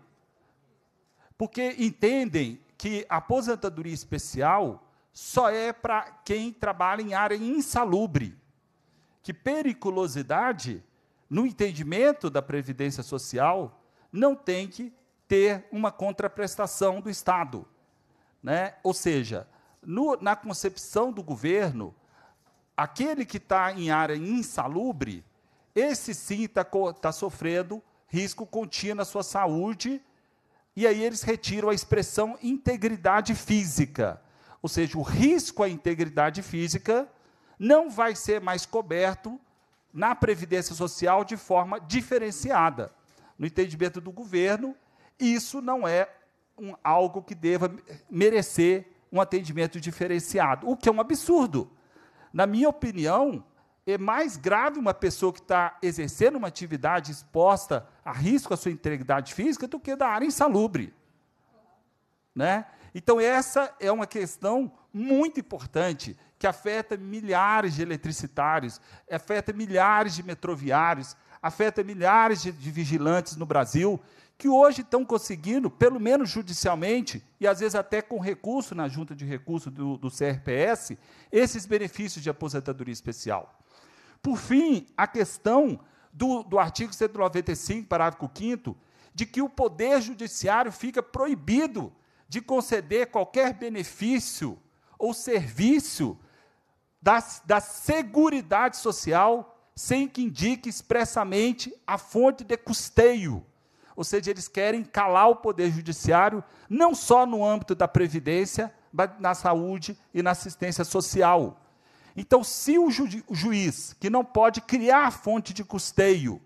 porque entendem que a aposentadoria especial só é para quem trabalha em área insalubre, que periculosidade, no entendimento da Previdência Social, não tem que ter uma contraprestação do Estado. Né? Ou seja, no, na concepção do governo, aquele que está em área insalubre, esse sim está tá sofrendo risco contínuo na sua saúde, e aí eles retiram a expressão integridade física. Ou seja, o risco à integridade física não vai ser mais coberto na Previdência Social de forma diferenciada. No entendimento do governo, isso não é um, algo que deva merecer um atendimento diferenciado, o que é um absurdo. Na minha opinião, é mais grave uma pessoa que está exercendo uma atividade exposta a risco à sua integridade física do que da área insalubre. Né? Então, essa é uma questão muito importante que afeta milhares de eletricitários, afeta milhares de metroviários, afeta milhares de, de vigilantes no Brasil que hoje estão conseguindo, pelo menos judicialmente, e às vezes até com recurso na junta de recurso do, do CRPS, esses benefícios de aposentadoria especial. Por fim, a questão do, do artigo 195, parágrafo 5 de que o Poder Judiciário fica proibido de conceder qualquer benefício ou serviço da, da Seguridade Social sem que indique expressamente a fonte de custeio ou seja, eles querem calar o poder judiciário, não só no âmbito da previdência, mas na saúde e na assistência social. Então, se o, ju o juiz, que não pode criar fonte de custeio,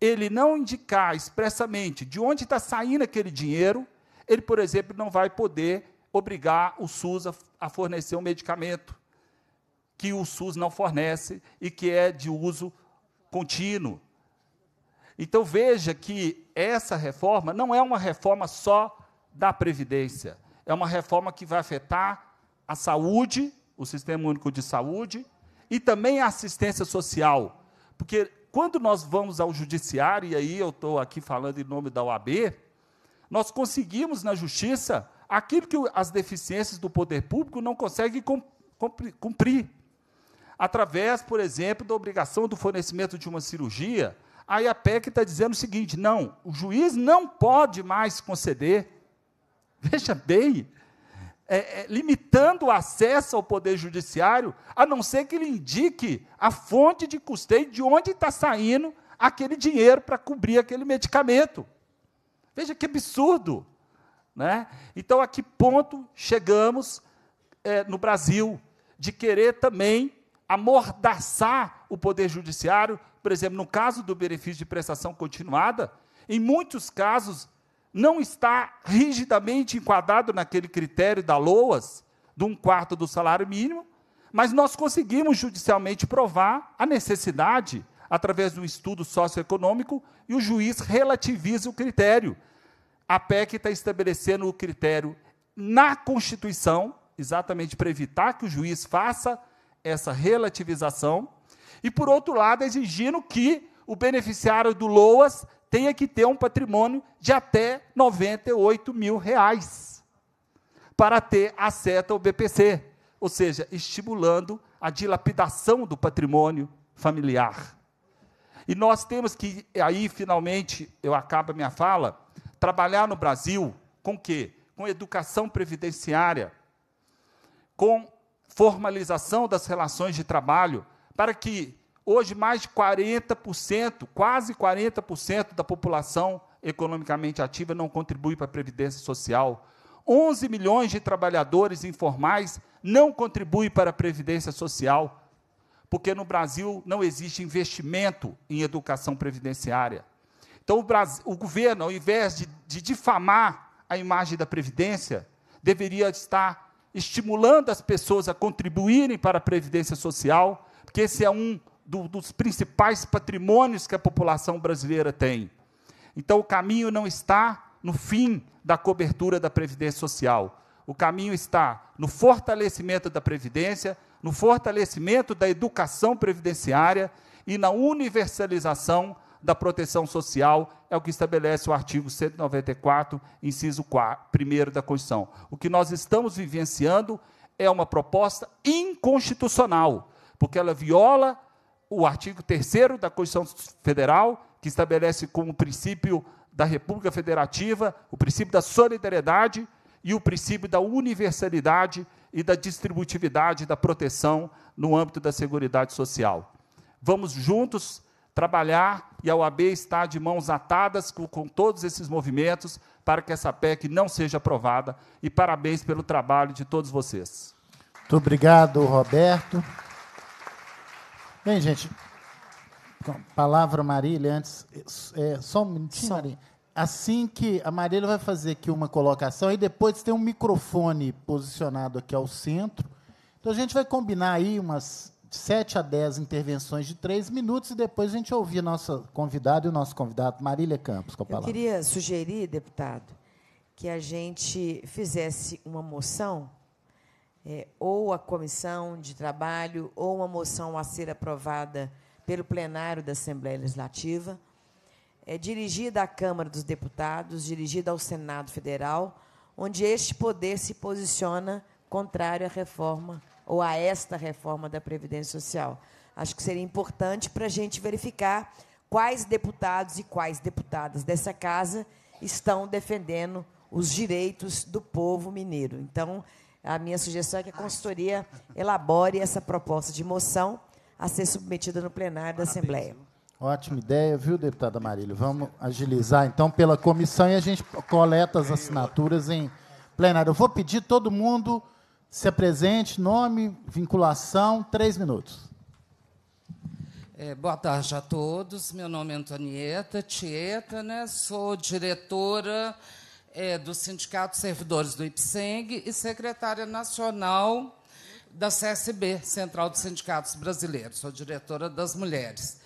ele não indicar expressamente de onde está saindo aquele dinheiro, ele, por exemplo, não vai poder obrigar o SUS a, a fornecer um medicamento que o SUS não fornece e que é de uso contínuo. Então veja que essa reforma não é uma reforma só da Previdência, é uma reforma que vai afetar a saúde, o Sistema Único de Saúde, e também a assistência social. Porque quando nós vamos ao judiciário, e aí eu estou aqui falando em nome da OAB, nós conseguimos na justiça aquilo que as deficiências do poder público não conseguem cumprir. Através, por exemplo, da obrigação do fornecimento de uma cirurgia Aí a PEC está dizendo o seguinte: não, o juiz não pode mais conceder. Veja bem, é, é, limitando o acesso ao Poder Judiciário, a não ser que ele indique a fonte de custeio de onde está saindo aquele dinheiro para cobrir aquele medicamento. Veja que absurdo. Né? Então, a que ponto chegamos é, no Brasil de querer também amordaçar o Poder Judiciário por exemplo, no caso do benefício de prestação continuada, em muitos casos não está rigidamente enquadrado naquele critério da LOAS, de um quarto do salário mínimo, mas nós conseguimos judicialmente provar a necessidade através de um estudo socioeconômico e o juiz relativiza o critério. A PEC está estabelecendo o critério na Constituição, exatamente para evitar que o juiz faça essa relativização, e, por outro lado, exigindo que o beneficiário do LOAS tenha que ter um patrimônio de até 98 mil reais para ter acesso ao BPC, ou seja, estimulando a dilapidação do patrimônio familiar. E nós temos que, aí, finalmente, eu acabo a minha fala, trabalhar no Brasil com quê? Com educação previdenciária, com formalização das relações de trabalho, para que hoje mais de 40%, quase 40% da população economicamente ativa não contribui para a previdência social. 11 milhões de trabalhadores informais não contribuem para a previdência social, porque no Brasil não existe investimento em educação previdenciária. Então, o, Brasil, o governo, ao invés de, de difamar a imagem da Previdência, deveria estar estimulando as pessoas a contribuírem para a Previdência Social, porque esse é um do, dos principais patrimônios que a população brasileira tem. Então, o caminho não está no fim da cobertura da Previdência Social. O caminho está no fortalecimento da Previdência, no fortalecimento da educação previdenciária e na universalização da proteção social, é o que estabelece o artigo 194, inciso 4, 1 da Constituição. O que nós estamos vivenciando é uma proposta inconstitucional, porque ela viola o artigo 3 da Constituição Federal, que estabelece como princípio da República Federativa o princípio da solidariedade e o princípio da universalidade e da distributividade da proteção no âmbito da Seguridade Social. Vamos juntos trabalhar e a OAB está de mãos atadas com, com, todos esses movimentos para que essa PEC não seja aprovada. E parabéns pelo trabalho de todos vocês. Muito obrigado, Roberto. Bem, gente, palavra Marília, antes, é, só um minutinho, Marília. Assim que a Marília vai fazer aqui uma colocação, e depois tem um microfone posicionado aqui ao centro. Então a gente vai combinar aí umas sete a dez intervenções de três minutos e depois a gente ouvir a nossa convidada e o nosso convidado, Marília Campos, com a palavra. Eu queria sugerir, deputado, que a gente fizesse uma moção é, ou a comissão de trabalho, ou uma moção a ser aprovada pelo plenário da Assembleia Legislativa, é, dirigida à Câmara dos Deputados, dirigida ao Senado Federal, onde este poder se posiciona contrário à reforma ou a esta reforma da Previdência Social. Acho que seria importante para a gente verificar quais deputados e quais deputadas dessa casa estão defendendo os direitos do povo mineiro. Então, a minha sugestão é que a consultoria elabore essa proposta de moção a ser submetida no plenário da Assembleia. Ótima ideia, viu, deputada Marília? Vamos agilizar, então, pela comissão e a gente coleta as assinaturas em plenário. Eu vou pedir todo mundo se apresente, nome, vinculação, três minutos. É, boa tarde a todos. Meu nome é Antonieta Tieta, né? sou diretora é, do Sindicato Servidores do IPSENG e secretária nacional da CSB, Central dos Sindicatos Brasileiros. Sou diretora das mulheres.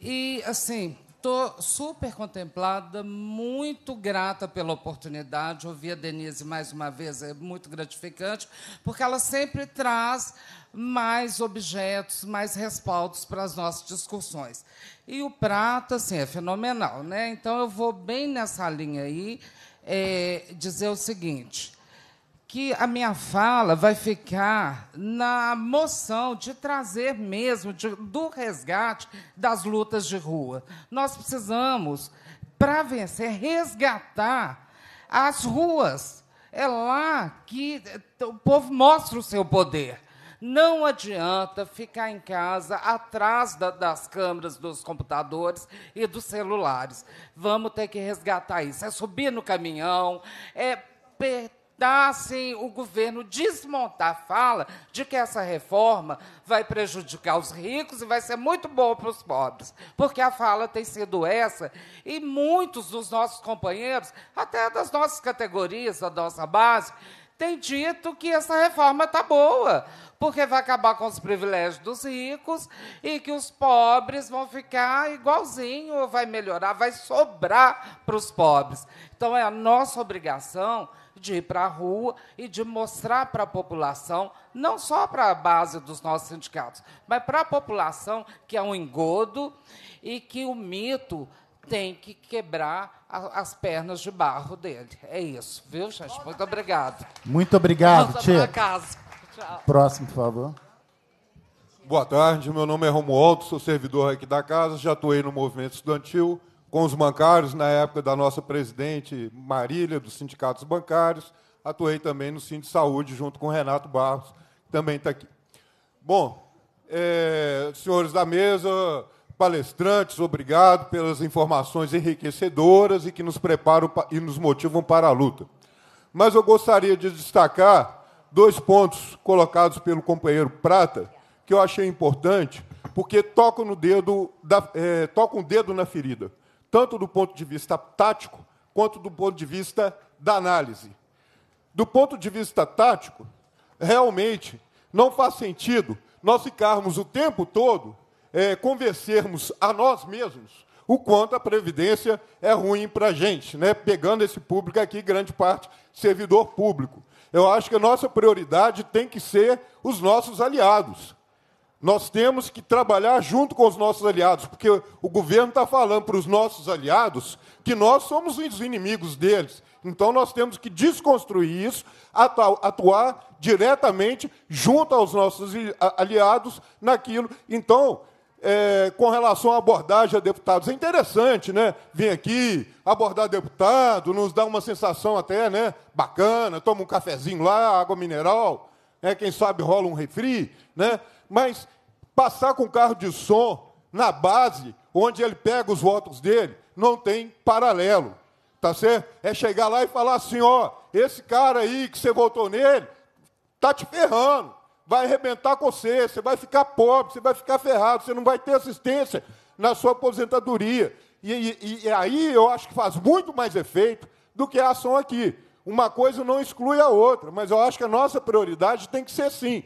E, assim, estou super contemplada, muito grata pela oportunidade. Ouvir a Denise mais uma vez é muito gratificante, porque ela sempre traz mais objetos, mais respaldos para as nossas discussões. E o prato, assim, é fenomenal. Né? Então, eu vou bem nessa linha aí é, dizer o seguinte: que a minha fala vai ficar na moção de trazer mesmo de, do resgate das lutas de rua. Nós precisamos, para vencer, resgatar as ruas. É lá que o povo mostra o seu poder. Não adianta ficar em casa atrás da, das câmeras dos computadores e dos celulares. Vamos ter que resgatar isso. É subir no caminhão, é dar assim, o governo desmontar a fala de que essa reforma vai prejudicar os ricos e vai ser muito boa para os pobres. Porque a fala tem sido essa, e muitos dos nossos companheiros, até das nossas categorias, da nossa base, têm dito que essa reforma está boa porque vai acabar com os privilégios dos ricos e que os pobres vão ficar igualzinho, vai melhorar, vai sobrar para os pobres. Então é a nossa obrigação de ir para a rua e de mostrar para a população, não só para a base dos nossos sindicatos, mas para a população que é um engodo e que o mito tem que quebrar a, as pernas de barro dele. É isso, viu, gente? Muito obrigado. Muito obrigado, Tia. Próximo, por favor. Boa tarde, meu nome é Romualdo, sou servidor aqui da casa, já atuei no movimento estudantil com os bancários na época da nossa presidente Marília, dos sindicatos bancários, atuei também no Sindicato de Saúde junto com Renato Barros, que também está aqui. Bom, é, senhores da mesa, palestrantes, obrigado pelas informações enriquecedoras e que nos preparam e nos motivam para a luta. Mas eu gostaria de destacar dois pontos colocados pelo companheiro Prata, que eu achei importante, porque tocam no dedo, da, é, tocam o dedo na ferida. Tanto do ponto de vista tático quanto do ponto de vista da análise. Do ponto de vista tático, realmente não faz sentido nós ficarmos o tempo todo é, convencermos a nós mesmos o quanto a Previdência é ruim para a gente, né? pegando esse público aqui, grande parte servidor público. Eu acho que a nossa prioridade tem que ser os nossos aliados. Nós temos que trabalhar junto com os nossos aliados, porque o governo está falando para os nossos aliados que nós somos os inimigos deles. Então nós temos que desconstruir isso, atuar diretamente junto aos nossos aliados naquilo. Então, é, com relação à abordagem a deputados. É interessante, né? Vir aqui, abordar deputado, nos dá uma sensação até né, bacana, toma um cafezinho lá, água mineral, né, quem sabe rola um refri, né? Mas passar com carro de som na base, onde ele pega os votos dele, não tem paralelo. Tá certo? É chegar lá e falar assim, ó, esse cara aí que você votou nele, tá te ferrando vai arrebentar com você, você vai ficar pobre, você vai ficar ferrado, você não vai ter assistência na sua aposentadoria. E, e, e aí eu acho que faz muito mais efeito do que a ação aqui. Uma coisa não exclui a outra, mas eu acho que a nossa prioridade tem que ser sim.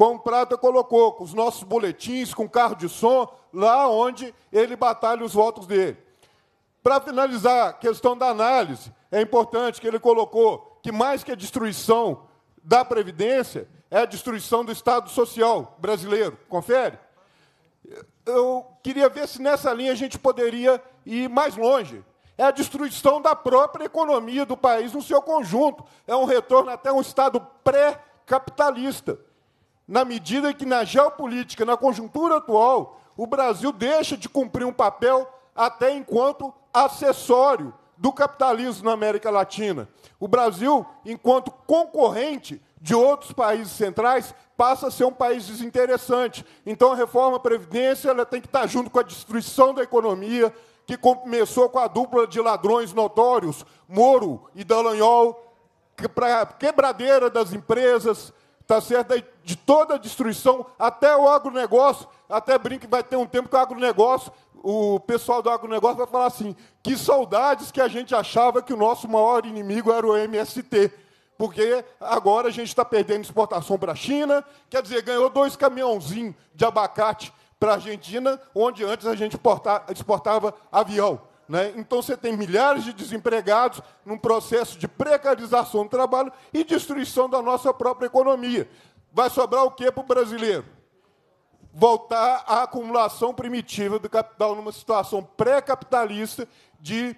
Como o Prata colocou, com os nossos boletins, com carro de som, lá onde ele batalha os votos dele. Para finalizar, a questão da análise, é importante que ele colocou que mais que a destruição da Previdência, é a destruição do Estado Social brasileiro. Confere? Eu queria ver se nessa linha a gente poderia ir mais longe. É a destruição da própria economia do país no seu conjunto. É um retorno até um Estado pré-capitalista. Na medida que, na geopolítica, na conjuntura atual, o Brasil deixa de cumprir um papel até enquanto acessório do capitalismo na América Latina. O Brasil, enquanto concorrente de outros países centrais, passa a ser um país desinteressante. Então, a reforma da Previdência ela tem que estar junto com a destruição da economia, que começou com a dupla de ladrões notórios, Moro e Dallagnol, para quebradeira das empresas, tá certo? de toda a destruição, até o agronegócio, até brinca que vai ter um tempo que o agronegócio, o pessoal do agronegócio vai falar assim, que saudades que a gente achava que o nosso maior inimigo era o MST porque agora a gente está perdendo exportação para a China, quer dizer, ganhou dois caminhãozinhos de abacate para a Argentina, onde antes a gente exportava avião. Né? Então você tem milhares de desempregados num processo de precarização do trabalho e destruição da nossa própria economia. Vai sobrar o que para o brasileiro? Voltar à acumulação primitiva do capital numa situação pré-capitalista de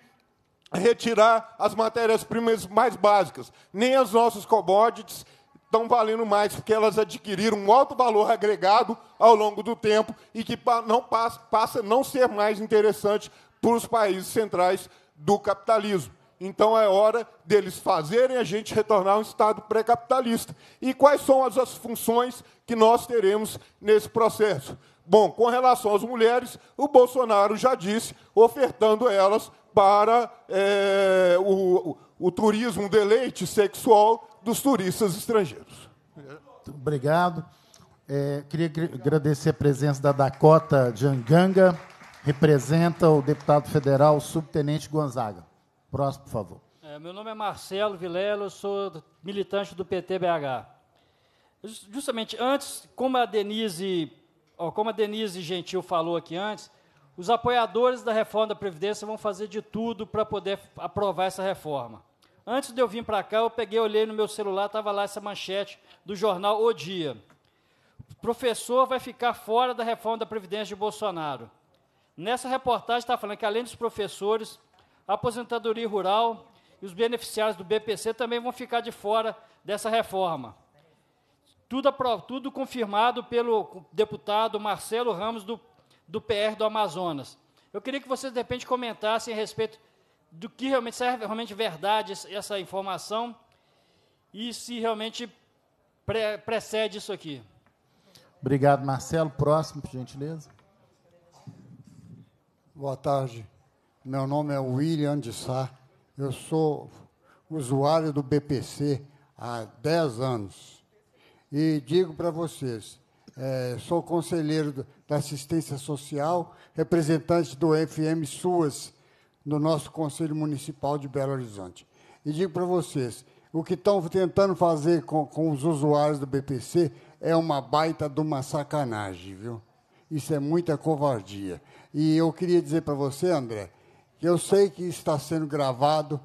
retirar as matérias-primas mais básicas. Nem as nossas commodities estão valendo mais, porque elas adquiriram um alto valor agregado ao longo do tempo e que não passa, passa a não ser mais interessante para os países centrais do capitalismo. Então é hora deles fazerem a gente retornar um Estado pré-capitalista. E quais são as, as funções que nós teremos nesse processo? Bom, com relação às mulheres, o Bolsonaro já disse, ofertando elas para é, o, o, o turismo deleite sexual dos turistas estrangeiros. Obrigado. É, queria agradecer a presença da Dakota Janganga, representa o deputado federal subtenente Gonzaga. Próximo, por favor. É, meu nome é Marcelo Vilela, eu sou militante do PT-BH. Justamente antes, como a Denise, como a Denise Gentil falou aqui antes, os apoiadores da reforma da Previdência vão fazer de tudo para poder aprovar essa reforma. Antes de eu vir para cá, eu peguei, olhei no meu celular, estava lá essa manchete do jornal O Dia. O professor vai ficar fora da reforma da Previdência de Bolsonaro. Nessa reportagem está falando que, além dos professores, a aposentadoria rural e os beneficiários do BPC também vão ficar de fora dessa reforma. Tudo, tudo confirmado pelo deputado Marcelo Ramos, do do PR do Amazonas. Eu queria que vocês, de repente, comentassem a respeito do que realmente serve realmente verdade essa informação e se realmente pre precede isso aqui. Obrigado, Marcelo. Próximo, por gentileza. Boa tarde. Meu nome é William de Sá. Eu sou usuário do BPC há 10 anos. E digo para vocês, é, sou conselheiro da assistência social, representante do FM SUAS no nosso Conselho Municipal de Belo Horizonte. E digo para vocês, o que estão tentando fazer com, com os usuários do BPC é uma baita de uma sacanagem, viu? Isso é muita covardia. E eu queria dizer para você, André, que eu sei que está sendo gravado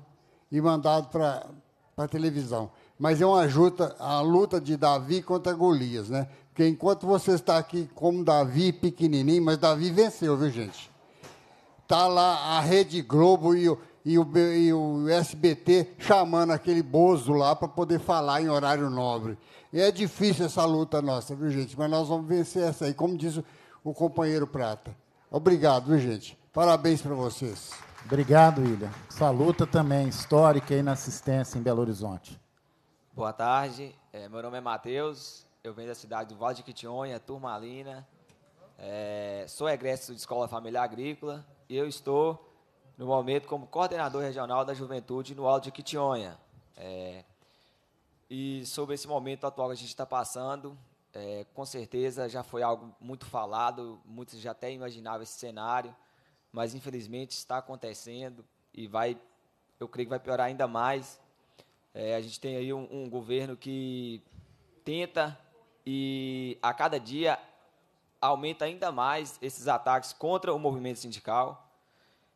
e mandado para a televisão, mas é uma luta, a luta de Davi contra Golias, né? Porque enquanto você está aqui como Davi, pequenininho, mas Davi venceu, viu, gente? Está lá a Rede Globo e o, e o, e o SBT chamando aquele bozo lá para poder falar em horário nobre. E é difícil essa luta nossa, viu, gente? Mas nós vamos vencer essa aí, como diz o, o companheiro Prata. Obrigado, viu, gente? Parabéns para vocês. Obrigado, William. Essa luta também histórica aí na assistência em Belo Horizonte. Boa tarde, é, meu nome é Matheus, eu venho da cidade do Vale de Quitionha, Turmalina, é, sou egresso de Escola Familiar Agrícola e eu estou, no momento, como coordenador regional da juventude no Alto de Quitionha. É, e sobre esse momento atual que a gente está passando, é, com certeza já foi algo muito falado, muitos já até imaginavam esse cenário, mas infelizmente está acontecendo e vai, eu creio que vai piorar ainda mais. É, a gente tem aí um, um, governo que tenta e a cada dia aumenta ainda mais esses ataques contra o movimento sindical.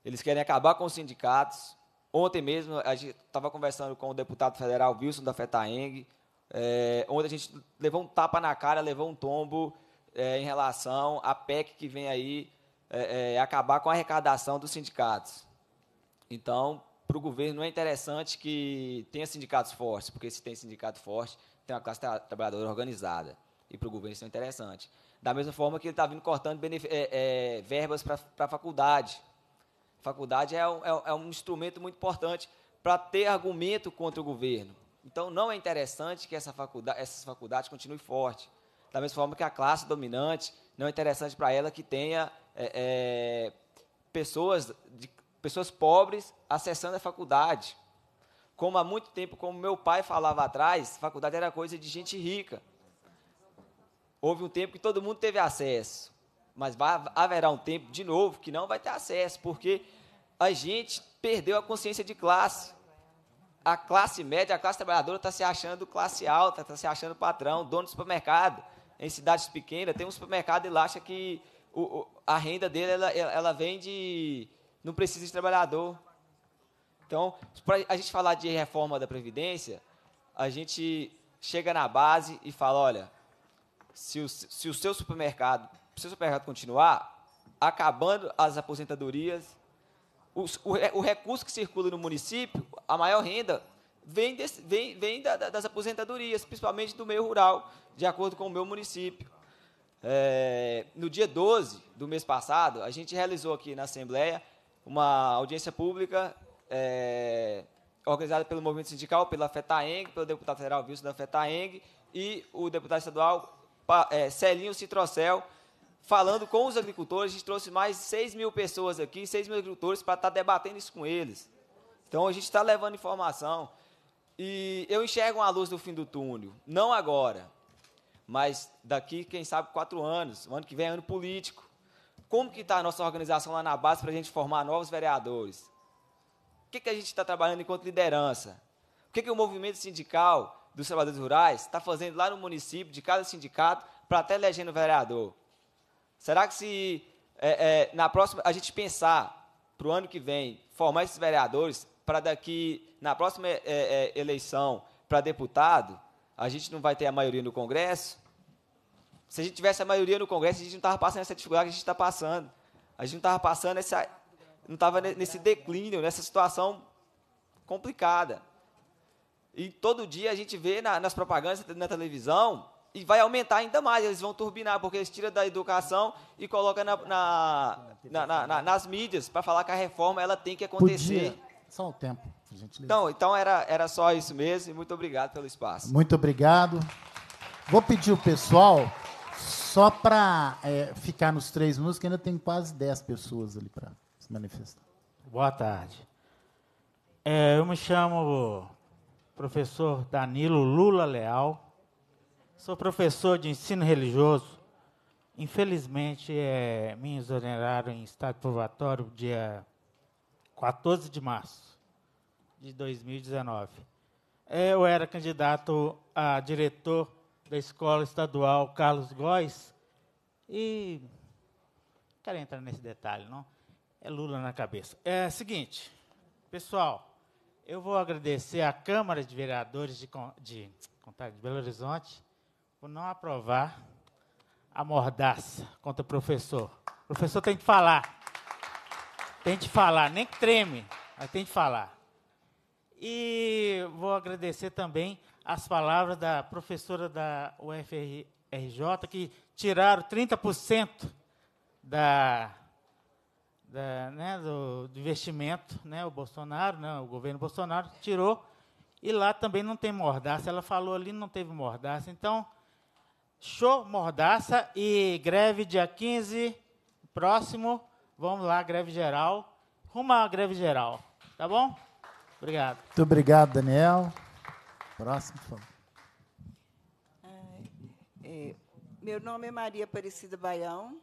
Eles querem acabar com os sindicatos. Ontem mesmo a gente estava conversando com o deputado federal Wilson da FETAENG, é, onde a gente levou um tapa na cara, levou um tombo é, em relação à PEC que vem aí é, é, acabar com a arrecadação dos sindicatos. Então, para o governo não é interessante que tenha sindicatos fortes, porque se tem sindicato forte, tem uma classe tra trabalhadora organizada. E para o governo isso é interessante. Da mesma forma que ele está vindo cortando é, é, verbas para a faculdade. Faculdade é um, é, é um instrumento muito importante para ter argumento contra o governo. Então, não é interessante que essa faculdade, essas faculdades continuem fortes. Da mesma forma que a classe dominante, não é interessante para ela que tenha é, é, pessoas de pessoas pobres acessando a faculdade. Como há muito tempo, como meu pai falava atrás, faculdade era coisa de gente rica. Houve um tempo que todo mundo teve acesso, mas vai, haverá um tempo de novo que não vai ter acesso, porque a gente perdeu a consciência de classe. A classe média, a classe trabalhadora está se achando classe alta, está se achando patrão, dono do supermercado. Em cidades pequenas, tem um supermercado e ele acha que o, a renda dele ela, ela vem de não precisa de trabalhador. Então, para a gente falar de reforma da Previdência, a gente chega na base e fala, olha, se o, se o seu supermercado, se o seu supermercado continuar, acabando as aposentadorias, os, o, o, recurso que circula no município, a maior renda, vem, desse, vem, vem da, das aposentadorias, principalmente do meio rural, de acordo com o meu município. É, no dia 12 do mês passado, a gente realizou aqui na Assembleia uma audiência pública é, organizada pelo movimento sindical, pela FETAENG, pelo deputado federal Wilson da FETAENG e o deputado estadual é, Celinho Citrocel, falando com os agricultores. A gente trouxe mais de 6 mil pessoas aqui, 6 mil agricultores, para estar tá debatendo isso com eles. Então, a gente está levando informação. E eu enxergo uma luz no fim do túnel. Não agora, mas daqui, quem sabe, quatro anos. O ano que vem é ano político. Como que está a nossa organização lá na base para a gente formar novos vereadores? O que, que a gente está trabalhando enquanto liderança? O que, que o movimento sindical dos trabalhadores rurais está fazendo lá no município, de cada sindicato, para até elegendo vereador? Será que se é, é, na próxima a gente pensar para o ano que vem formar esses vereadores para daqui na próxima é, é eleição para deputado a gente não vai ter a maioria no Congresso? Se a gente tivesse a maioria no Congresso, a gente não estava passando essa dificuldade que a gente está passando. A gente não estava passando essa. não estava nesse declínio, nessa situação complicada. E todo dia a gente vê na, nas propagandas na televisão e vai aumentar ainda mais. Eles vão turbinar, porque eles tiram da educação e colocam na, na, na, nas mídias para falar que a reforma ela tem que acontecer. Podia. Só o tempo, Então, então era, era só isso mesmo e muito obrigado pelo espaço. Muito obrigado. Vou pedir o pessoal só para é, ficar nos três minutos, que ainda tem quase dez pessoas ali para se manifestar. Boa tarde. É, eu me chamo professor Danilo Lula Leal. Sou professor de ensino religioso. Infelizmente, é, me exoneraram em estado provatório dia 14 de março de 2019. É, eu era candidato a diretor da Escola Estadual Carlos Góes e não quero entrar nesse detalhe, não. É Lula na cabeça. É o seguinte, pessoal, eu vou agradecer à Câmara de Vereadores de, de, de Belo Horizonte por não aprovar a mordaça contra o professor. O professor tem que falar. Tem que falar, nem que treme, mas tem que falar. E vou agradecer também as palavras da professora da UFRJ, que tiraram 30% da, da, né, do, do, investimento, né, o Bolsonaro, né, o governo Bolsonaro tirou, e lá também não tem mordaça. Ela falou ali, não teve mordaça. Então, show, mordaça e greve dia 15, próximo, vamos lá, greve geral, rumo à greve geral, tá bom? Obrigado. Muito obrigado, Daniel. Próximo, por favor. É, meu nome é Maria Aparecida Baião.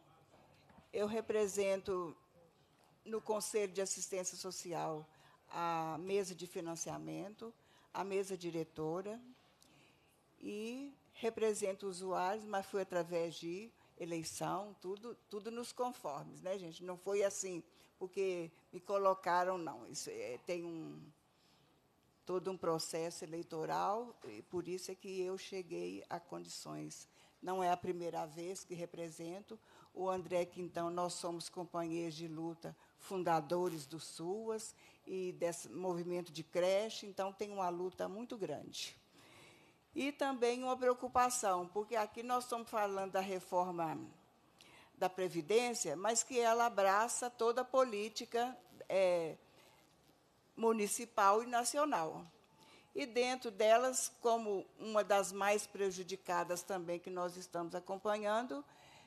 Eu represento no Conselho de Assistência Social a mesa de financiamento, a mesa diretora e represento usuários, mas foi através de eleição, tudo, tudo nos conformes, né, gente? Não foi assim porque me colocaram, não. Isso é, tem um todo um processo eleitoral e por isso é que eu cheguei a condições. Não é a primeira vez que represento o André Quintão. Nós somos companheiros de luta, fundadores do SUAS e desse movimento de creche, então tem uma luta muito grande. E também uma preocupação, porque aqui nós estamos falando da reforma da Previdência, mas que ela abraça toda a política é, municipal e nacional. E dentro delas, como uma das mais prejudicadas também que nós estamos acompanhando,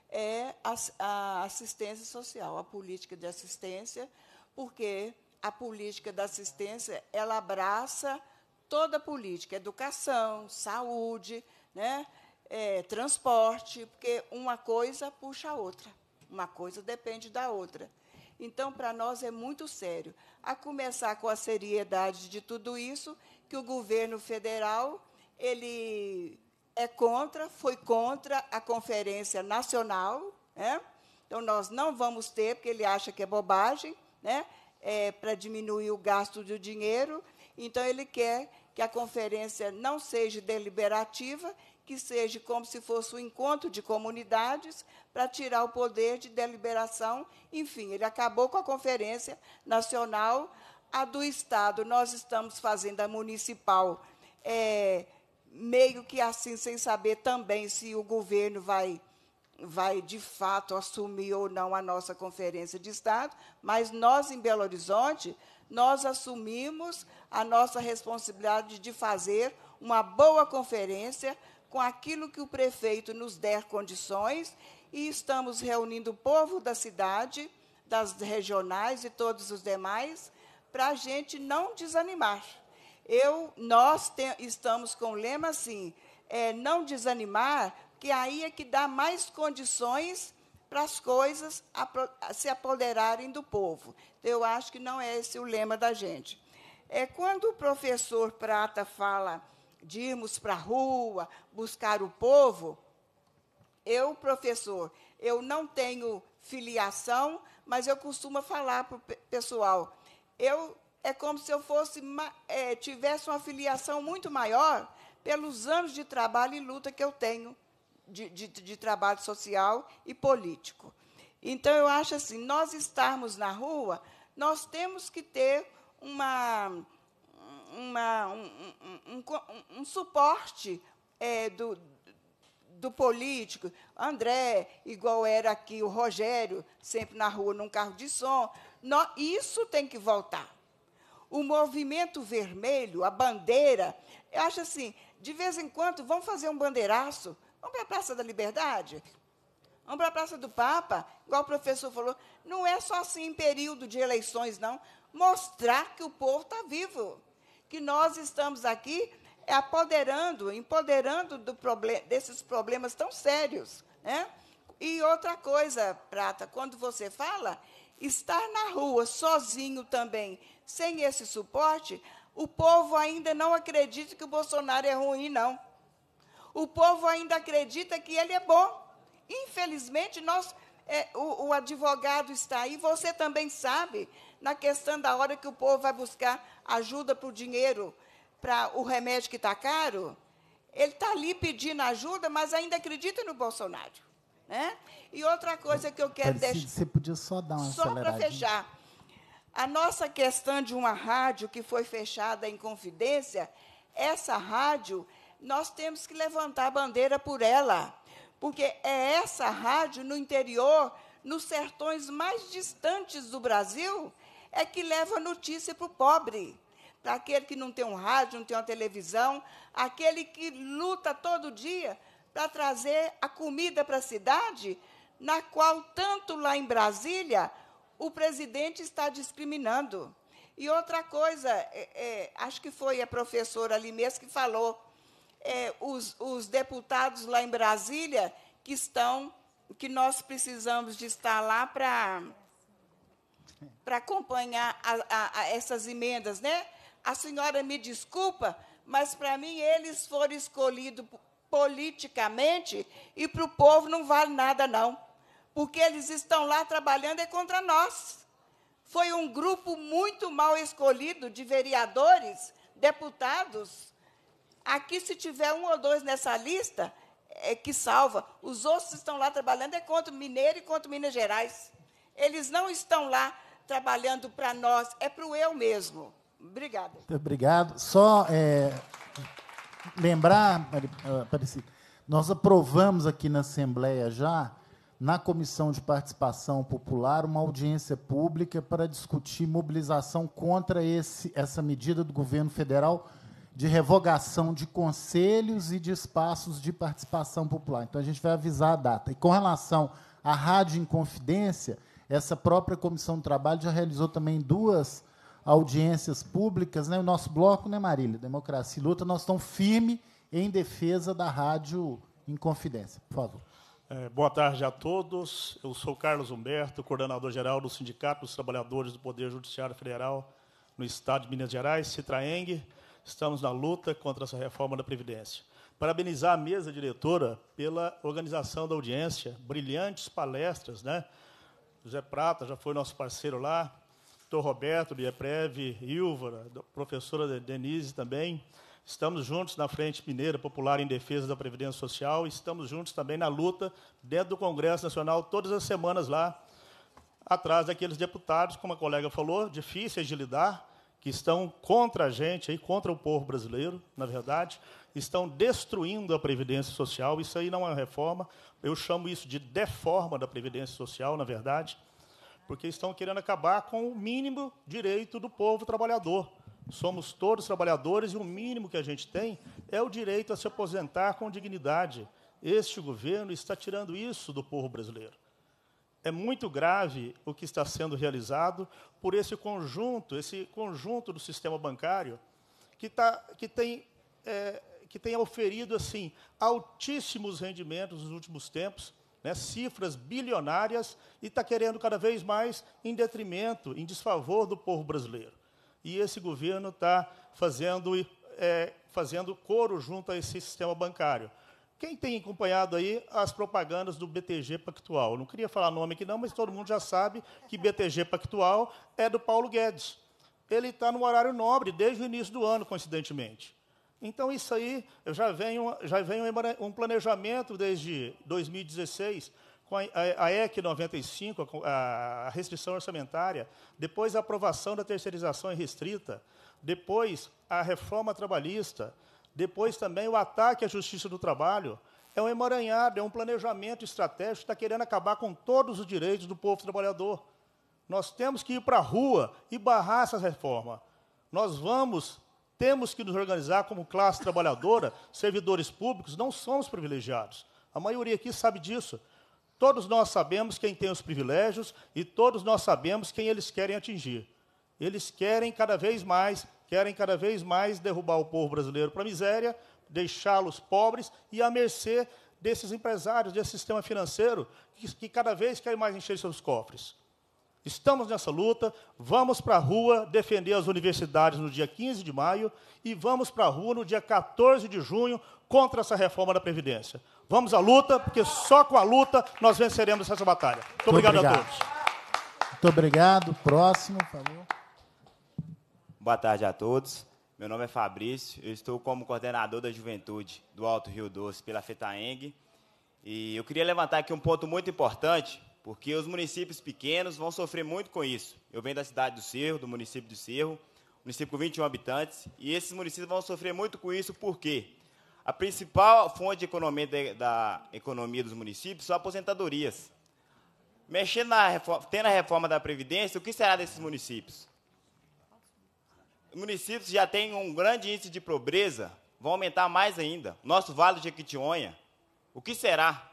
é a, assistência social, a política de assistência, porque a política da assistência ela abraça toda a política, educação, saúde, né, é, transporte, porque uma coisa puxa a outra, uma coisa depende da outra. Então, para nós é muito sério. A começar com a seriedade de tudo isso, que o governo federal ele é contra, foi contra a conferência nacional, né? Então nós não vamos ter, porque ele acha que é bobagem, né? É, para diminuir o gasto do dinheiro. Então ele quer que a conferência não seja deliberativa que seja como se fosse um encontro de comunidades para tirar o poder de deliberação. Enfim, ele acabou com a Conferência Nacional, a do Estado. Nós estamos fazendo a municipal, é, meio que assim, sem saber também se o governo vai vai de fato assumir ou não a nossa conferência de estado, mas nós em Belo Horizonte nós assumimos a nossa responsabilidade de fazer uma boa conferência com aquilo que o prefeito nos der condições e estamos reunindo o povo da cidade, das regionais e todos os demais, para a gente não desanimar. Eu, nós te, estamos com o lema assim, é, não desanimar, que aí é que dá mais condições para as coisas se apoderarem do povo. Eu acho que não é esse o lema da gente. É quando o professor Prata fala de irmos para a rua, buscar o povo, eu, professor, eu não tenho filiação, mas eu costumo falar para o pessoal, eu é como se eu fosse é, tivesse uma filiação muito maior pelos anos de trabalho e luta que eu tenho de, de, de trabalho social e político. Então eu acho assim, nós estarmos na rua, nós temos que ter uma uma, um, um, um, um suporte é, do, do político, André, igual era aqui o Rogério, sempre na rua num carro de som. Isso tem que voltar. O movimento vermelho, a bandeira, eu acho assim, de vez em quando, vamos fazer um bandeiraço, vamos para a Praça da Liberdade, vamos para a Praça do Papa, igual o professor falou, não é só assim em período de eleições, não. Mostrar que o povo está vivo que nós estamos aqui apoderando, empoderando do problem desses problemas tão sérios. Né? E outra coisa, Prata, quando você fala estar na rua sozinho também, sem esse suporte, o povo ainda não acredita que o Bolsonaro é ruim, não. O povo ainda acredita que ele é bom. Infelizmente, nós, é, o, o advogado está aí, você também sabe, na questão da hora que o povo vai buscar ajuda para o dinheiro, para o remédio que está caro, ele está ali pedindo ajuda, mas ainda acredita no Bolsonaro. Né? E outra coisa que eu quero deixar. Você podia só dar uma Só para fechar. A nossa questão de uma rádio que foi fechada em confidência, essa rádio, nós temos que levantar a bandeira por ela. Porque é essa rádio no interior, nos sertões mais distantes do Brasil, é que leva notícia para o pobre para aquele que não tem um rádio, não tem uma televisão, aquele que luta todo dia para trazer a comida para a cidade, na qual, tanto lá em Brasília, o presidente está discriminando. E outra coisa, é, é, acho que foi a professora ali mesmo que falou, é, os, os deputados lá em Brasília que estão, que nós precisamos de estar lá para para acompanhar a, a, a essas emendas, né? A senhora me desculpa, mas para mim eles foram escolhidos politicamente e para o povo não vale nada, não. Porque eles estão lá trabalhando é contra nós. Foi um grupo muito mal escolhido de vereadores, deputados. Aqui, se tiver um ou dois nessa lista, é que salva. Os outros estão lá trabalhando é contra o Mineiro e contra Minas Gerais. Eles não estão lá trabalhando para nós, é para o eu mesmo. Obrigada. Muito obrigado. Só é, lembrar, Aparecido, nós aprovamos aqui na Assembleia já, na Comissão de Participação Popular, uma audiência pública para discutir mobilização contra esse, essa medida do governo federal de revogação de conselhos e de espaços de participação popular. Então, a gente vai avisar a data. E com relação à Rádio Inconfidência, essa própria Comissão do Trabalho já realizou também duas audiências públicas, né? O nosso bloco, né, Marília? Democracia e Luta, nós estamos firmes em defesa da rádio em confidência. Por favor. É, boa tarde a todos. Eu sou Carlos Humberto, coordenador-geral do Sindicato dos Trabalhadores do Poder Judiciário Federal no Estado de Minas Gerais, Citraeng. Estamos na luta contra essa reforma da Previdência. Parabenizar a mesa diretora pela organização da audiência, brilhantes palestras, né? José Prata já foi nosso parceiro lá, doutor Roberto, Lieprev, Ilvara, professora Denise também. Estamos juntos na Frente Mineira Popular em Defesa da Previdência Social, estamos juntos também na luta dentro do Congresso Nacional, todas as semanas lá, atrás daqueles deputados, como a colega falou, difíceis de lidar, que estão contra a gente, aí, contra o povo brasileiro, na verdade, estão destruindo a Previdência Social. Isso aí não é reforma, eu chamo isso de deforma da Previdência Social, na verdade porque estão querendo acabar com o mínimo direito do povo trabalhador. Somos todos trabalhadores e o mínimo que a gente tem é o direito a se aposentar com dignidade. Este governo está tirando isso do povo brasileiro. É muito grave o que está sendo realizado por esse conjunto, esse conjunto do sistema bancário que, tá, que tem é, que tem oferido assim altíssimos rendimentos nos últimos tempos né, cifras bilionárias e está querendo cada vez mais em detrimento, em desfavor do povo brasileiro. E esse governo está fazendo, é, fazendo coro junto a esse sistema bancário. Quem tem acompanhado aí as propagandas do BTG Pactual? Não queria falar nome aqui não, mas todo mundo já sabe que BTG Pactual é do Paulo Guedes. Ele está no horário nobre desde o início do ano, coincidentemente. Então, isso aí já vem, já vem um planejamento desde 2016, com a, a, a EC 95, a, a restrição orçamentária, depois a aprovação da terceirização restrita, depois a reforma trabalhista, depois também o ataque à justiça do trabalho. É um emaranhado, é um planejamento estratégico que está querendo acabar com todos os direitos do povo trabalhador. Nós temos que ir para a rua e barrar essa reforma. Nós vamos temos que nos organizar como classe trabalhadora, servidores públicos, não somos privilegiados. A maioria aqui sabe disso. Todos nós sabemos quem tem os privilégios e todos nós sabemos quem eles querem atingir. Eles querem cada vez mais, querem cada vez mais derrubar o povo brasileiro para a miséria, deixá-los pobres e à mercê desses empresários, desse sistema financeiro, que, que cada vez querem mais encher seus cofres. Estamos nessa luta, vamos para a rua defender as universidades no dia 15 de maio e vamos para a rua no dia 14 de junho contra essa reforma da Previdência. Vamos à luta, porque só com a luta nós venceremos essa batalha. Muito, Muito obrigado, obrigado, a todos. Muito obrigado. Próximo, por favor. Boa tarde a todos. Meu nome é Fabrício, eu estou como coordenador da juventude do Alto Rio Doce pela FETAENG. E eu queria levantar aqui um ponto muito importante, porque os municípios pequenos vão sofrer muito com isso. Eu venho da cidade do Cerro, do município do Cerro, município com 21 habitantes, e esses municípios vão sofrer muito com isso, porque a principal fonte de economia de, da economia dos municípios são aposentadorias. Mexendo na reforma, tendo a reforma da Previdência, o que será desses municípios? Os municípios já têm um grande índice de pobreza, vão aumentar mais ainda. Nosso Vale de Jequitinhonha, o que será?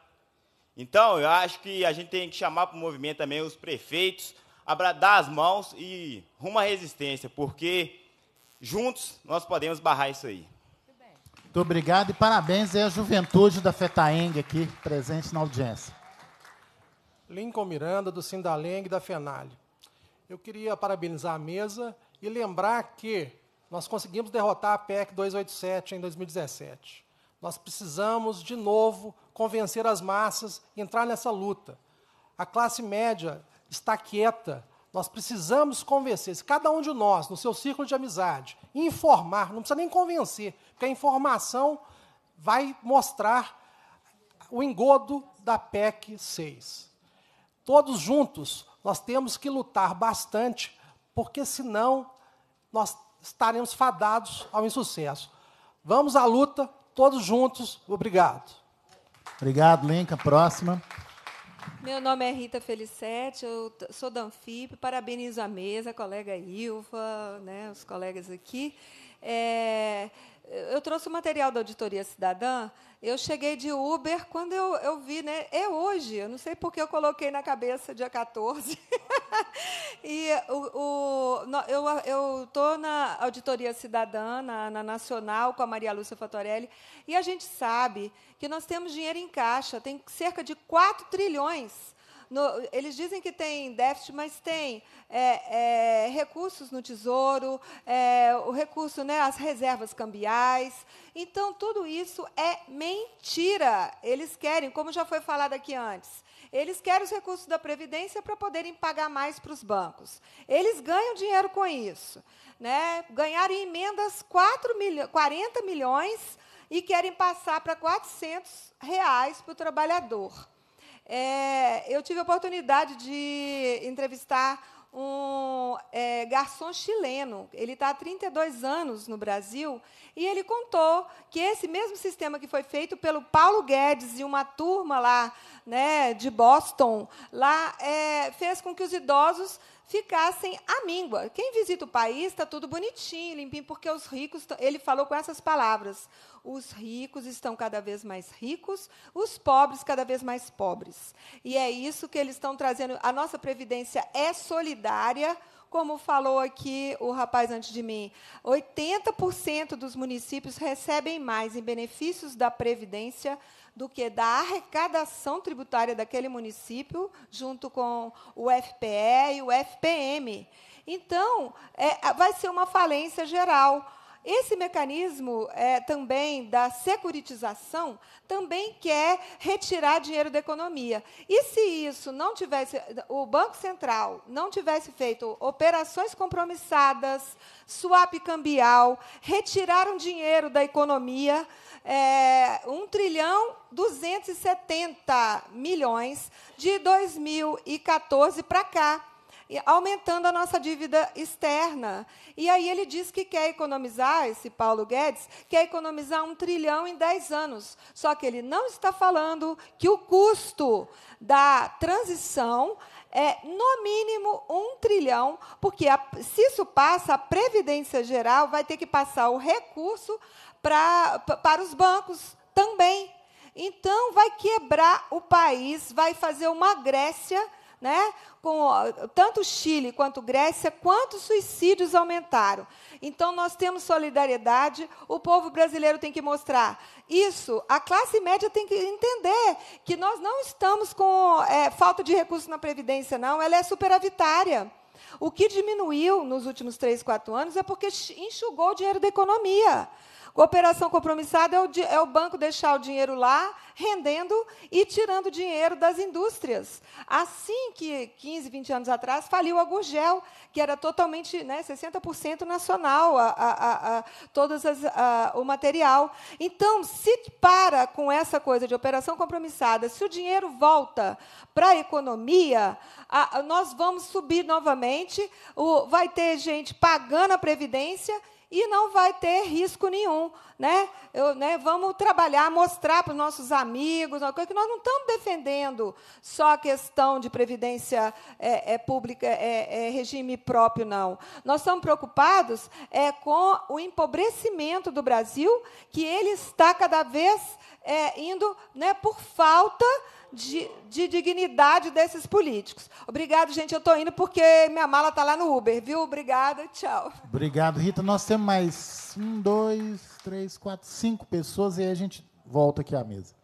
Então, eu acho que a gente tem que chamar para o movimento também os prefeitos, dar as mãos e rumo à resistência, porque juntos nós podemos barrar isso aí. Muito obrigado e parabéns à juventude da FETAENG aqui, presente na audiência. Lincoln Miranda, do Sindaleng e da FENALE. Eu queria parabenizar a mesa e lembrar que nós conseguimos derrotar a PEC 287 em 2017. Nós precisamos, de novo, convencer as massas e entrar nessa luta. A classe média está quieta. Nós precisamos convencer, se cada um de nós, no seu círculo de amizade, informar, não precisa nem convencer, porque a informação vai mostrar o engodo da PEC 6. Todos juntos, nós temos que lutar bastante, porque senão nós estaremos fadados ao insucesso. Vamos à luta, todos juntos. Obrigado. Obrigado, Linca. Próxima. Meu nome é Rita Felicete, eu sou da Anfip, parabenizo a mesa, a colega Ilva, né, os colegas aqui. É, eu trouxe o material da Auditoria Cidadã. Eu cheguei de Uber quando eu, eu vi, né? É hoje, eu não sei porque eu coloquei na cabeça dia 14. e o, o, eu estou na Auditoria Cidadã, na, na, Nacional, com a Maria Lúcia Fatorelli, e a gente sabe que nós temos dinheiro em caixa, tem cerca de 4 trilhões no, eles dizem que tem déficit, mas tem é, é, recursos no Tesouro, é, o recurso, né, as reservas cambiais. Então, tudo isso é mentira. Eles querem, como já foi falado aqui antes, eles querem os recursos da Previdência para poderem pagar mais para os bancos. Eles ganham dinheiro com isso. Né? Ganharam em emendas 4 milho, 40 milhões e querem passar para 400 reais para o trabalhador. É, eu tive a oportunidade de entrevistar um é, garçom chileno. Ele está há 32 anos no Brasil e ele contou que esse mesmo sistema que foi feito pelo Paulo Guedes e uma turma lá né, de Boston, lá é, fez com que os idosos ficassem à míngua. Quem visita o país está tudo bonitinho, limpinho, porque os ricos. Ele falou com essas palavras: os ricos estão cada vez mais ricos, os pobres cada vez mais pobres. E é isso que eles estão trazendo. A nossa previdência é solidária. Como falou aqui o rapaz antes de mim, 80% dos municípios recebem mais em benefícios da Previdência do que da arrecadação tributária daquele município, junto com o FPE e o FPM. Então, é, vai ser uma falência geral. Esse mecanismo é, também da securitização também quer retirar dinheiro da economia. E se isso não tivesse, o Banco Central não tivesse feito operações compromissadas, swap cambial, retiraram dinheiro da economia, é, 1 trilhão 270 milhões de 2014 para cá, aumentando a nossa dívida externa. E aí ele diz que quer economizar, esse Paulo Guedes, quer economizar um trilhão em 10 anos. Só que ele não está falando que o custo da transição é, no mínimo, um trilhão, porque a, se isso passa, a Previdência Geral vai ter que passar o recurso pra, para os bancos também. Então, vai quebrar o país, vai fazer uma Grécia né? Com tanto Chile quanto Grécia, quantos suicídios aumentaram. Então nós temos solidariedade, o povo brasileiro tem que mostrar isso. A classe média tem que entender que nós não estamos com é, falta de recursos na previdência, não. Ela é superavitária. O que diminuiu nos últimos três, quatro anos é porque enxugou o dinheiro da economia. Cooperação compromissada é o, é o, banco deixar o dinheiro lá, rendendo e tirando dinheiro das indústrias. Assim que, 15, 20 anos atrás, faliu a Gurgel, que era totalmente né, 60% nacional, a, a, a, todos as, o material. Então, se para com essa coisa de operação compromissada, se o dinheiro volta para a economia, nós vamos subir novamente, o, vai ter gente pagando a Previdência e não vai ter risco nenhum. Né? Eu, né, vamos trabalhar, mostrar para os nossos amigos, uma coisa que nós não estamos defendendo só a questão de previdência é, é pública, é, é, regime próprio, não. Nós estamos preocupados é, com o empobrecimento do Brasil, que ele está cada vez é, indo né, por falta de, de, dignidade desses políticos. Obrigado, gente. Eu estou indo porque minha mala está lá no Uber, viu? Obrigada, tchau. Obrigado, Rita. Nós temos mais um, dois, três, quatro, cinco pessoas e aí a gente volta aqui à mesa.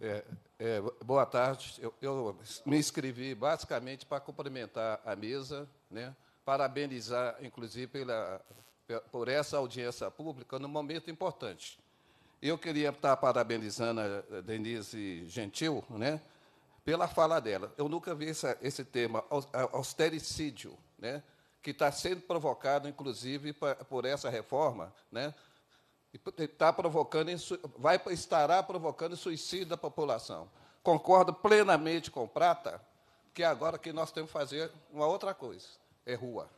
É, é, boa tarde. Eu, eu, me inscrevi basicamente para cumprimentar a mesa, né? parabenizar, inclusive, pela, por essa audiência pública num momento importante. Eu queria estar parabenizando a Denise Gentil né, pela fala dela. Eu nunca vi essa, esse tema, austericídio, né, que está sendo provocado, inclusive, por essa reforma, né, está provocando, vai, estará provocando suicídio da população. Concordo plenamente com Prata, que agora que nós temos que fazer uma outra coisa, é rua.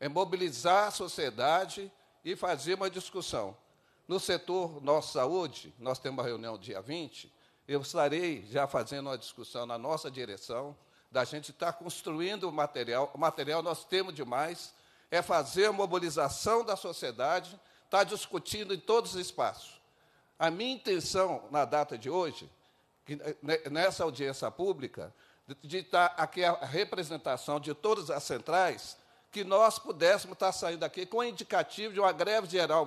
É mobilizar a sociedade e fazer uma discussão. No setor nossa saúde, nós temos uma reunião dia 20, eu estarei já fazendo uma discussão na nossa direção, da gente estar tá construindo o material. O material nós temos demais, é fazer a mobilização da sociedade, estar tá discutindo em todos os espaços. A minha intenção na data de hoje, né, nessa audiência pública, de estar tá aqui a representação de todas as centrais, que nós pudéssemos estar saindo aqui com o indicativo de uma greve geral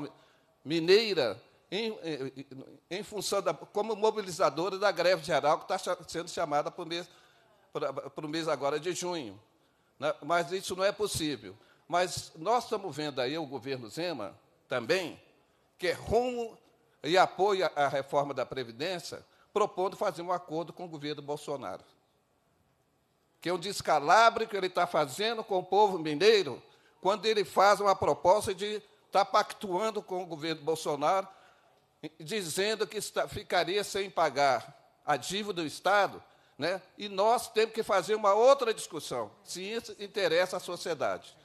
mineira em, em, em, função da, como mobilizadora da greve geral que está sendo chamada para o mês, para, o mês agora de junho. Né? Mas isso não é possível. Mas nós estamos vendo aí o governo Zema também, que é rumo e apoia a reforma da Previdência, propondo fazer um acordo com o governo Bolsonaro. Que é um descalabro que ele está fazendo com o povo mineiro, quando ele faz uma proposta de está pactuando com o governo Bolsonaro, dizendo que está, ficaria sem pagar a dívida do Estado, né? e nós temos que fazer uma outra discussão, se isso interessa à sociedade.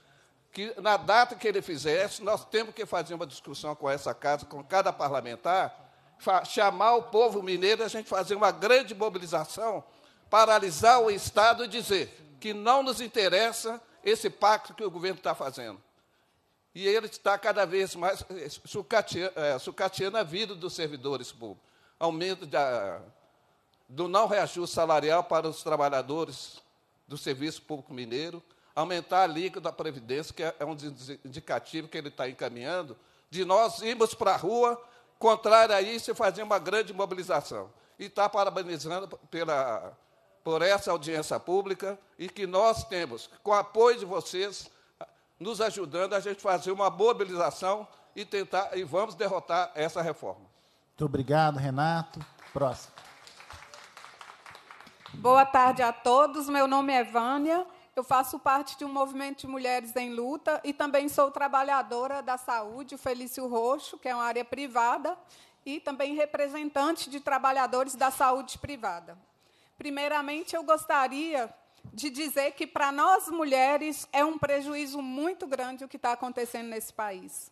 Que na data que ele fizesse, nós temos que fazer uma discussão com essa casa, com cada parlamentar, chamar o povo mineiro, a gente fazer uma grande mobilização, paralisar o Estado e dizer que não nos interessa esse pacto que o governo está fazendo e ele está cada vez mais eh, sucateando, é, sucateando a vida dos servidores públicos. Aumento do não reajuste salarial para os trabalhadores do Serviço Público Mineiro, aumentar a líquida da Previdência, que é um indicativo que ele está encaminhando, de nós irmos para a rua, contrário a isso, e fazer uma grande mobilização. E está parabenizando pela, por essa audiência pública e que nós temos, com o apoio de vocês, nos ajudando a gente fazer uma mobilização e tentar e vamos derrotar essa reforma. Muito obrigado, Renato. Próximo. Boa tarde a todos. Meu nome é Vânia. Eu faço parte de um movimento de mulheres em luta e também sou trabalhadora da saúde, o Felício Roxo, que é uma área privada, e também representante de trabalhadores da saúde privada. Primeiramente, eu gostaria de dizer que, para nós mulheres, é um prejuízo muito grande o que está acontecendo nesse país.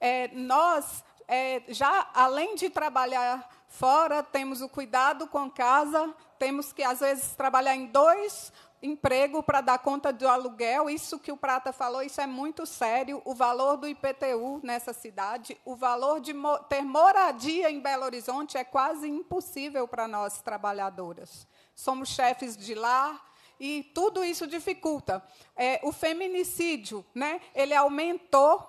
É, nós, é, já além de trabalhar fora, temos o cuidado com casa, temos que, às vezes, trabalhar em dois empregos para dar conta do aluguel. Isso que o Prata falou, isso é muito sério. O valor do IPTU nessa cidade, o valor de mo ter moradia em Belo Horizonte é quase impossível para nós trabalhadoras. Somos chefes de lar, e tudo isso dificulta. É, o feminicídio, né, ele aumentou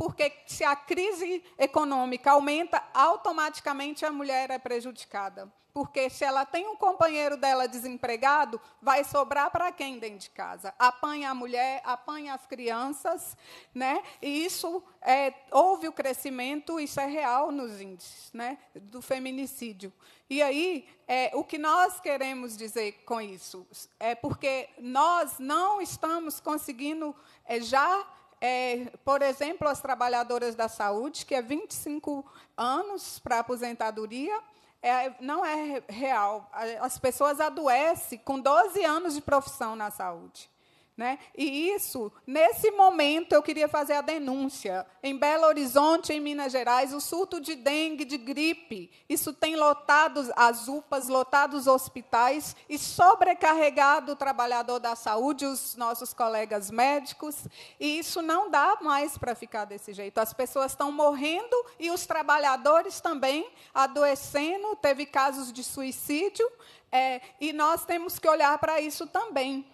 porque se a crise econômica aumenta, automaticamente a mulher é prejudicada. Porque se ela tem um companheiro dela desempregado, vai sobrar para quem dentro de casa? Apanha a mulher, apanha as crianças, né? E isso é, houve o crescimento, isso é real nos índices, né? Do feminicídio. E aí, é, o que nós queremos dizer com isso é porque nós não estamos conseguindo é, já é, por exemplo, as trabalhadoras da saúde, que é 25 anos para aposentadoria, é, não é real. As pessoas adoecem com 12 anos de profissão na saúde. Né? E isso, nesse momento, eu queria fazer a denúncia. Em Belo Horizonte, em Minas Gerais, o surto de dengue, de gripe, isso tem lotado as UPAs, lotado os hospitais e sobrecarregado o trabalhador da saúde, os nossos colegas médicos. E isso não dá mais para ficar desse jeito. As pessoas estão morrendo e os trabalhadores também adoecendo. Teve casos de suicídio. É, e nós temos que olhar para isso também.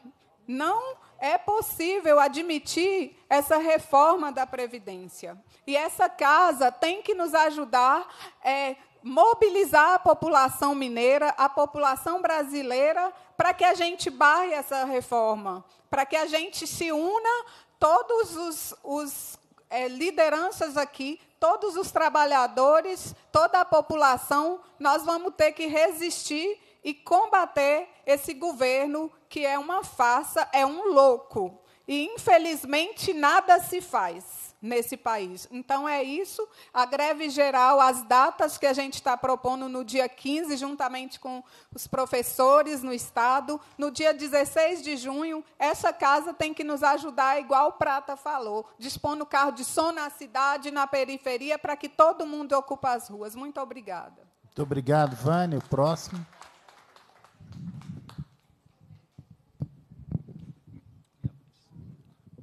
Não é possível admitir essa reforma da Previdência. E essa casa tem que nos ajudar a é, mobilizar a população mineira, a população brasileira, para que a gente barre essa reforma, para que a gente se una, todos os, os é, lideranças aqui, todos os trabalhadores, toda a população, nós vamos ter que resistir e combater esse governo que é uma farsa, é um louco. E, infelizmente, nada se faz nesse país. Então, é isso. A greve geral, as datas que a gente está propondo no dia 15, juntamente com os professores no Estado. No dia 16 de junho, essa casa tem que nos ajudar, igual o Prata falou, dispondo carro de som na cidade, na periferia, para que todo mundo ocupe as ruas. Muito obrigada. Muito obrigado, Vânia. O próximo.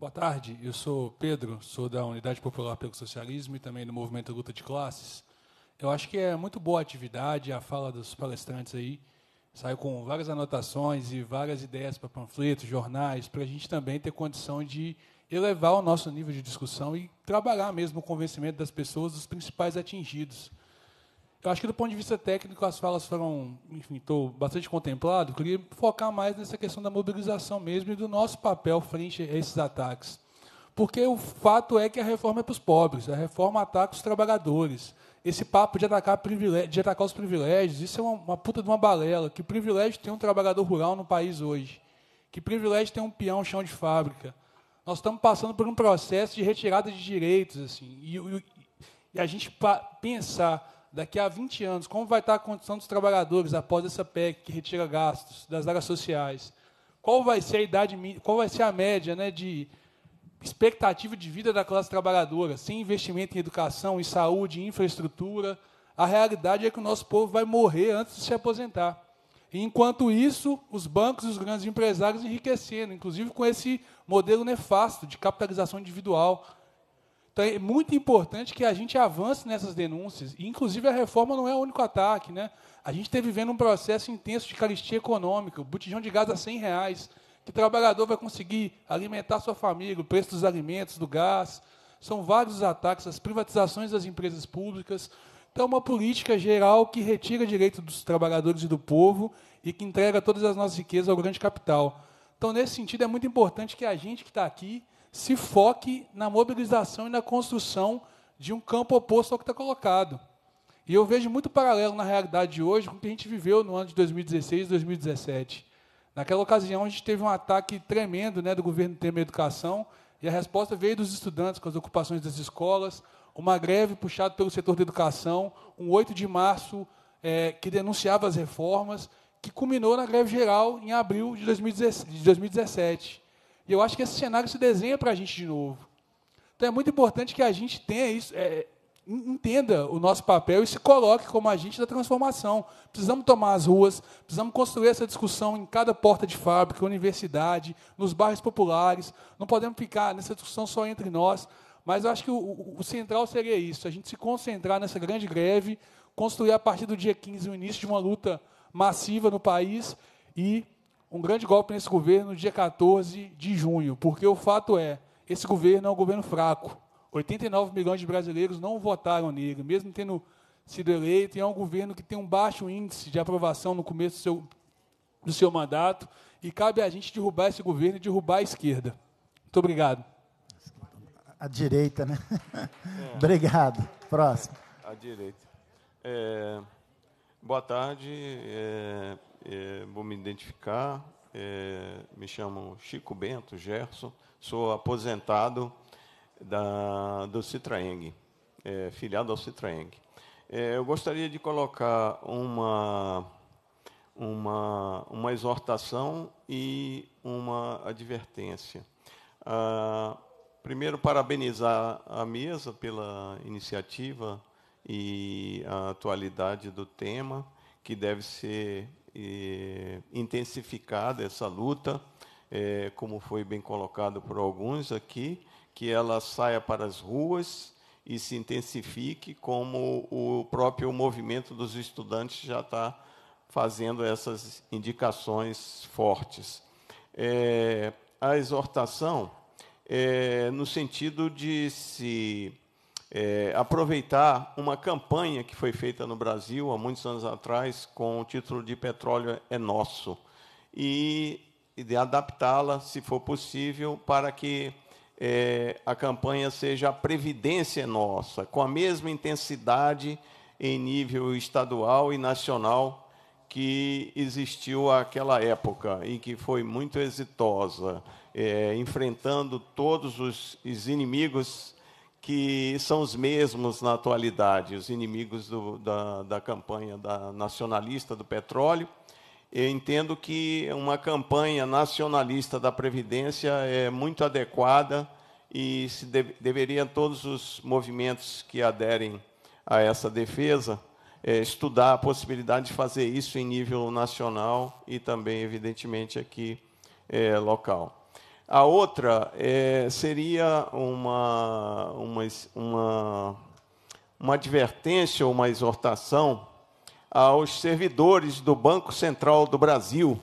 Boa tarde, eu sou Pedro, sou da Unidade Popular pelo Socialismo e também do Movimento Luta de Classes. Eu acho que é muito boa a atividade, a fala dos palestrantes aí. Saiu com várias anotações e várias ideias para panfletos, jornais, para a gente também ter condição de elevar o nosso nível de discussão e trabalhar mesmo o convencimento das pessoas dos principais atingidos. Eu acho que do ponto de vista técnico as falas foram, enfim, estou bastante contemplado. Queria focar mais nessa questão da mobilização mesmo e do nosso papel frente a esses ataques. Porque o fato é que a reforma é para os pobres, a reforma ataca os trabalhadores. Esse papo de atacar, de atacar os privilégios, isso é uma, uma puta de uma balela. Que privilégio tem um trabalhador rural no país hoje? Que privilégio tem um peão chão de fábrica? Nós estamos passando por um processo de retirada de direitos, assim, e, e, e a gente pensar daqui a 20 anos, como vai estar a condição dos trabalhadores após essa PEC que retira gastos das áreas sociais? Qual vai ser a idade, qual vai ser a média né, de expectativa de vida da classe trabalhadora, sem investimento em educação, em saúde, em infraestrutura? A realidade é que o nosso povo vai morrer antes de se aposentar. Enquanto isso, os bancos e os grandes empresários enriquecendo, inclusive com esse modelo nefasto de capitalização individual, então é muito importante que a gente avance nessas denúncias. E, inclusive, a reforma não é o único ataque. Né? A gente está vivendo um processo intenso de caristia econômica, o botijão de gás a 100 reais, que o trabalhador vai conseguir alimentar sua família, o preço dos alimentos, do gás. São vários os ataques, as privatizações das empresas públicas. Então, é uma política geral que retira direito dos trabalhadores e do povo e que entrega todas as nossas riquezas ao grande capital. Então, nesse sentido, é muito importante que a gente que está aqui se foque na mobilização e na construção de um campo oposto ao que está colocado. E eu vejo muito paralelo na realidade de hoje com o que a gente viveu no ano de 2016 e 2017. Naquela ocasião, a gente teve um ataque tremendo né, do governo Temer Educação, e a resposta veio dos estudantes com as ocupações das escolas, uma greve puxada pelo setor da educação, um 8 de março é, que denunciava as reformas, que culminou na greve geral em abril de 2017. E eu acho que esse cenário se desenha para a gente de novo. Então é muito importante que a gente tenha isso, é, entenda o nosso papel e se coloque como agente da transformação. Precisamos tomar as ruas, precisamos construir essa discussão em cada porta de fábrica, universidade, nos bairros populares. Não podemos ficar nessa discussão só entre nós. Mas eu acho que o, o, central seria isso: a gente se concentrar nessa grande greve, construir a partir do dia 15 o início de uma luta massiva no país e um grande golpe nesse governo no dia 14 de junho, porque o fato é, esse governo é um governo fraco. 89 milhões de brasileiros não votaram nele, mesmo tendo sido eleito, e é um governo que tem um baixo índice de aprovação no começo do seu, do seu mandato, e cabe a gente derrubar esse governo e derrubar a esquerda. Muito obrigado. A direita, né? É. Obrigado. Próximo. A direita. É, boa tarde. É, é vou me identificar. É, me chamo Chico Bento Gerson. Sou aposentado da, do Citraeng, é, filiado ao Citraeng. É, eu gostaria de colocar uma, uma, uma exortação e uma advertência. Ah, primeiro, parabenizar a mesa pela iniciativa e a atualidade do tema, que deve ser eh, intensificada essa luta, eh, como foi bem colocado por alguns aqui, que ela saia para as ruas e se intensifique, como o próprio movimento dos estudantes já está fazendo essas indicações fortes. É, a exortação é no sentido de se é, aproveitar uma campanha que foi feita no Brasil há muitos anos atrás com o título de Petróleo é Nosso e, e de adaptá-la, se for possível, para que é, a campanha seja a Previdência Nossa, com a mesma intensidade em nível estadual e nacional que existiu àquela época e que foi muito exitosa, é, enfrentando todos os, os, inimigos que são os mesmos na atualidade, os inimigos do, da, da campanha da nacionalista do petróleo. Eu entendo que uma campanha nacionalista da Previdência é muito adequada e se de, deveriam todos os movimentos que aderem a essa defesa é, estudar a possibilidade de fazer isso em nível nacional e também, evidentemente, aqui é, local. A outra é, seria uma, uma, uma, uma advertência ou uma exortação aos servidores do Banco Central do Brasil,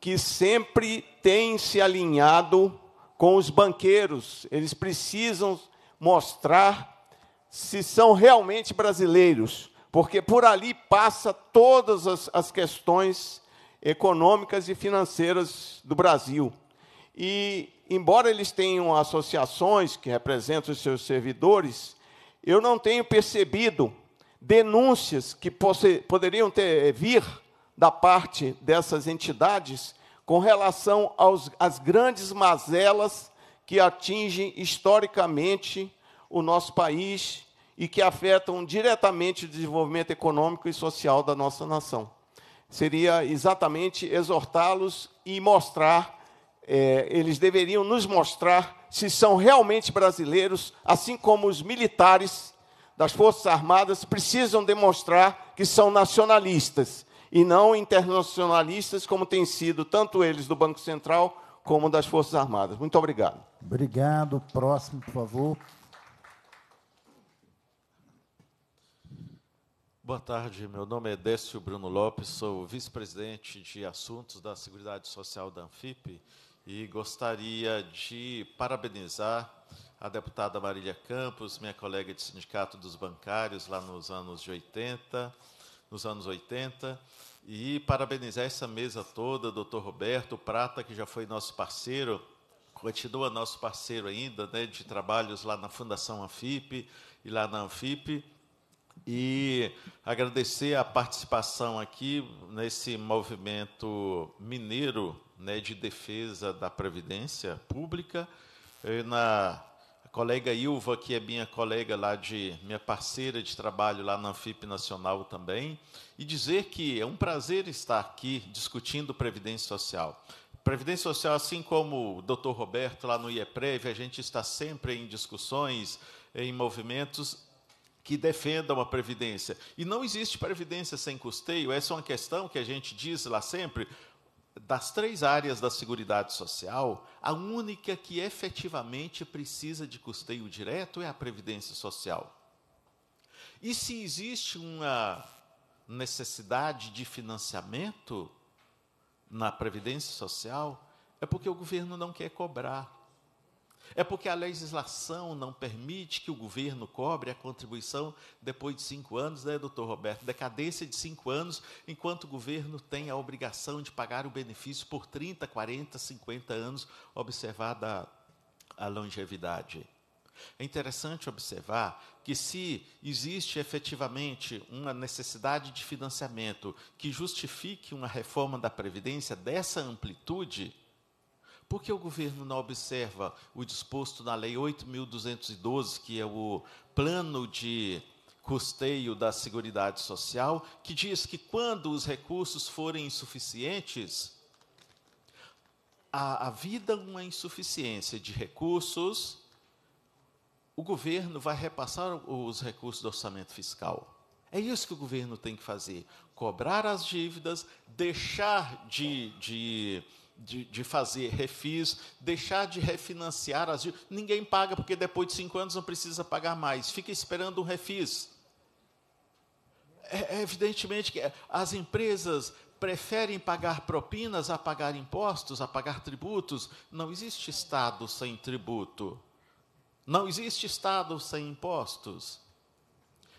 que sempre têm se alinhado com os banqueiros. Eles precisam mostrar se são realmente brasileiros porque por ali passa todas as, as questões econômicas e financeiras do Brasil. E, embora eles tenham associações que representam os seus servidores, eu não tenho percebido denúncias que poderiam ter, vir da parte dessas entidades com relação aos, às grandes mazelas que atingem historicamente o nosso país e que afetam diretamente o desenvolvimento econômico e social da nossa nação. Seria exatamente exortá-los e mostrar, é, eles deveriam nos mostrar se são realmente brasileiros, assim como os militares das Forças Armadas precisam demonstrar que são nacionalistas e não internacionalistas, como tem sido tanto eles do Banco Central como das Forças Armadas. Muito obrigado. Obrigado. Próximo, por favor. Boa tarde, meu nome é Décio Bruno Lopes, sou vice-presidente de assuntos da Seguridade Social da Anfip e gostaria de parabenizar a deputada Marília Campos, minha colega de sindicato dos bancários lá nos anos de 80, nos anos 80, e parabenizar essa mesa toda, doutor Roberto Prata, que já foi nosso parceiro, continua nosso parceiro ainda, né, de trabalhos lá na Fundação Anfip e lá na Anfip, e agradecer a participação aqui nesse movimento mineiro né, de defesa da Previdência Pública. Eu, na a colega Ilva, que é minha colega lá de minha parceira de trabalho lá na Anfip Nacional também, e dizer que é um prazer estar aqui discutindo Previdência Social. Previdência Social, assim como o doutor Roberto lá no IEPREV, a gente está sempre em discussões, em movimentos que defendam a previdência. E não existe previdência sem custeio, essa é uma questão que a gente diz lá sempre. Das três áreas da Seguridade Social, a única que efetivamente precisa de custeio direto é a Previdência Social. E se existe uma necessidade de financiamento, na Previdência Social, é porque o governo não quer cobrar. É porque a legislação não permite que o governo cobre a contribuição depois de cinco anos, né, doutor Roberto? Decadência de cinco anos, enquanto o governo tem a obrigação de pagar o benefício por 30, 40, 50 anos, observada a longevidade. É interessante observar que, se existe efetivamente uma necessidade de financiamento que justifique uma reforma da Previdência dessa amplitude, por que o governo não observa o disposto na Lei 8.212, que é o plano de custeio da Seguridade Social, que diz que quando os recursos forem insuficientes, a, vida uma insuficiência de recursos, o governo vai repassar os recursos do orçamento fiscal. É isso que o governo tem que fazer: cobrar as dívidas, deixar de, de de, de, fazer refis, deixar de refinanciar as dívidas. Ninguém paga, porque depois de cinco anos não precisa pagar mais. Fica esperando um refis. É, é evidentemente que as empresas preferem pagar propinas a pagar impostos, a pagar tributos. Não existe Estado sem tributo. Não existe Estado sem impostos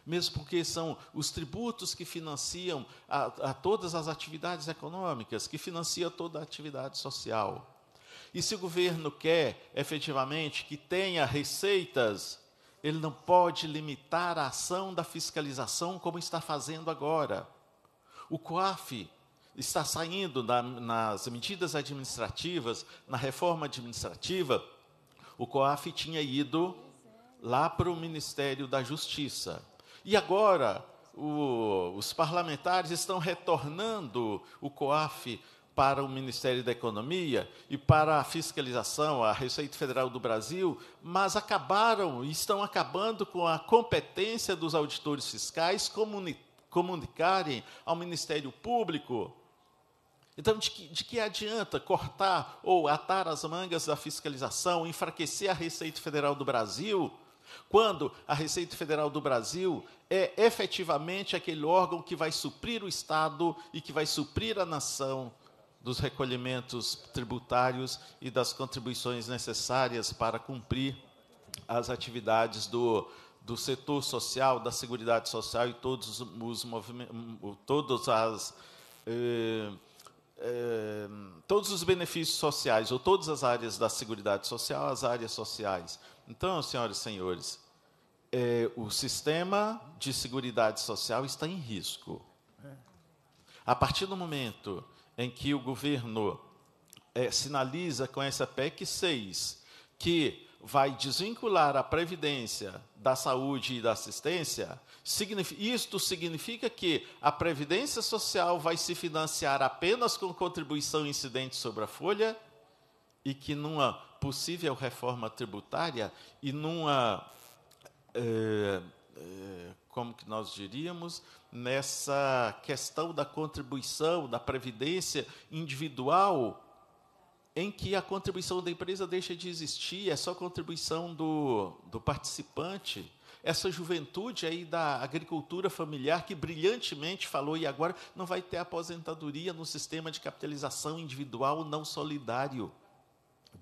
mesmo porque são os tributos que financiam a, a todas as atividades econômicas, que financiam toda a atividade social. E se o governo quer efetivamente que tenha receitas, ele não pode limitar a ação da fiscalização como está fazendo agora. O COAF está saindo na, nas medidas administrativas, na reforma administrativa, o COAF tinha ido lá para o Ministério da Justiça. E agora, o, os parlamentares estão retornando o COAF para o Ministério da Economia e para a fiscalização, a Receita Federal do Brasil, mas acabaram e estão acabando com a competência dos auditores fiscais comuni comunicarem ao Ministério Público. Então, de que, de que adianta cortar ou atar as mangas da fiscalização, enfraquecer a Receita Federal do Brasil? Quando a Receita Federal do Brasil é efetivamente aquele órgão que vai suprir o Estado e que vai suprir a nação dos recolhimentos tributários e das contribuições necessárias para cumprir as atividades do, do setor social, da seguridade social e todos os todas as eh, eh, todos os benefícios sociais ou todas as áreas da seguridade social, as áreas sociais. Então, senhoras e senhores, é, o sistema de seguridade social está em risco. A partir do momento em que o governo é, sinaliza com essa PEC 6 que vai desvincular a previdência da saúde e da assistência, isto significa que a previdência social vai se financiar apenas com contribuição incidente sobre a folha e que numa possível reforma tributária e numa é, é, como que nós diríamos nessa questão da contribuição da previdência individual em que a contribuição da empresa deixa de existir, é só contribuição do, do participante. Essa juventude aí da agricultura familiar que brilhantemente falou e agora não vai ter aposentadoria no sistema de capitalização individual não solidário.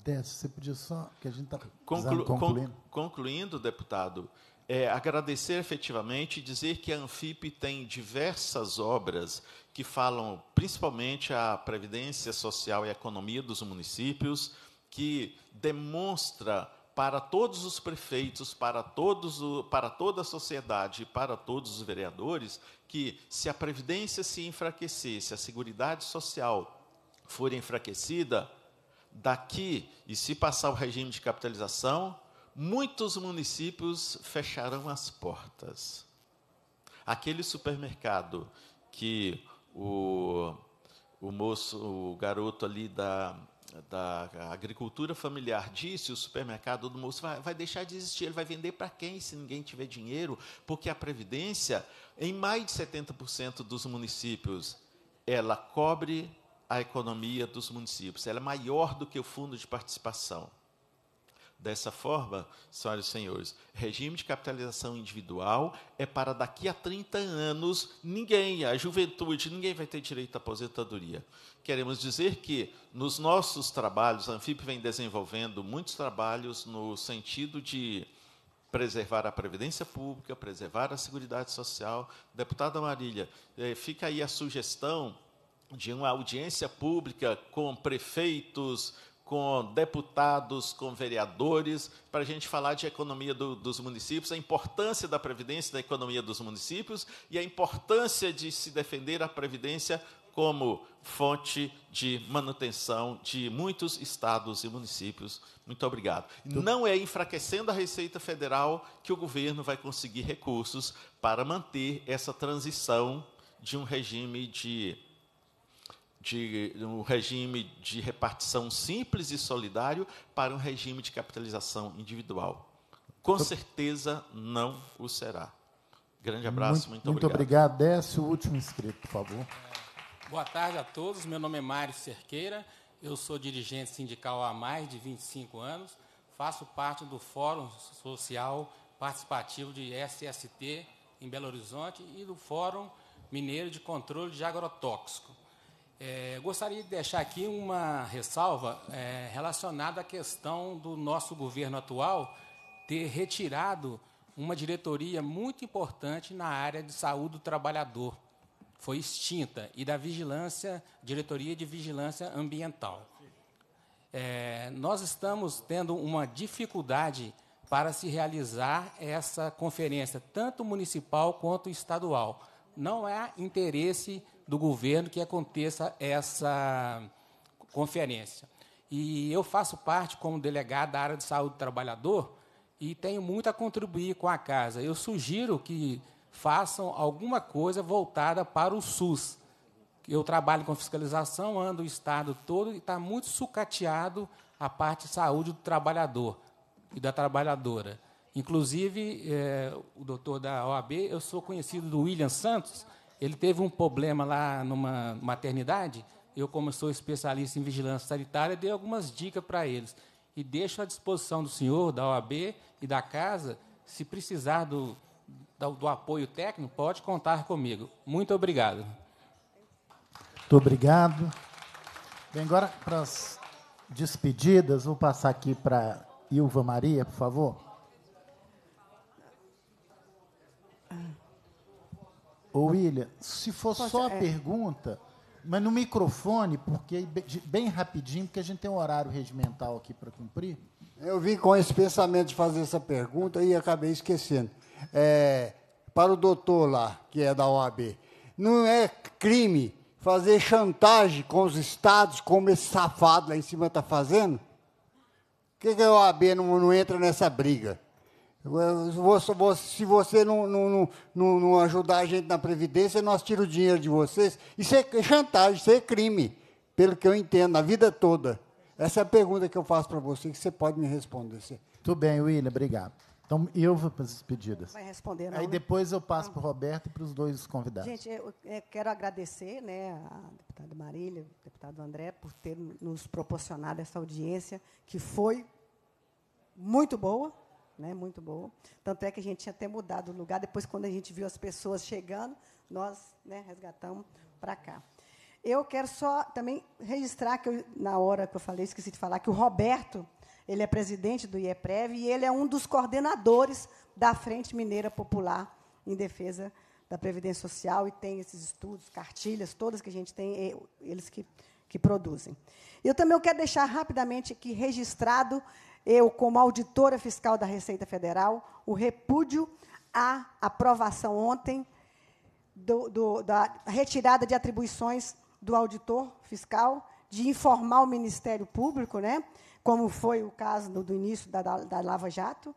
Décio, você podia só, que a gente está Conclu, concluindo. concluindo, deputado, é, agradecer efetivamente e dizer que a Anfip tem diversas obras que falam principalmente a previdência social e a economia dos municípios, que demonstra para todos os prefeitos, para, todos o, para toda a sociedade e para todos os vereadores, que se a previdência se enfraquecer, se a seguridade social for enfraquecida, daqui, e se passar o regime de capitalização, muitos municípios fecharão as portas. Aquele supermercado que o, o moço, o garoto ali da, da agricultura familiar disse, o supermercado do moço vai, vai deixar de existir, ele vai vender para quem se ninguém tiver dinheiro? Porque a Previdência, em mais de 70% dos municípios, ela cobre a economia dos municípios. Ela é maior do que o fundo de participação. Dessa forma, senhoras e senhores, regime de capitalização individual é para daqui a 30 anos ninguém, a juventude, ninguém vai ter direito à aposentadoria. Queremos dizer que nos nossos trabalhos, a Anfip vem desenvolvendo muitos trabalhos no sentido de preservar a previdência pública, preservar a seguridade social. Deputada Marília, eh, fica aí a sugestão de uma audiência pública com prefeitos, com deputados, com vereadores, para a gente falar de economia do, dos municípios, a importância da Previdência na economia dos municípios e a importância de se defender a Previdência como fonte de manutenção de muitos estados e municípios. Muito obrigado. Não é enfraquecendo a Receita Federal que o governo vai conseguir recursos para manter essa transição de um regime de de um regime de repartição simples e solidário para um regime de capitalização individual. Com certeza não o será. Grande abraço, muito, muito obrigado. Muito obrigado. Décio, o último inscrito, por favor. Boa tarde a todos. Meu nome é Mário Cerqueira. Eu sou dirigente sindical há mais de 25 anos. Faço parte do Fórum Social Participativo de SST em Belo Horizonte e do Fórum Mineiro de Controle de Agrotóxico. É, gostaria de deixar aqui uma ressalva é, relacionada à questão do nosso governo atual ter retirado uma diretoria muito importante na área de saúde do trabalhador. Foi extinta, e da vigilância, diretoria de vigilância ambiental. É, nós estamos tendo uma dificuldade para se realizar essa conferência, tanto municipal quanto estadual. Não há interesse do governo que aconteça essa conferência. E eu faço parte, como delegado da área de saúde do trabalhador, e tenho muito a contribuir com a casa. Eu sugiro que façam alguma coisa voltada para o SUS. Eu trabalho com fiscalização, ando o Estado todo e está muito sucateado a parte de saúde do trabalhador e da trabalhadora. Inclusive, é, o doutor da OAB, eu sou conhecido do William Santos, ele teve um problema lá numa maternidade. Eu, como sou especialista em vigilância sanitária, dei algumas dicas para eles. E deixo à disposição do senhor, da OAB e da casa, se precisar do, do, do apoio técnico, pode contar comigo. Muito obrigado. Muito obrigado. Bem, agora para as despedidas, vou passar aqui para Ilva Maria, por favor. Ô, William, se for Posso, só a é... pergunta, mas no microfone, porque bem rapidinho, porque a gente tem um horário regimental aqui para cumprir. Eu vim com esse pensamento de fazer essa pergunta e acabei esquecendo. É, para o doutor lá, que é da OAB, não é crime fazer chantagem com os estados, como esse safado lá em cima está fazendo? Por que, que a OAB não, não entra nessa briga? Se você não, não, não, não, ajudar a gente na Previdência, nós tiramos o dinheiro de vocês. Isso é chantagem, isso é crime, pelo que eu entendo, a vida toda. Essa é a pergunta que eu faço para você, que você pode me responder. Tudo bem, William, obrigado. Então, eu vou para as pedidas. Vai responder, não, Aí né? depois eu passo para o Roberto e para os dois convidados. Gente, eu, eu quero agradecer né, a deputada Marília, o deputado André, por ter nos proporcionado essa audiência, que foi muito boa né, muito boa. Tanto é que a gente tinha até mudado o lugar. Depois, quando a gente viu as pessoas chegando, nós né, resgatamos para cá. Eu quero só também registrar que eu, na hora que eu falei, esqueci de falar, que o Roberto, ele é presidente do IEPREV e ele é um dos coordenadores da Frente Mineira Popular em defesa da Previdência Social e tem esses estudos, cartilhas, todas que a gente tem, eles que, que produzem. Eu também quero deixar rapidamente aqui registrado eu, como auditora fiscal da Receita Federal, o repúdio à aprovação ontem do, do, da retirada de atribuições do auditor fiscal de informar o Ministério Público, né, como foi o caso do, do início da, da, da Lava Jato,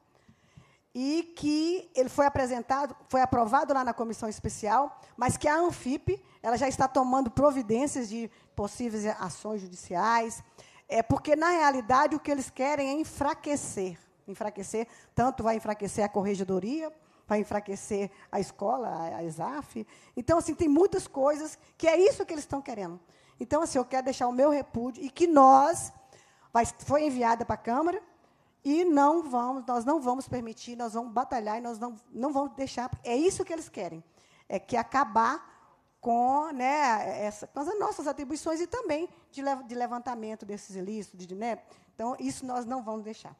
e que ele foi apresentado, foi aprovado lá na comissão especial, mas que a Anfip ela já está tomando providências de possíveis ações judiciais, é porque, na realidade, o que eles querem é enfraquecer. Enfraquecer, tanto vai enfraquecer a corregedoria, vai enfraquecer a escola, a ESAF. Então, assim, tem muitas coisas que é isso que eles estão querendo. Então, assim, eu quero deixar o meu repúdio e que nós, foi enviada para a Câmara, E não vamos, nós não vamos permitir, nós vamos batalhar e nós não, não vamos deixar. É isso que eles querem. É que acabar com, né, essa, com as nossas atribuições e também de, de levantamento desses ilícitos. De, né? Então, isso nós não vamos deixar.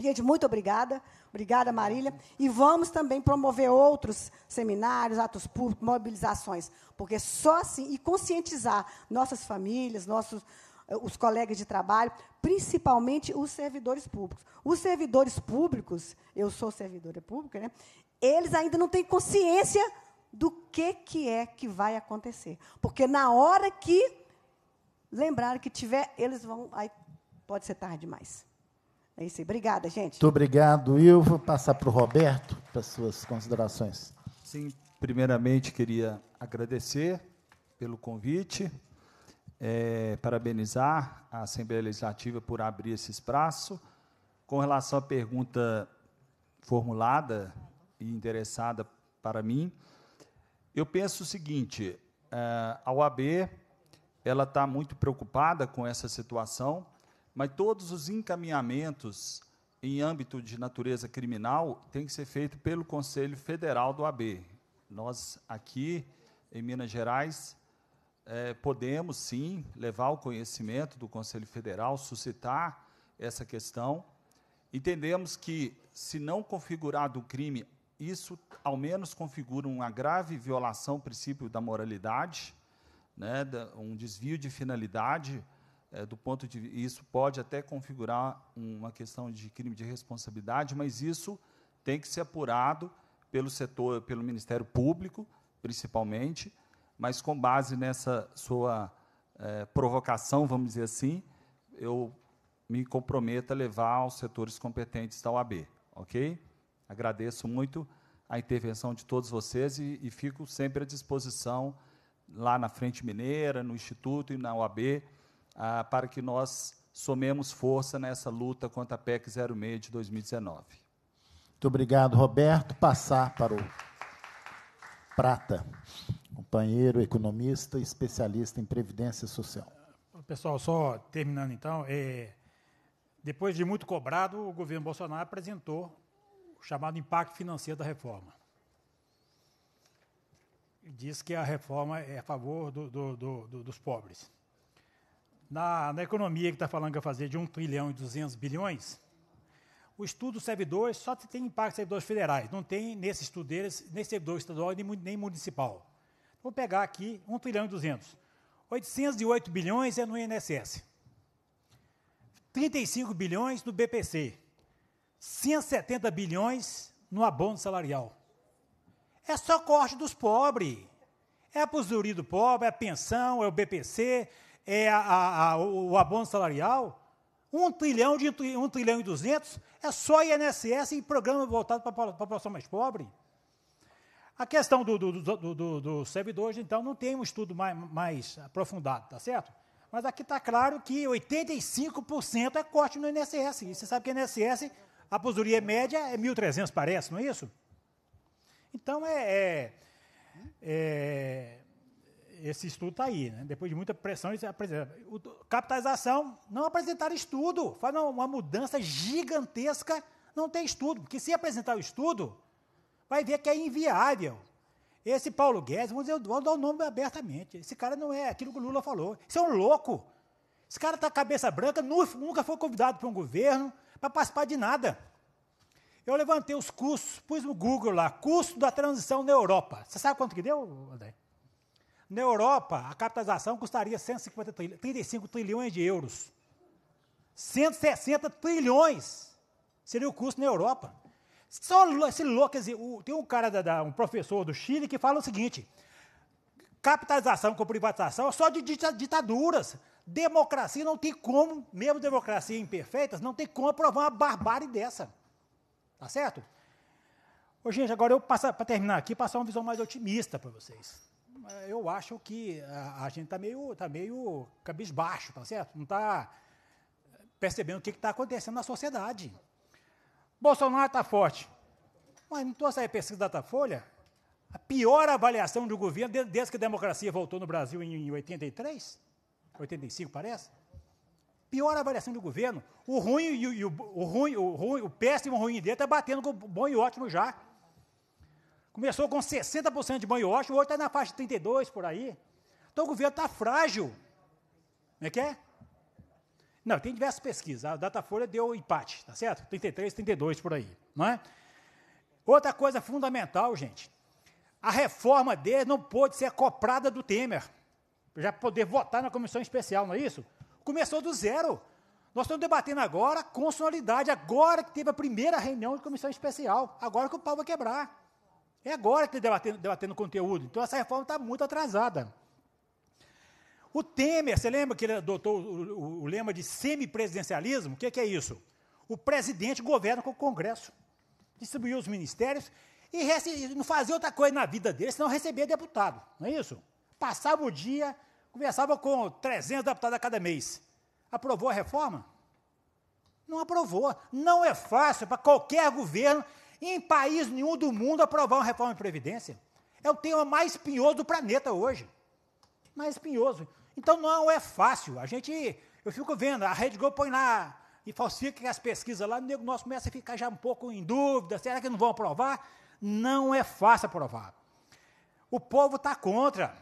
Gente, muito obrigada. Obrigada, Marília. E vamos também promover outros seminários, atos públicos, mobilizações, porque só assim, e conscientizar nossas famílias, nossos eh, os colegas de trabalho, principalmente os servidores públicos. Os servidores públicos, eu sou servidora pública, né? Eles ainda não têm consciência do que, que é que vai acontecer. Porque na hora que lembrar que tiver, eles vão. Aí pode ser tarde demais. É isso aí. Obrigada, gente. Muito obrigado, Will. Vou passar para o Roberto para as suas considerações. Sim, primeiramente queria agradecer pelo convite, é, parabenizar a Assembleia Legislativa por abrir esse espaço. Com relação à pergunta formulada e interessada para mim, eu penso o seguinte: é, a OAB ela está muito preocupada com essa situação mas todos os encaminhamentos em âmbito de natureza criminal têm que ser feito pelo Conselho Federal do AB. Nós aqui em Minas Gerais é, podemos sim levar o conhecimento do Conselho Federal, suscitar essa questão. Entendemos que, se não configurado o crime, isso ao menos configura uma grave violação ao princípio da moralidade, né, um desvio de finalidade é, do ponto de isso pode até configurar uma questão de crime de responsabilidade, mas isso tem que ser apurado pelo setor, pelo Ministério Público, principalmente, mas com base nessa sua é, provocação, vamos dizer assim, eu me comprometo a levar aos setores competentes da OAB, ok? Agradeço muito a intervenção de todos vocês e, e fico sempre à disposição lá na Frente Mineira, no Instituto e na OAB, ah, para que nós somemos força nessa luta contra a PEC 06 de 2019. Muito obrigado, Roberto. Passar para o Prata, companheiro economista e especialista em previdência social. Pessoal, só terminando então, é, depois de muito cobrado, o governo Bolsonaro apresentou chamado impacto financeiro da reforma. Diz que a reforma é a favor do, do, do, dos pobres. Na, na economia que está falando que vai fazer de 1 trilhão e 200 bilhões, o estudo servidores só tem impacto em servidores federais, não tem nesse estudo deles, nem servidor estadual nem, nem municipal. Vou pegar aqui 1 trilhão e 200. 808 bilhões é no INSS. 35 bilhões no BPC. 170 bilhões no abono salarial. É só corte dos pobres. É a aposentadoria do pobre, é a pensão, é o BPC, é a, a, a, o abono salarial, um trilhão de um trilhão e duzentos é só INSS e programa voltado para a população mais pobre. A questão do, do, do, do, do então, não tem um estudo mais, mais aprofundado, tá certo? Mas aqui está claro que 85% é corte no INSS. E você sabe que o INSS, a aposentadoria média é 1.300, parece, não é isso? Então, é, é, é esse estudo está aí, né? depois de muita pressão, eles apresentam. capitalização, não apresentaram estudo, faz uma, uma mudança gigantesca, não tem estudo, porque se apresentar o estudo, vai ver que é inviável. Esse Paulo Guedes, vamos, dizer, vamos dar o nome abertamente, esse cara não é aquilo que o Lula falou, isso é um louco. Esse cara está cabeça branca, nunca foi convidado para um governo para participar de nada. Eu levantei os custos, pus no Google lá, custo da transição na Europa. Você sabe quanto que deu, André? Na Europa, a capitalização custaria 150 trilhões, 35 trilhões de euros. 160 trilhões seria o custo na Europa. Só esse louco, tem um cara, da, da, um professor do Chile, que fala o seguinte: capitalização com privatização é só de ditaduras. Democracia não tem como, mesmo democracia imperfeitas, não tem como aprovar uma barbárie dessa. Tá certo? Ô, gente, agora eu, para terminar aqui, passar uma visão mais otimista para vocês eu acho que a, a gente está meio, tá meio cabisbaixo, tá certo? Não está percebendo o que está acontecendo na sociedade. Bolsonaro está forte. Mas não trouxe aí a pesquisa da Datafolha? A pior avaliação do governo desde que a democracia voltou no Brasil em 83? 85, parece? Pior avaliação do governo. O ruim e o, e o, o ruim, o, ruim, o péssimo ruim dele está batendo com o bom e ótimo já. Começou com 60% de bom e ótimo, hoje está na faixa de 32% por aí. Então o governo está frágil. Como é que é? Não, tem diversas pesquisas. A Datafolha deu empate, tá certo? 33, 32 por aí, não é? Outra coisa fundamental, gente. A reforma dele não pôde ser acoplada do Temer, já poder votar na comissão especial, não é isso? Começou do zero. Nós estamos debatendo agora a constitucionalidade, agora que teve a primeira reunião de comissão especial, agora que o pau vai quebrar. É agora que está debatendo, conteúdo. Então, essa reforma está muito atrasada. O Temer, você lembra que ele adotou o, o, o lema de semipresidencialismo? O que, que é isso? O presidente governa com o Congresso, distribuiu os ministérios e não fazia outra coisa na vida dele, senão receber deputado, não é isso? Passava o dia, conversava com 300 deputados a cada mês. Aprovou a reforma? Não aprovou. Não é fácil para qualquer governo, em país nenhum do mundo, aprovar uma reforma de Previdência. É o tema mais espinhoso do planeta hoje. Mais espinhoso. Então não é fácil. A gente, eu fico vendo, a Rede Globo põe lá e falsifica as pesquisas lá, o nego nosso começa a ficar já um pouco em dúvida, será que não vão aprovar? Não é fácil aprovar. O povo está contra.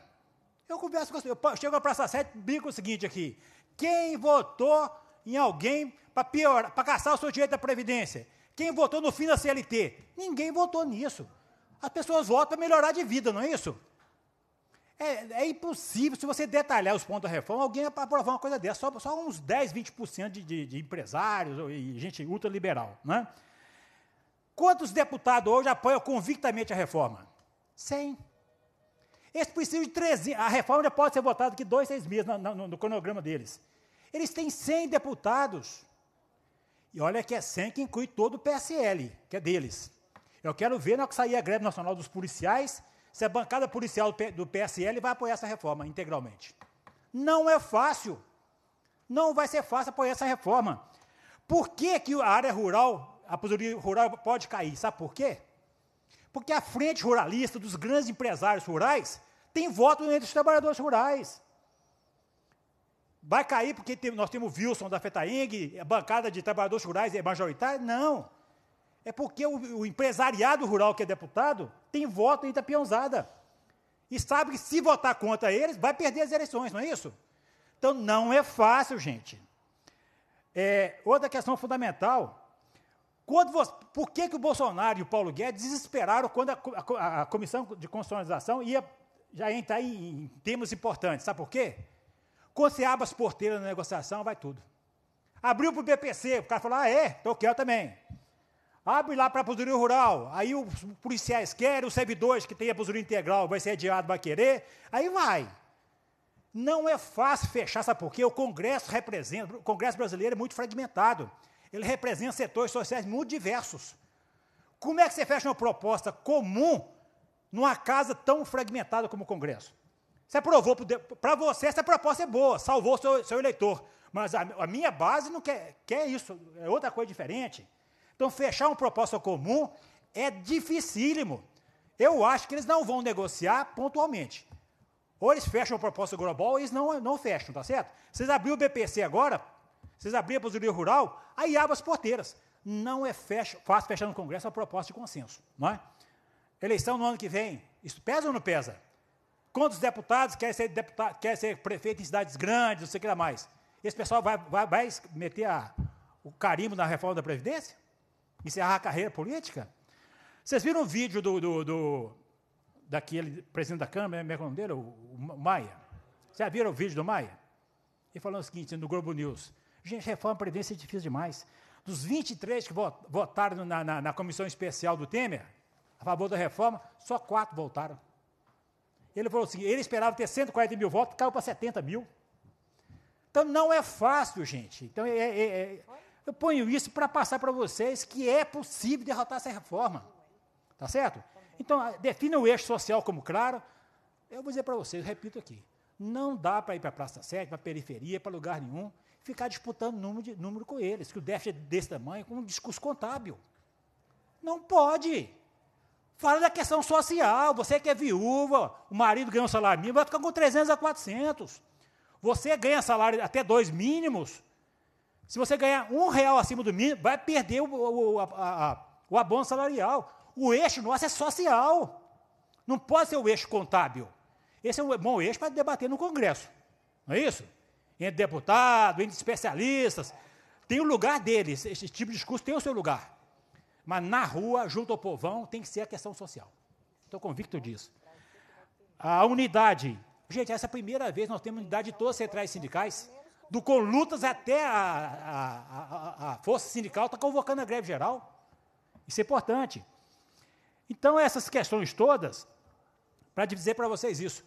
Eu converso com você, eu chego à Praça 7, brinco o seguinte aqui, quem votou em alguém para piorar, para caçar o seu direito da Previdência? Quem votou no fim da CLT? Ninguém votou nisso. As pessoas votam para melhorar de vida, não é isso? É, é, impossível, se você detalhar os pontos da reforma, alguém aprovar uma coisa dessa. Só, só uns 10, 20% de, de, de empresários e gente ultraliberal. Né? Quantos deputados hoje apoiam convictamente a reforma? 100. Esse precisa de 300. A reforma já pode ser votada daqui dois, seis meses no, no, no cronograma deles. Eles têm 100 deputados. E olha que é 100 que inclui todo o PSL, que é deles. Eu quero ver na que sair a greve nacional dos policiais se a bancada policial do PSL vai apoiar essa reforma integralmente. Não é fácil. Não vai ser fácil apoiar essa reforma. Por que, que a área rural, a aposentadoria rural pode cair? Sabe por quê? Porque a frente ruralista dos grandes empresários rurais tem voto entre os trabalhadores rurais. Vai cair porque tem, nós temos o Wilson da FETAENG, a bancada de trabalhadores rurais é majoritária? Não. É porque o, o, empresariado rural que é deputado tem voto em Itapiãozada. E sabe que se votar contra eles, vai perder as eleições, não é isso? Então não é fácil, gente. É, outra questão fundamental. Quando você, por que, que o Bolsonaro e o Paulo Guedes desesperaram quando a, a, a Comissão de Constitucionalização ia já entrar em, em termos importantes? Sabe por quê? Quando você abre as porteiras na negociação, vai tudo. Abriu para o BPC, o cara falou, ah, é, então eu também. Abre lá para a aposentadoria rural. Aí os policiais querem, os servidores que têm a aposentadoria integral vai ser adiado, vai querer. Aí vai. Não é fácil fechar, sabe por quê? O Congresso representa, o Congresso brasileiro é muito fragmentado. Ele representa setores sociais muito diversos. Como é que você fecha uma proposta comum numa casa tão fragmentada como o Congresso? Você aprovou, para você essa proposta é boa, salvou seu, seu eleitor. Mas a, a minha base não quer, quer isso, é outra coisa diferente. Então, fechar uma proposta comum é dificílimo. Eu acho que eles não vão negociar pontualmente. Ou eles fecham a proposta global, ou eles não, não fecham, tá certo? Vocês abriram o BPC agora, vocês abriram a aposentadoria rural, aí abre as porteiras. Não é fecha, fácil fechar no Congresso a proposta de consenso, não é? Eleição no ano que vem, isso pesa ou não pesa? Quantos deputados querem ser, deputado, querem ser prefeito em cidades grandes, não sei o que mais? Esse pessoal vai, vai, vai meter a, o carimbo na reforma da Previdência? encerrar a carreira política. Vocês viram o vídeo do, do, do daquele presidente da Câmara, como é o nome dele? O, Maia. Vocês viram o vídeo do Maia? Ele falou o seguinte no Globo News. Gente, reforma Previdência é difícil demais. Dos 23 que votaram na, na, na, comissão especial do Temer, a favor da reforma, só quatro votaram. Ele falou assim, ele esperava ter 140 mil votos, caiu para 70 mil. Então não é fácil, gente. Então é, é, é eu ponho isso para passar para vocês que é possível derrotar essa reforma. Tá certo? Então, defina o eixo social como claro. Eu vou dizer para vocês, repito aqui, não dá para ir para a Praça 7, para a periferia, para lugar nenhum, ficar disputando número, de, número com eles, que o déficit é desse tamanho, com um discurso contábil. Não pode. Fala da questão social. Você que é viúva, o marido ganha um salário mínimo, vai ficar com 300 a 400. Você ganha salário até dois mínimos, Se você ganhar um real acima do mínimo, vai perder o, o, a, a, o abono salarial. O eixo nosso é social. Não pode ser o eixo contábil. Esse é um bom eixo para debater no Congresso. Não é isso? Entre deputados, entre especialistas. Tem o lugar deles. Esse tipo de discurso tem o seu lugar. Mas na rua, junto ao povão, tem que ser a questão social. Estou convicto disso. A unidade. Gente, essa é a primeira vez nós temos unidade de todas as centrais sindicais. Do Conlutas até a, a, a, a Força Sindical está convocando a greve geral. Isso é importante. Então, essas questões todas, para dizer para vocês isso.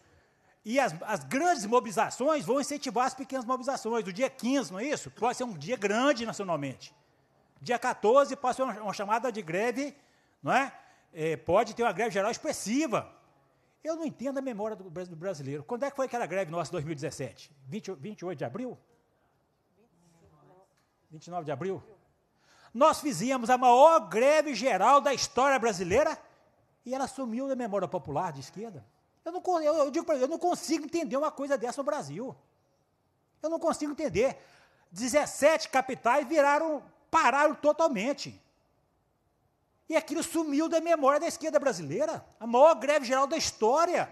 E as, as, grandes mobilizações vão incentivar as pequenas mobilizações. O dia 15, não é isso? Pode ser um dia grande nacionalmente. Dia 14 pode ser uma, uma chamada de greve, não é? é? Pode ter uma greve geral expressiva. Eu não entendo a memória do, do brasileiro. Quando é que foi aquela greve nossa em 2017? 20, 28 de abril? 29 de abril? Nós fizemos a maior greve geral da história brasileira e ela sumiu da memória popular de esquerda. Eu não, eu, eu digo para eu não consigo entender uma coisa dessa no Brasil. Eu não consigo entender. 17 capitais viraram, pararam totalmente. E aquilo sumiu da memória da esquerda brasileira. A maior greve geral da história.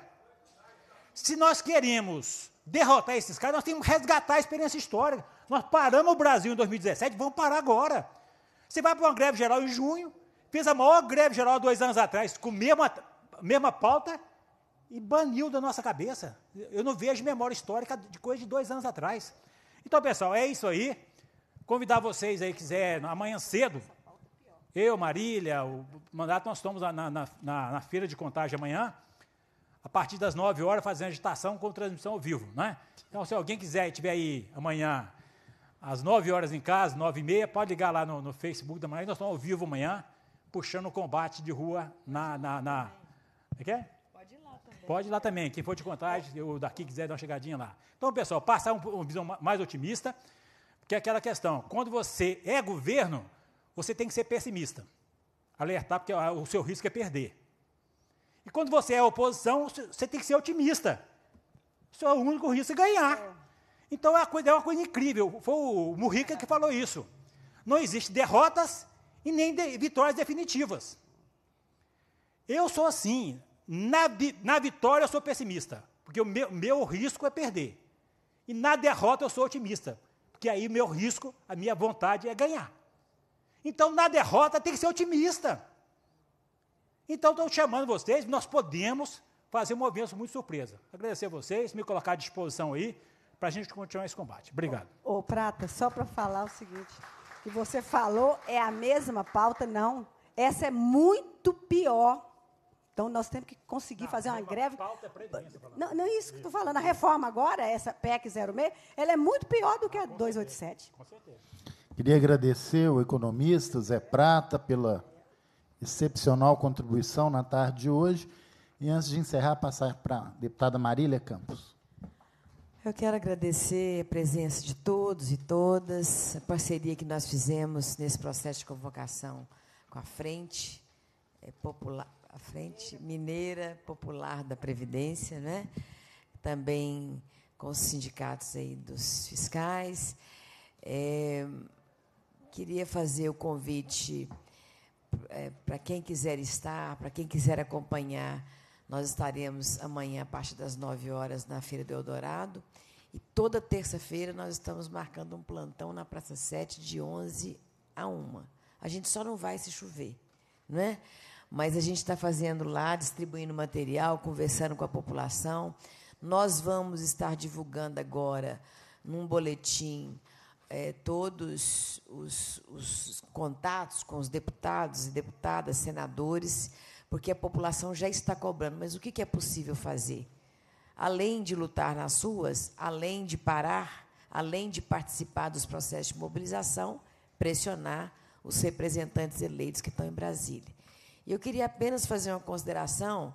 Se nós queremos derrotar esses caras, nós temos que resgatar a experiência histórica. Nós paramos o Brasil em 2017, vamos parar agora. Você vai para uma greve geral em junho, fez a maior greve geral dois anos atrás, com a mesma, mesma pauta, e baniu da nossa cabeça. Eu não vejo memória histórica de coisa de dois anos atrás. Então, pessoal, é isso aí. Convidar vocês aí, quiser, amanhã cedo, eu, Marília, o mandato, nós estamos na, na, na, na feira de contagem amanhã, a partir das 9 horas, fazendo agitação com transmissão ao vivo. Né? Então, se alguém quiser e estiver aí amanhã, às 9 horas em casa, 9 e meia, pode ligar lá no, no Facebook da manhã, nós estamos ao vivo amanhã, puxando o combate de rua na. na, na... É que é? Pode ir lá também. Quem for de contagem, o daqui quiser dar uma chegadinha lá. Então, pessoal, passar uma um visão mais otimista, porque é aquela questão: quando você é governo, você tem que ser pessimista. Alertar, porque o seu risco é perder. E quando você é oposição, você tem que ser otimista. O seu único risco é ganhar. Então é uma coisa, é uma coisa incrível. Foi o Murrica que falou isso. Não existe derrotas e nem de, vitórias definitivas. Eu sou assim. Na, na vitória eu sou pessimista, porque o meu, meu risco é perder. E na derrota eu sou otimista, porque aí meu risco, a minha vontade é ganhar. Então na derrota tem que ser otimista. Então estou chamando vocês, nós podemos fazer um movimento muito surpresa. Agradecer a vocês, me colocar à disposição aí para a gente continuar esse combate. Obrigado. Ô, ô Prata, só para falar o seguinte que você falou é a mesma pauta, não. Essa é muito pior. Então, nós temos que conseguir não, fazer uma greve. Pauta é não, não é isso que estou falando. A reforma agora, essa PEC 06, ela é muito pior do que a 287. Com certeza. Queria agradecer o economista Zé Prata pela excepcional contribuição na tarde de hoje. E antes de encerrar, passar para a deputada Marília Campos. Eu quero agradecer a presença de todos e todas, a parceria que nós fizemos nesse processo de convocação com a Frente é, Popular, a Frente Mineira Popular da Previdência, né? também com os sindicatos aí dos fiscais. É, queria fazer o convite é, para quem quiser estar, para quem quiser acompanhar nós estaremos amanhã, a partir das 9 horas, na Feira do Eldorado. E toda terça-feira nós estamos marcando um plantão na Praça 7, de 11 a 1. A gente só não vai se chover, não é? Mas a gente está fazendo lá, distribuindo material, conversando com a população. Nós vamos estar divulgando agora, num boletim, é, todos os, os contatos com os deputados e deputadas, senadores, porque a população já está cobrando. Mas o que é possível fazer? Além de lutar nas ruas, além de parar, além de participar dos processos de mobilização, pressionar os representantes eleitos que estão em Brasília. Eu queria apenas fazer uma consideração.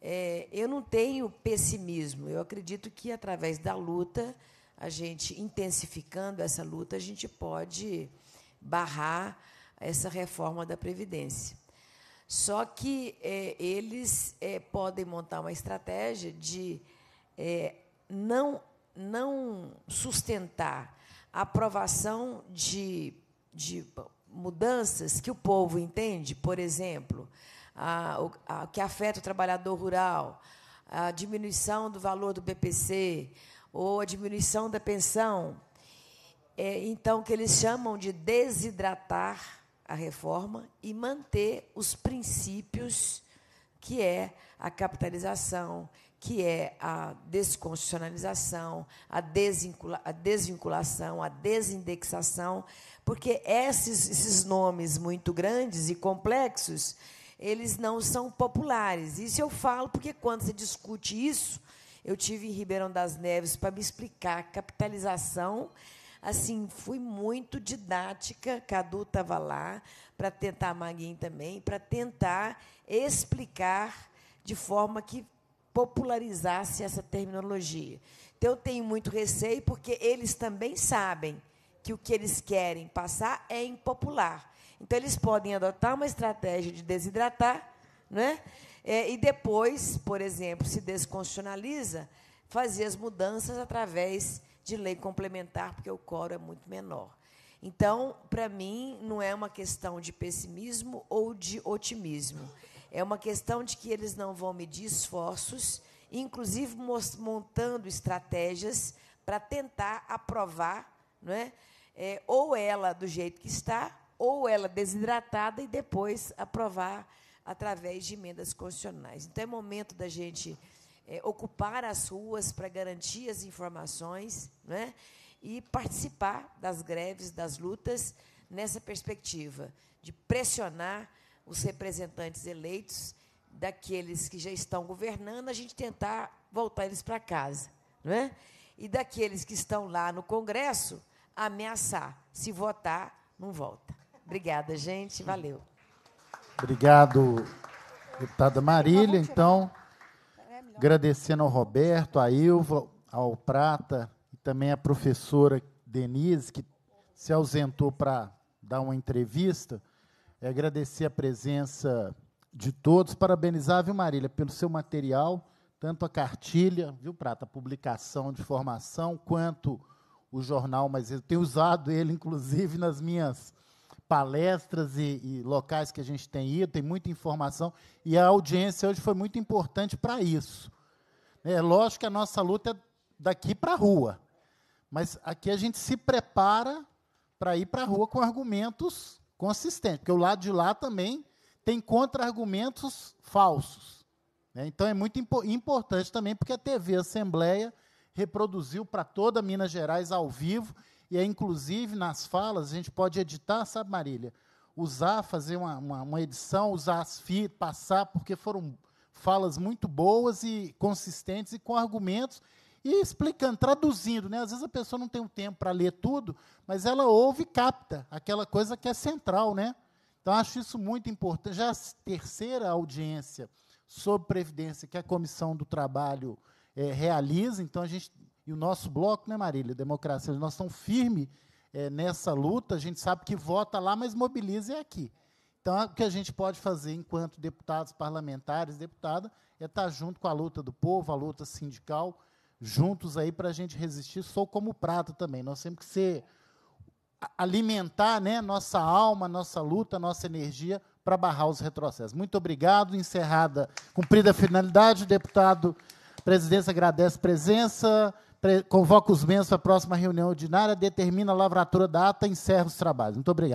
É, eu não tenho pessimismo. Eu acredito que, através da luta, a gente intensificando essa luta, a gente pode barrar essa reforma da Previdência. Só que é, eles é, podem montar uma estratégia de é, não, não sustentar a aprovação de, de mudanças que o povo entende, por exemplo, a, a, que afeta o trabalhador rural, a diminuição do valor do BPC ou a diminuição da pensão, é, então que eles chamam de desidratar a reforma e manter os princípios que é a capitalização, que é a desconstitucionalização, a, desvincula, a desvinculação, a desindexação, porque esses, esses nomes muito grandes e complexos, eles não são populares. Isso eu falo porque quando se discute isso, eu tive em Ribeirão das Neves para me explicar capitalização assim, fui muito didática, Cadu estava lá, para tentar, Maguinho também, para tentar explicar de forma que popularizasse essa terminologia. Então, eu tenho muito receio, porque eles também sabem que o que eles querem passar é impopular. Então, eles podem adotar uma estratégia de desidratar, né? É, e depois, por exemplo, se desconstitucionaliza, fazer as mudanças através de lei complementar, porque o coro é muito menor. Então, para mim, não é uma questão de pessimismo ou de otimismo. É uma questão de que eles não vão medir esforços, inclusive montando estratégias para tentar aprovar, não é? é? ou ela do jeito que está, ou ela desidratada e depois aprovar através de emendas constitucionais. Então, é momento da gente é, ocupar as ruas para garantir as informações né, e participar das greves, das lutas, nessa perspectiva de pressionar os representantes eleitos daqueles que já estão governando, a gente tentar voltar eles para casa. Né? E daqueles que estão lá no Congresso, ameaçar. Se votar, não volta. Obrigada, gente. Valeu. Obrigado, deputada Marília. Então. Agradecendo ao Roberto, à Ilva, ao Prata e também à professora Denise, que se ausentou para dar uma entrevista. É agradecer a presença de todos, parabenizar, viu, Marília, pelo seu material, tanto a cartilha, viu, Prata, a publicação de formação, quanto o jornal, mas eu tenho usado ele, inclusive, nas minhas palestras e, e, locais que a gente tem ido, tem muita informação, e a audiência hoje foi muito importante para isso. É lógico que a nossa luta é daqui para a rua, mas aqui a gente se prepara para ir para a rua com argumentos consistentes, porque o lado de lá também tem contra-argumentos falsos. Né? Então é muito impo importante também, porque a TV Assembleia reproduziu para toda Minas Gerais ao vivo, e é, inclusive nas falas, a gente pode editar, sabe, Marília? Usar, fazer uma, uma, uma edição, usar as fitas, passar, porque foram falas muito boas e consistentes e com argumentos e explicando, traduzindo. Né? Às vezes a pessoa não tem o tempo para ler tudo, mas ela ouve e capta aquela coisa que é central. Né? Então, acho isso muito importante. Já a terceira audiência sobre Previdência que a Comissão do Trabalho é, realiza, então a gente e o nosso bloco, né, Marília? Democracia, nós estamos firmes é, nessa luta, a gente sabe que vota lá, mas mobiliza é aqui. Então, o que a gente pode fazer enquanto deputados, parlamentares, deputada, é estar junto com a luta do povo, a luta sindical, juntos aí para a gente resistir. Sou como prata também. Nós temos que ser alimentar né, nossa alma, nossa luta, nossa energia para barrar os retrocessos. Muito obrigado. Encerrada, cumprida a finalidade, deputado. Presidência agradece a presença convoca os membros para a próxima reunião ordinária, determina a lavratura da ata e encerra os trabalhos. Muito obrigado.